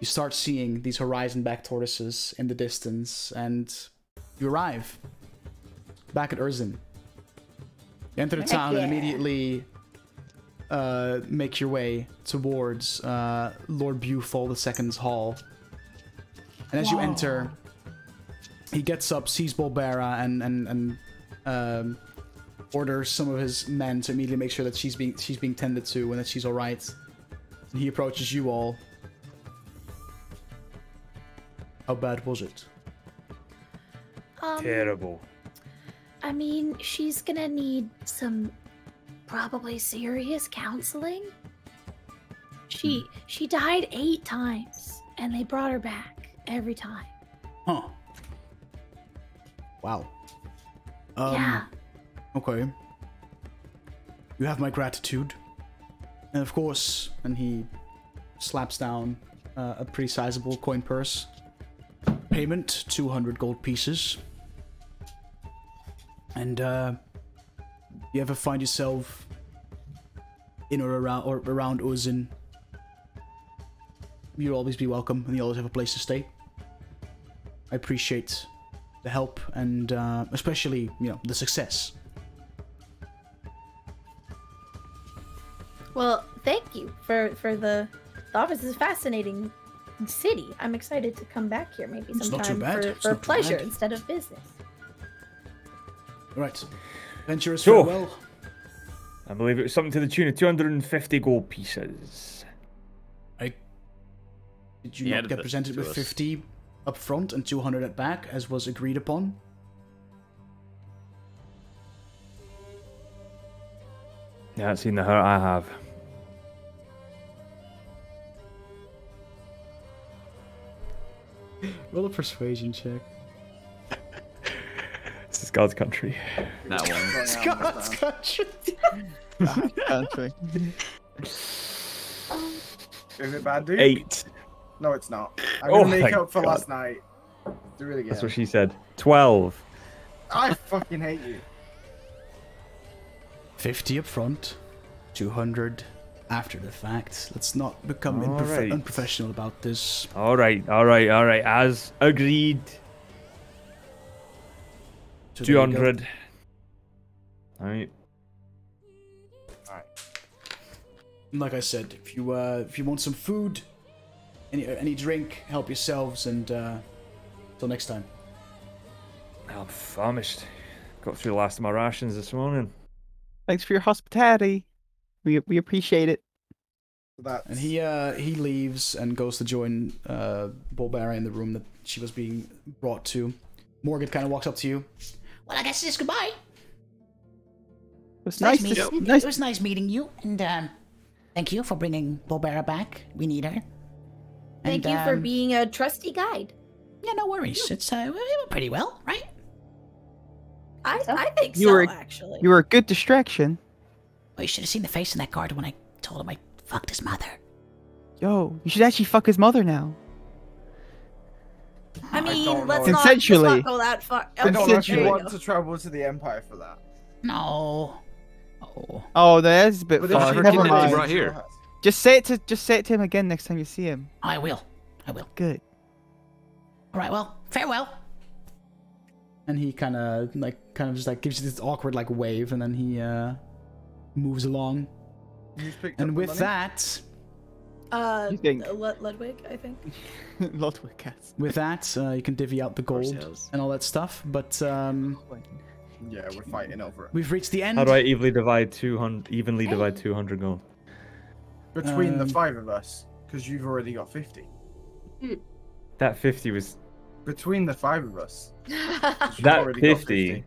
you start seeing these horizon-back tortoises in the distance, and you arrive back at Urzin. You enter the Heck town and immediately uh, make your way towards uh, Lord Bufal II's hall. And as you enter, he gets up, sees Bolbera, and and and um, orders some of his men to immediately make sure that she's being she's being tended to and that she's all right. And he approaches you all. How bad was it? Um, Terrible. I mean, she's gonna need some probably serious counseling. She she died eight times, and they brought her back every time. Huh. Wow. Um, yeah. Okay. You have my gratitude. And of course, and he slaps down uh, a pretty sizable coin purse. Payment 200 gold pieces. And uh you ever find yourself in or around or around Uzin, you'll always be welcome and you'll always have a place to stay. I appreciate the help and uh, especially, you know, the success. Well, thank you for for the. The office is a fascinating city. I'm excited to come back here maybe It's not too sometime bad. for, for not pleasure bad. instead of business. Right. Venturous So- farewell. I believe it was something to the tune of 250 gold pieces. I did you He not get presented with us. 50 up front and 200 at back as was agreed upon? You haven't seen the hurt I have. Roll a persuasion check. This is God's country. That one. Going out God's with country. Country. that. Is it bad, dude? Eight. No, it's not. I'm Oh gonna make up for God. last night. Do it again. That's what she said. Twelve. I fucking hate you. 50 up front, 200 after the fact. Let's not become All right. unprofessional about this. All right, all right, all right. As agreed. So there Two you go. hundred. All right. Like I said, if you uh, if you want some food, any any drink, help yourselves, and uh, till next time. I'm famished. Got through the last of my rations this morning. Thanks for your hospitality. We we appreciate it. That's And he uh he leaves and goes to join uh Bulbara in the room that she was being brought to. Morgan kind of walks up to you. Well, I guess it's goodbye. It was Nice, nice, to meeting. nice. It was nice meeting you, and um, thank you for bringing Bulbara back. We need her. Thank And, you for um, being a trusty guide. Yeah, no worries. It's uh, we went pretty well, right? I, I think You so, were- actually. You were a good distraction. Well, you should have seen the face in that guard when I told him I fucked his mother. Yo, you should actually fuck his mother now. I mean, don't let's not, let's not go that far. I don't know if Okay, you want to travel to the Empire for that. No. Oh. Oh, that's a bit But far. Never want, kidnapped him mind. right here. Go ahead. Just say it to just say it to him again next time you see him. I will. I will. Good. All right. Well, farewell. And he kind of like kind of just like gives you this awkward like wave, and then he uh moves along. You just picked up And with money? that, Uh, You think- Lud- Ludwig, I think. Ludwig has. with that, uh, you can divvy out the gold and all that stuff. But um, Yeah, we're fighting over it. we've reached the end. How do I evenly divide two hundred? Evenly divide two hundred gold. Between the Um, five of us, because you've already got 50. That fifty was Between the five of us that already got fifty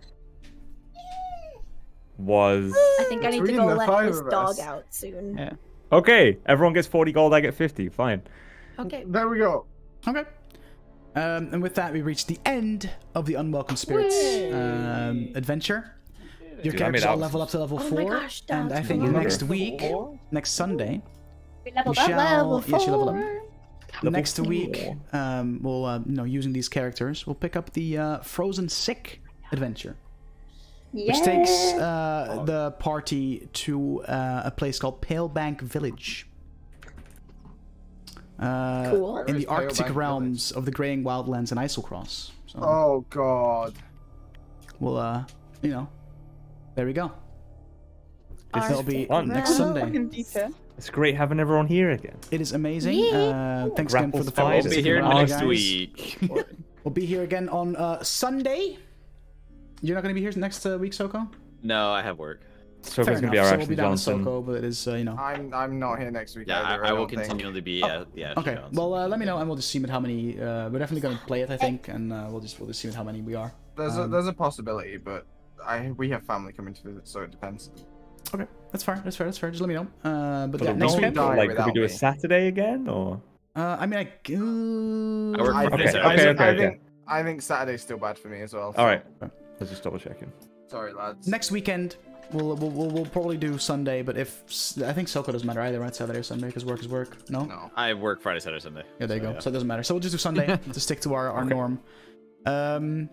was I think I need to go let five this of dog us. out soon. Yeah. okay. Everyone gets forty gold. I get fifty. Fine. Okay. There we go. Okay. Um, and with that, we reach the end of the Unwelcome Spirits um, adventure. Your Dude, I characters all level up to level Oh my four, gosh, and I think next week, next Sunday, We we leveled up. shall yeah, she leveled up. Level next four. week, um, we'll uh, you know using these characters, we'll pick up the uh, Frozen Sick adventure, which takes uh, the party to uh, a place called Palebank Village. Uh, Cool. In the Arctic Palebank realms of the Greying Wildlands and Eiselcross. So Oh, God. we'll, uh, you know, there we go. Our That'll be fun. next Sunday. It's great having everyone here again. It is amazing. Uh, thanks again for the Grapple follow. We'll be here next guys. week. We'll be here again on uh, Sunday. You're not going to be here next uh, week, Soko? No, I have work. So Fair it's gonna be our so action we'll be down in Johnson. Soko, but it is, uh, you know. I'm I'm not here next week. Yeah, either, I, I will don't think. continually be. Uh, yeah. Okay, Johnson. well, uh, let me know, and we'll just see with how many. Uh, we're definitely going to play it, I think, and uh, we'll just we'll just see how many we are. There's Um, a there's a possibility, but I we have family coming to visit, so it depends. Okay, that's fair. That's fair. That's fair. Just let me know. Uh, but For yeah, next weekend? week. die like, could we do a me. Saturday again, or Uh, I mean, I. Uh, I work I Friday, think, Okay, okay, okay, I think I think Saturday's still bad for me as well. all right? Let's just double checking. Sorry, lads. next weekend, we'll, we'll we'll we'll probably do Sunday. But if I think Soko doesn't matter either, right? Saturday or Sunday, because work is work. No. No. I work Friday, Saturday, Sunday. Yeah, there you So, go. yeah. So it doesn't matter. So we'll just do Sunday to stick to our, our Okay. norm. Um,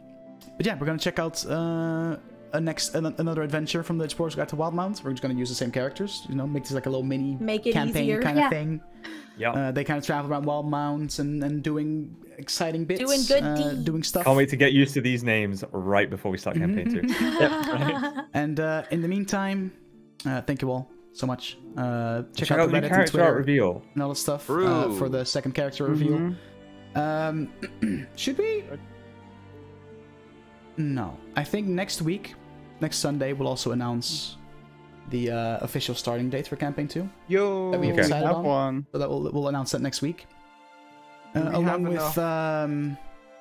but yeah, we're gonna check out uh, a next an, another adventure from the Explorer's Guide to Wildemount. We're just gonna use the same characters. You know, make this like a little mini Make campaign easier. kind Yeah. of thing. Yeah. Uh, they kind of travel around Wildemount and and doing exciting bits, Doing good uh, deeds. doing stuff. Can't wait to get used to these names right before we start campaign two. And uh, in the meantime, uh, thank you all so much. Uh, check, Check out out the the Reddit new and character Twitter reveal. and all that stuff uh, for the second character reveal. Um, should we? No, I think next week, next Sunday, we'll also announce the uh, official starting date for campaign two. Yo, That we Okay. decided have on. one. So that we'll we'll announce that next week. Uh, we along with, um,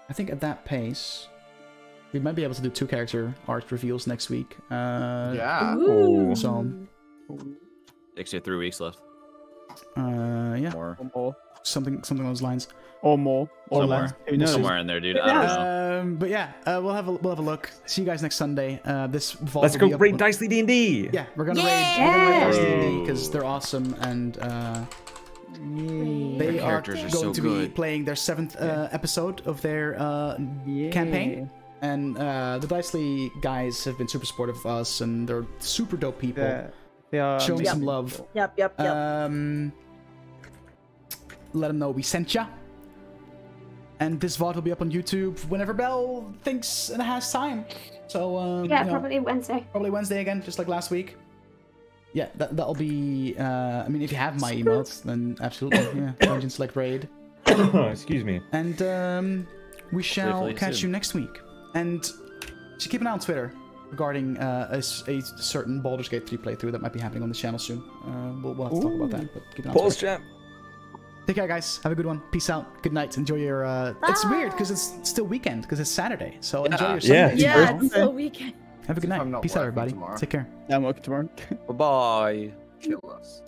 I think at that pace, we might be able to do two character art reveals next week. Uh, Yeah. Ooh. So Takes you three weeks left. Uh, yeah, More. Or more. something something along those lines. Or more. Or Somewhere. less. Who knows? Somewhere in there, dude. I don't know. Um, but yeah, uh, we'll have a we'll have a look. See you guys next Sunday. Uh, this vault Let's will go be raid Dicely D and D. Yeah, we're gonna Yeah! raid. We're gonna raid because they're awesome and uh, they The are characters are going so to be playing their seventh uh, episode of their uh, campaign. And uh, the Dicely guys have been super supportive of us, and they're super dope people. Yeah. They are Show me some love. Yep, yep, yep. Um, let them know we sent ya. And this VOD will be up on YouTube whenever Belle thinks and has time. So um, Yeah, you know, probably Wednesday. probably Wednesday again, just like last week. Yeah, that that'll be. Uh, I mean, if you have my emails, then absolutely, yeah. Dungeon Select Raid, Excuse me. and um, we shall Hopefully catch soon. you next week. And just keep an eye on Twitter regarding uh, a, s- a certain Baldur's Gate 3 playthrough that might be happening on the channel soon. Uh, we'll, we'll have to talk about that. But keep an eye on Pause Twitter. chat. Take care, guys. Have a good one. Peace out. Good night. Enjoy your. Uh... It's weird because it's still weekend because it's Saturday. So enjoy your Yeah. Sunday. yeah, tomorrow. it's still weekend. Have a good night. Peace out, everybody. tomorrow. Take care. I'm working tomorrow. Bye bye. Kill us.